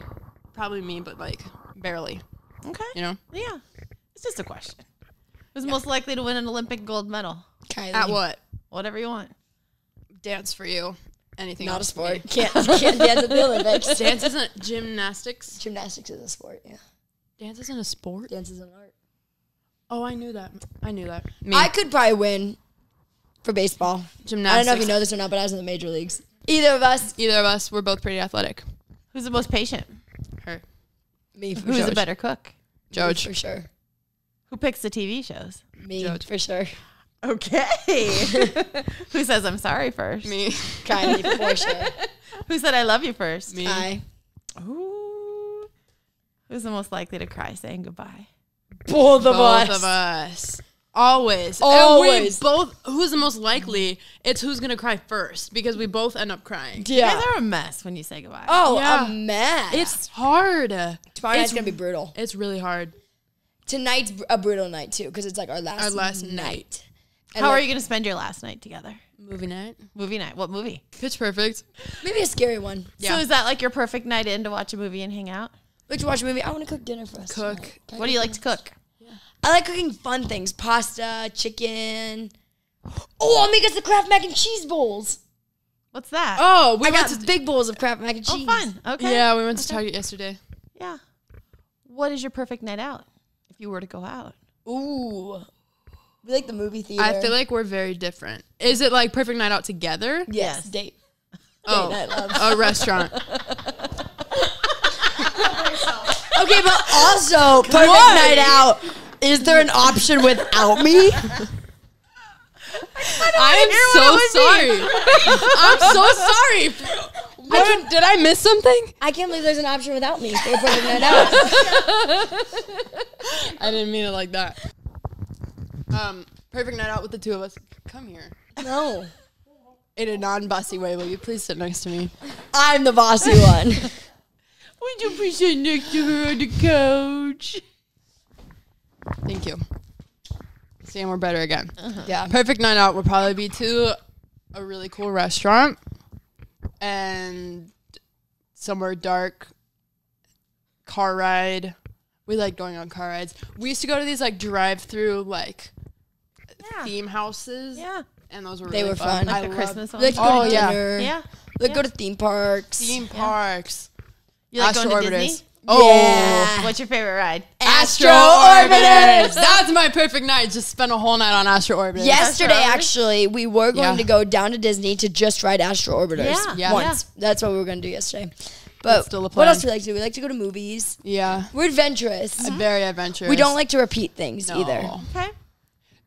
[SPEAKER 5] probably me, but like, barely.
[SPEAKER 1] Okay.
[SPEAKER 5] You know?
[SPEAKER 1] Yeah. It's just a question. Who's most likely to win an Olympic gold medal?
[SPEAKER 4] Kylie.
[SPEAKER 5] At what?
[SPEAKER 1] Whatever you want.
[SPEAKER 5] Dance for you. Anything
[SPEAKER 4] Not a
[SPEAKER 5] else for
[SPEAKER 4] sport. Can't can't dance at the Olympics.
[SPEAKER 5] Dance isn't gymnastics.
[SPEAKER 4] Gymnastics is a sport. Yeah,
[SPEAKER 5] Dance isn't a sport.
[SPEAKER 4] dance is an art.
[SPEAKER 5] Oh, I knew that. I knew that. Me.
[SPEAKER 4] I could probably win for baseball.
[SPEAKER 5] gymnastics.
[SPEAKER 4] I don't know if you know this or not, but I was in the major leagues. Either of us.
[SPEAKER 5] Either of us, we're both pretty athletic.
[SPEAKER 1] Who's the most patient?
[SPEAKER 5] Her.
[SPEAKER 4] Me for
[SPEAKER 1] Who's
[SPEAKER 4] sure.
[SPEAKER 1] the better cook?
[SPEAKER 4] Me
[SPEAKER 5] Jojo.
[SPEAKER 4] for sure.
[SPEAKER 1] Who picks the TV shows?
[SPEAKER 4] Me
[SPEAKER 5] Jojo.
[SPEAKER 4] for sure.
[SPEAKER 1] Okay. Who says I'm sorry first?
[SPEAKER 5] Me.
[SPEAKER 4] Kylie for sure.
[SPEAKER 1] Who said I love you first?
[SPEAKER 5] Me.
[SPEAKER 4] I.
[SPEAKER 1] Ooh. Who's the most likely to cry saying goodbye?
[SPEAKER 4] Both of us.
[SPEAKER 5] Both of us. Always.
[SPEAKER 4] Always.
[SPEAKER 5] And we both, who's the most likely? It's who's going to cry first because we both end up crying.
[SPEAKER 1] You
[SPEAKER 4] Yeah.
[SPEAKER 1] guys are a mess when you say goodbye.
[SPEAKER 4] Oh,
[SPEAKER 5] Yeah.
[SPEAKER 4] a mess.
[SPEAKER 5] It's hard.
[SPEAKER 4] tomorrow
[SPEAKER 5] it's-
[SPEAKER 4] night's gonna be brutal.
[SPEAKER 5] It's really hard.
[SPEAKER 4] Tonight's a brutal night too, because it's like our last
[SPEAKER 5] Our last
[SPEAKER 4] night.
[SPEAKER 5] night.
[SPEAKER 4] And
[SPEAKER 1] How
[SPEAKER 4] like,
[SPEAKER 1] are you going to spend your last night together?
[SPEAKER 5] Movie night.
[SPEAKER 1] Movie night. What movie?
[SPEAKER 5] Pitch Perfect.
[SPEAKER 4] Maybe a scary one.
[SPEAKER 5] Yeah.
[SPEAKER 1] So is that like your perfect night in to watch a movie and hang out?
[SPEAKER 4] Like to watch a movie. I want to cook dinner for us.
[SPEAKER 5] Cook.
[SPEAKER 4] tonight.
[SPEAKER 1] What do you like to cook?
[SPEAKER 4] I like cooking fun things: pasta, chicken. Oh, I'll make us the Kraft mac and cheese bowls.
[SPEAKER 1] What's that?
[SPEAKER 5] Oh, we
[SPEAKER 4] I got
[SPEAKER 5] to.
[SPEAKER 4] big bowls of Kraft mac and cheese.
[SPEAKER 1] Oh,
[SPEAKER 4] cheese.
[SPEAKER 1] fun. Okay.
[SPEAKER 5] Yeah, we went to Target yesterday.
[SPEAKER 1] Yeah. What is your perfect night out if you were to go out?
[SPEAKER 4] Ooh, we like the movie theater.
[SPEAKER 5] I feel like we're very different. Is it like perfect night out together?
[SPEAKER 4] yes,
[SPEAKER 1] Yes.
[SPEAKER 4] date.
[SPEAKER 5] Oh,
[SPEAKER 4] night, love.
[SPEAKER 5] a restaurant.
[SPEAKER 4] Okay, but also perfect night out. Is there an option without me?
[SPEAKER 5] I am so sorry. I'm so sorry. What, did I miss something?
[SPEAKER 4] I can't believe there's an option without me for a perfect night out.
[SPEAKER 5] I didn't mean it like that. Um, perfect night out with the two of us. Come here.
[SPEAKER 4] No,
[SPEAKER 5] In a non-bossy way, will you please sit next to me?
[SPEAKER 4] I'm the bossy one.
[SPEAKER 1] Would you please sit next to her on the couch?
[SPEAKER 5] Thank you. See, and we're better again. Uh-huh.
[SPEAKER 4] yeah,
[SPEAKER 5] Perfect night out would probably be to a really cool restaurant and somewhere dark. Car ride. We like going on car rides. We used to go to these like drive-through like
[SPEAKER 1] Yeah.
[SPEAKER 5] theme houses.
[SPEAKER 1] Yeah.
[SPEAKER 5] and those were
[SPEAKER 4] They
[SPEAKER 5] really
[SPEAKER 4] were fun.
[SPEAKER 5] I
[SPEAKER 1] Like the
[SPEAKER 5] love
[SPEAKER 1] Christmas
[SPEAKER 4] we
[SPEAKER 1] one.
[SPEAKER 4] like to go
[SPEAKER 5] Oh,
[SPEAKER 4] to
[SPEAKER 5] yeah.
[SPEAKER 4] dinner.
[SPEAKER 1] Yeah.
[SPEAKER 4] we like to go to theme parks.
[SPEAKER 5] theme parks.
[SPEAKER 1] You like
[SPEAKER 5] Astro
[SPEAKER 1] going to
[SPEAKER 5] Orbiters.
[SPEAKER 1] Disney?
[SPEAKER 5] Oh,
[SPEAKER 4] Yeah.
[SPEAKER 1] What's your favorite ride?
[SPEAKER 4] Astro
[SPEAKER 5] Orbiters.
[SPEAKER 4] Orbiters.
[SPEAKER 5] That's my perfect night. Just spend a whole night on Astro Orbiters.
[SPEAKER 4] Yesterday,
[SPEAKER 1] Astro
[SPEAKER 4] actually, we were going
[SPEAKER 5] Yeah.
[SPEAKER 4] to go down to Disney to just ride Astro Orbiters
[SPEAKER 1] Yeah.
[SPEAKER 5] Yeah.
[SPEAKER 4] once. That's what we were going to do yesterday. But
[SPEAKER 5] still a
[SPEAKER 4] what else do we like to do? We like to go to movies.
[SPEAKER 5] Yeah.
[SPEAKER 4] We're adventurous.
[SPEAKER 5] Uh, very adventurous.
[SPEAKER 4] We don't like to repeat things
[SPEAKER 5] No.
[SPEAKER 4] either.
[SPEAKER 1] Okay.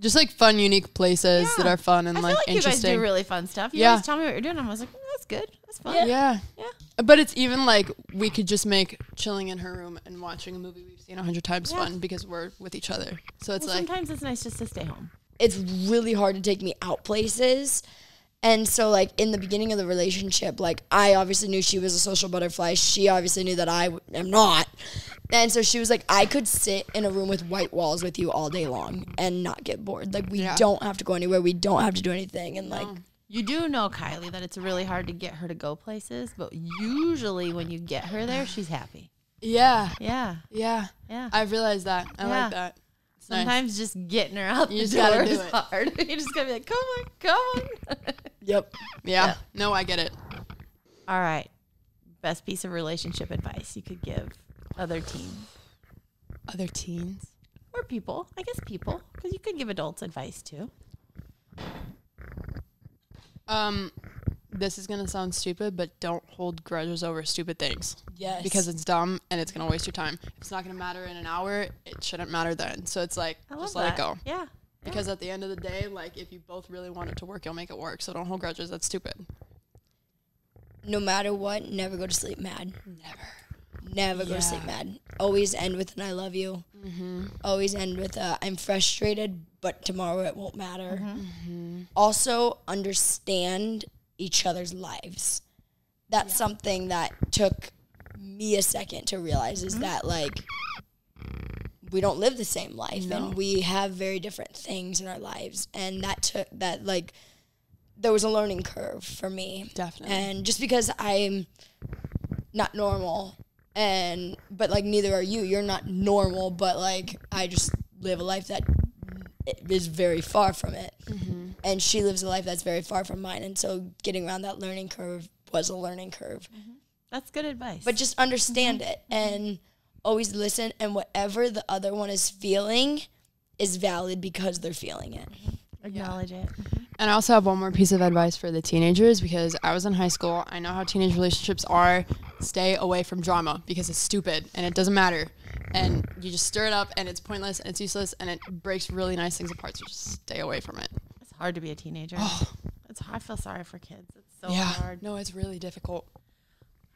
[SPEAKER 5] Just like fun, unique places that are fun and
[SPEAKER 1] I feel
[SPEAKER 5] like,
[SPEAKER 1] like you guys
[SPEAKER 5] interesting.
[SPEAKER 1] do really fun stuff. You
[SPEAKER 5] Yeah.
[SPEAKER 1] always tell me what you're doing. I was like, oh, that's good. That's fun.
[SPEAKER 5] yeah.
[SPEAKER 1] Yeah.
[SPEAKER 5] But it's even like we could just make chilling in her room and watching a movie we've seen a hundred times
[SPEAKER 1] Yeah.
[SPEAKER 5] fun because we're with each other. So it's
[SPEAKER 1] Well,
[SPEAKER 5] like
[SPEAKER 1] sometimes it's nice just to stay home.
[SPEAKER 4] It's really hard to take me out places. And so, like, in the beginning of the relationship, like, I obviously knew she was a social butterfly. She obviously knew that I w- am not. And so she was like, I could sit in a room with white walls with you all day long and not get bored. Like, we
[SPEAKER 5] Yeah.
[SPEAKER 4] don't have to go anywhere. We don't have to do anything. And, like,
[SPEAKER 1] You do know, Kylie, that it's really hard to get her to go places, but usually when you get her there, she's happy.
[SPEAKER 5] yeah,
[SPEAKER 1] Yeah.
[SPEAKER 5] yeah.
[SPEAKER 1] Yeah.
[SPEAKER 5] I've realized that. I
[SPEAKER 1] Yeah.
[SPEAKER 5] like that. It's nice.
[SPEAKER 1] Sometimes just getting her out
[SPEAKER 5] You
[SPEAKER 1] the
[SPEAKER 5] just
[SPEAKER 1] door
[SPEAKER 5] gotta do
[SPEAKER 1] is
[SPEAKER 5] it.
[SPEAKER 1] hard. you just gotta be like, come on, come on.
[SPEAKER 4] yep.
[SPEAKER 5] Yeah. No, I get it.
[SPEAKER 1] All right. Best piece of relationship advice you could give other teens
[SPEAKER 5] Other teens.
[SPEAKER 1] or people. I guess people, because you could give adults advice too.
[SPEAKER 5] Um, this is gonna sound stupid, but don't hold grudges over stupid things.
[SPEAKER 4] Yes.
[SPEAKER 5] Because it's dumb and it's gonna waste your time. If it's not gonna matter in an hour, it shouldn't matter then. So it's like
[SPEAKER 1] I
[SPEAKER 5] just let
[SPEAKER 1] that.
[SPEAKER 5] it go.
[SPEAKER 1] Yeah.
[SPEAKER 5] Because at the end of the day, like if you both really want it to work, you'll make it work. So don't hold grudges. That's stupid.
[SPEAKER 4] no matter what, never go to sleep mad. Never. Never go to sleep mad. Always end with an I love you. Always end with a I'm frustrated, but tomorrow it won't matter. Mm-hmm. Mm-hmm. Also, understand each other's lives. That's something that took me a second to realize is mm-hmm. that, like, we don't live the same life and we have very different things in our lives. And that took that, like, there was a learning curve for me.
[SPEAKER 5] Definitely.
[SPEAKER 4] And just because I'm not normal and but like neither are you. You're not normal, but like I just live a life that is very far from it. Mm-hmm. and she lives a life that's very far from mine. And so getting around that learning curve was a learning curve. Mm-hmm.
[SPEAKER 1] That's good advice.
[SPEAKER 4] But just understand mm-hmm. it and always listen. And whatever the other one is feeling is valid because they're feeling it.
[SPEAKER 1] acknowledge it.
[SPEAKER 5] And I also have one more piece of advice for the teenagers because I was in high school. I know how teenage relationships are. Stay away from drama because it's stupid and it doesn't matter. And you just stir it up and it's pointless and it's useless and it breaks really nice things apart. So just stay away from it.
[SPEAKER 1] It's hard to be a teenager. It's I feel sorry for kids. It's so
[SPEAKER 5] yeah.
[SPEAKER 1] hard.
[SPEAKER 5] No, it's really difficult.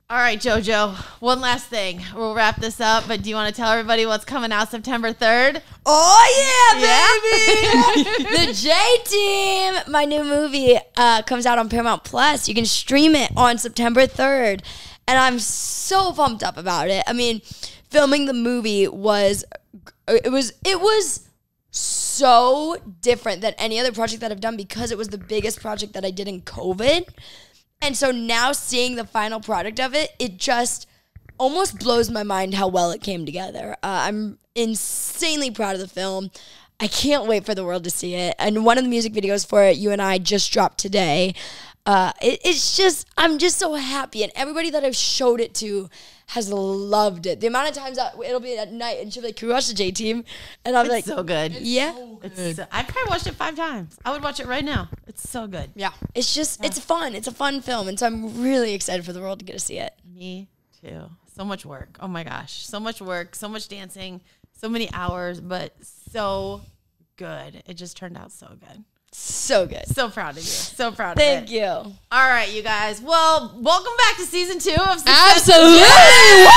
[SPEAKER 1] All right, JoJo. One last thing. We'll wrap this up. But do you want to tell everybody what's coming out September third?
[SPEAKER 4] Oh yeah, baby! the J Team, my new movie, uh, comes out on Paramount Plus. You can stream it on September third, and I'm so pumped up about it. I mean, filming the movie was it was it was so different than any other project that I've done because it was the biggest project that I did in COVID. And so now seeing the final product of it, it just almost blows my mind how well it came together. Uh, I'm insanely proud of the film. I can't wait for the world to see it. And one of the music videos for it, you and I just dropped today. Uh, it, it's just, I'm just so happy. And everybody that I've showed it to has loved it. The amount of times that it'll be at night and she'll be like, Can we watch the J Team? And I'm like,
[SPEAKER 1] It's so good.
[SPEAKER 4] Yeah.
[SPEAKER 1] It's so, I've probably watched it five times. I would watch it right now. It's so good.
[SPEAKER 5] Yeah.
[SPEAKER 4] It's just, it's fun. It's a fun film. And so I'm really excited for the world to get to see it.
[SPEAKER 1] Me too. So much work. Oh my gosh. So much work. So much dancing. So many hours, but so good. It just turned out so good.
[SPEAKER 4] So good.
[SPEAKER 1] So proud of you. So proud of
[SPEAKER 4] Thank you.
[SPEAKER 1] All right, you guys. Well, welcome back to season two of Success
[SPEAKER 5] Absolutely.
[SPEAKER 1] Yeah,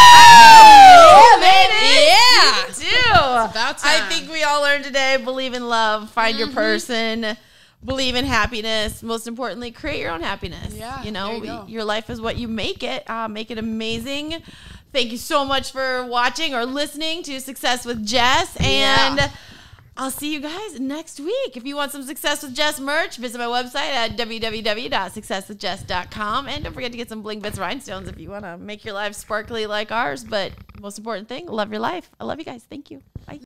[SPEAKER 1] baby.
[SPEAKER 5] Yeah.
[SPEAKER 1] Season two.
[SPEAKER 5] about
[SPEAKER 1] I think we all learned today believe in love, find your person, believe in happiness. Most importantly, create your own happiness.
[SPEAKER 5] Yeah,
[SPEAKER 1] You know,
[SPEAKER 5] you
[SPEAKER 1] your life is what you make it. Uh, make it amazing. Thank you so much for watching or listening to Success with Jess. And
[SPEAKER 5] Yeah.
[SPEAKER 1] I'll see you guys next week. If you want some Success with Jess merch, visit my website at www.successwithjess.com. And don't forget to get some Bling Bits rhinestones if you want to make your life sparkly like ours. But most important thing, love your life. I love you guys. Thank you. Bye.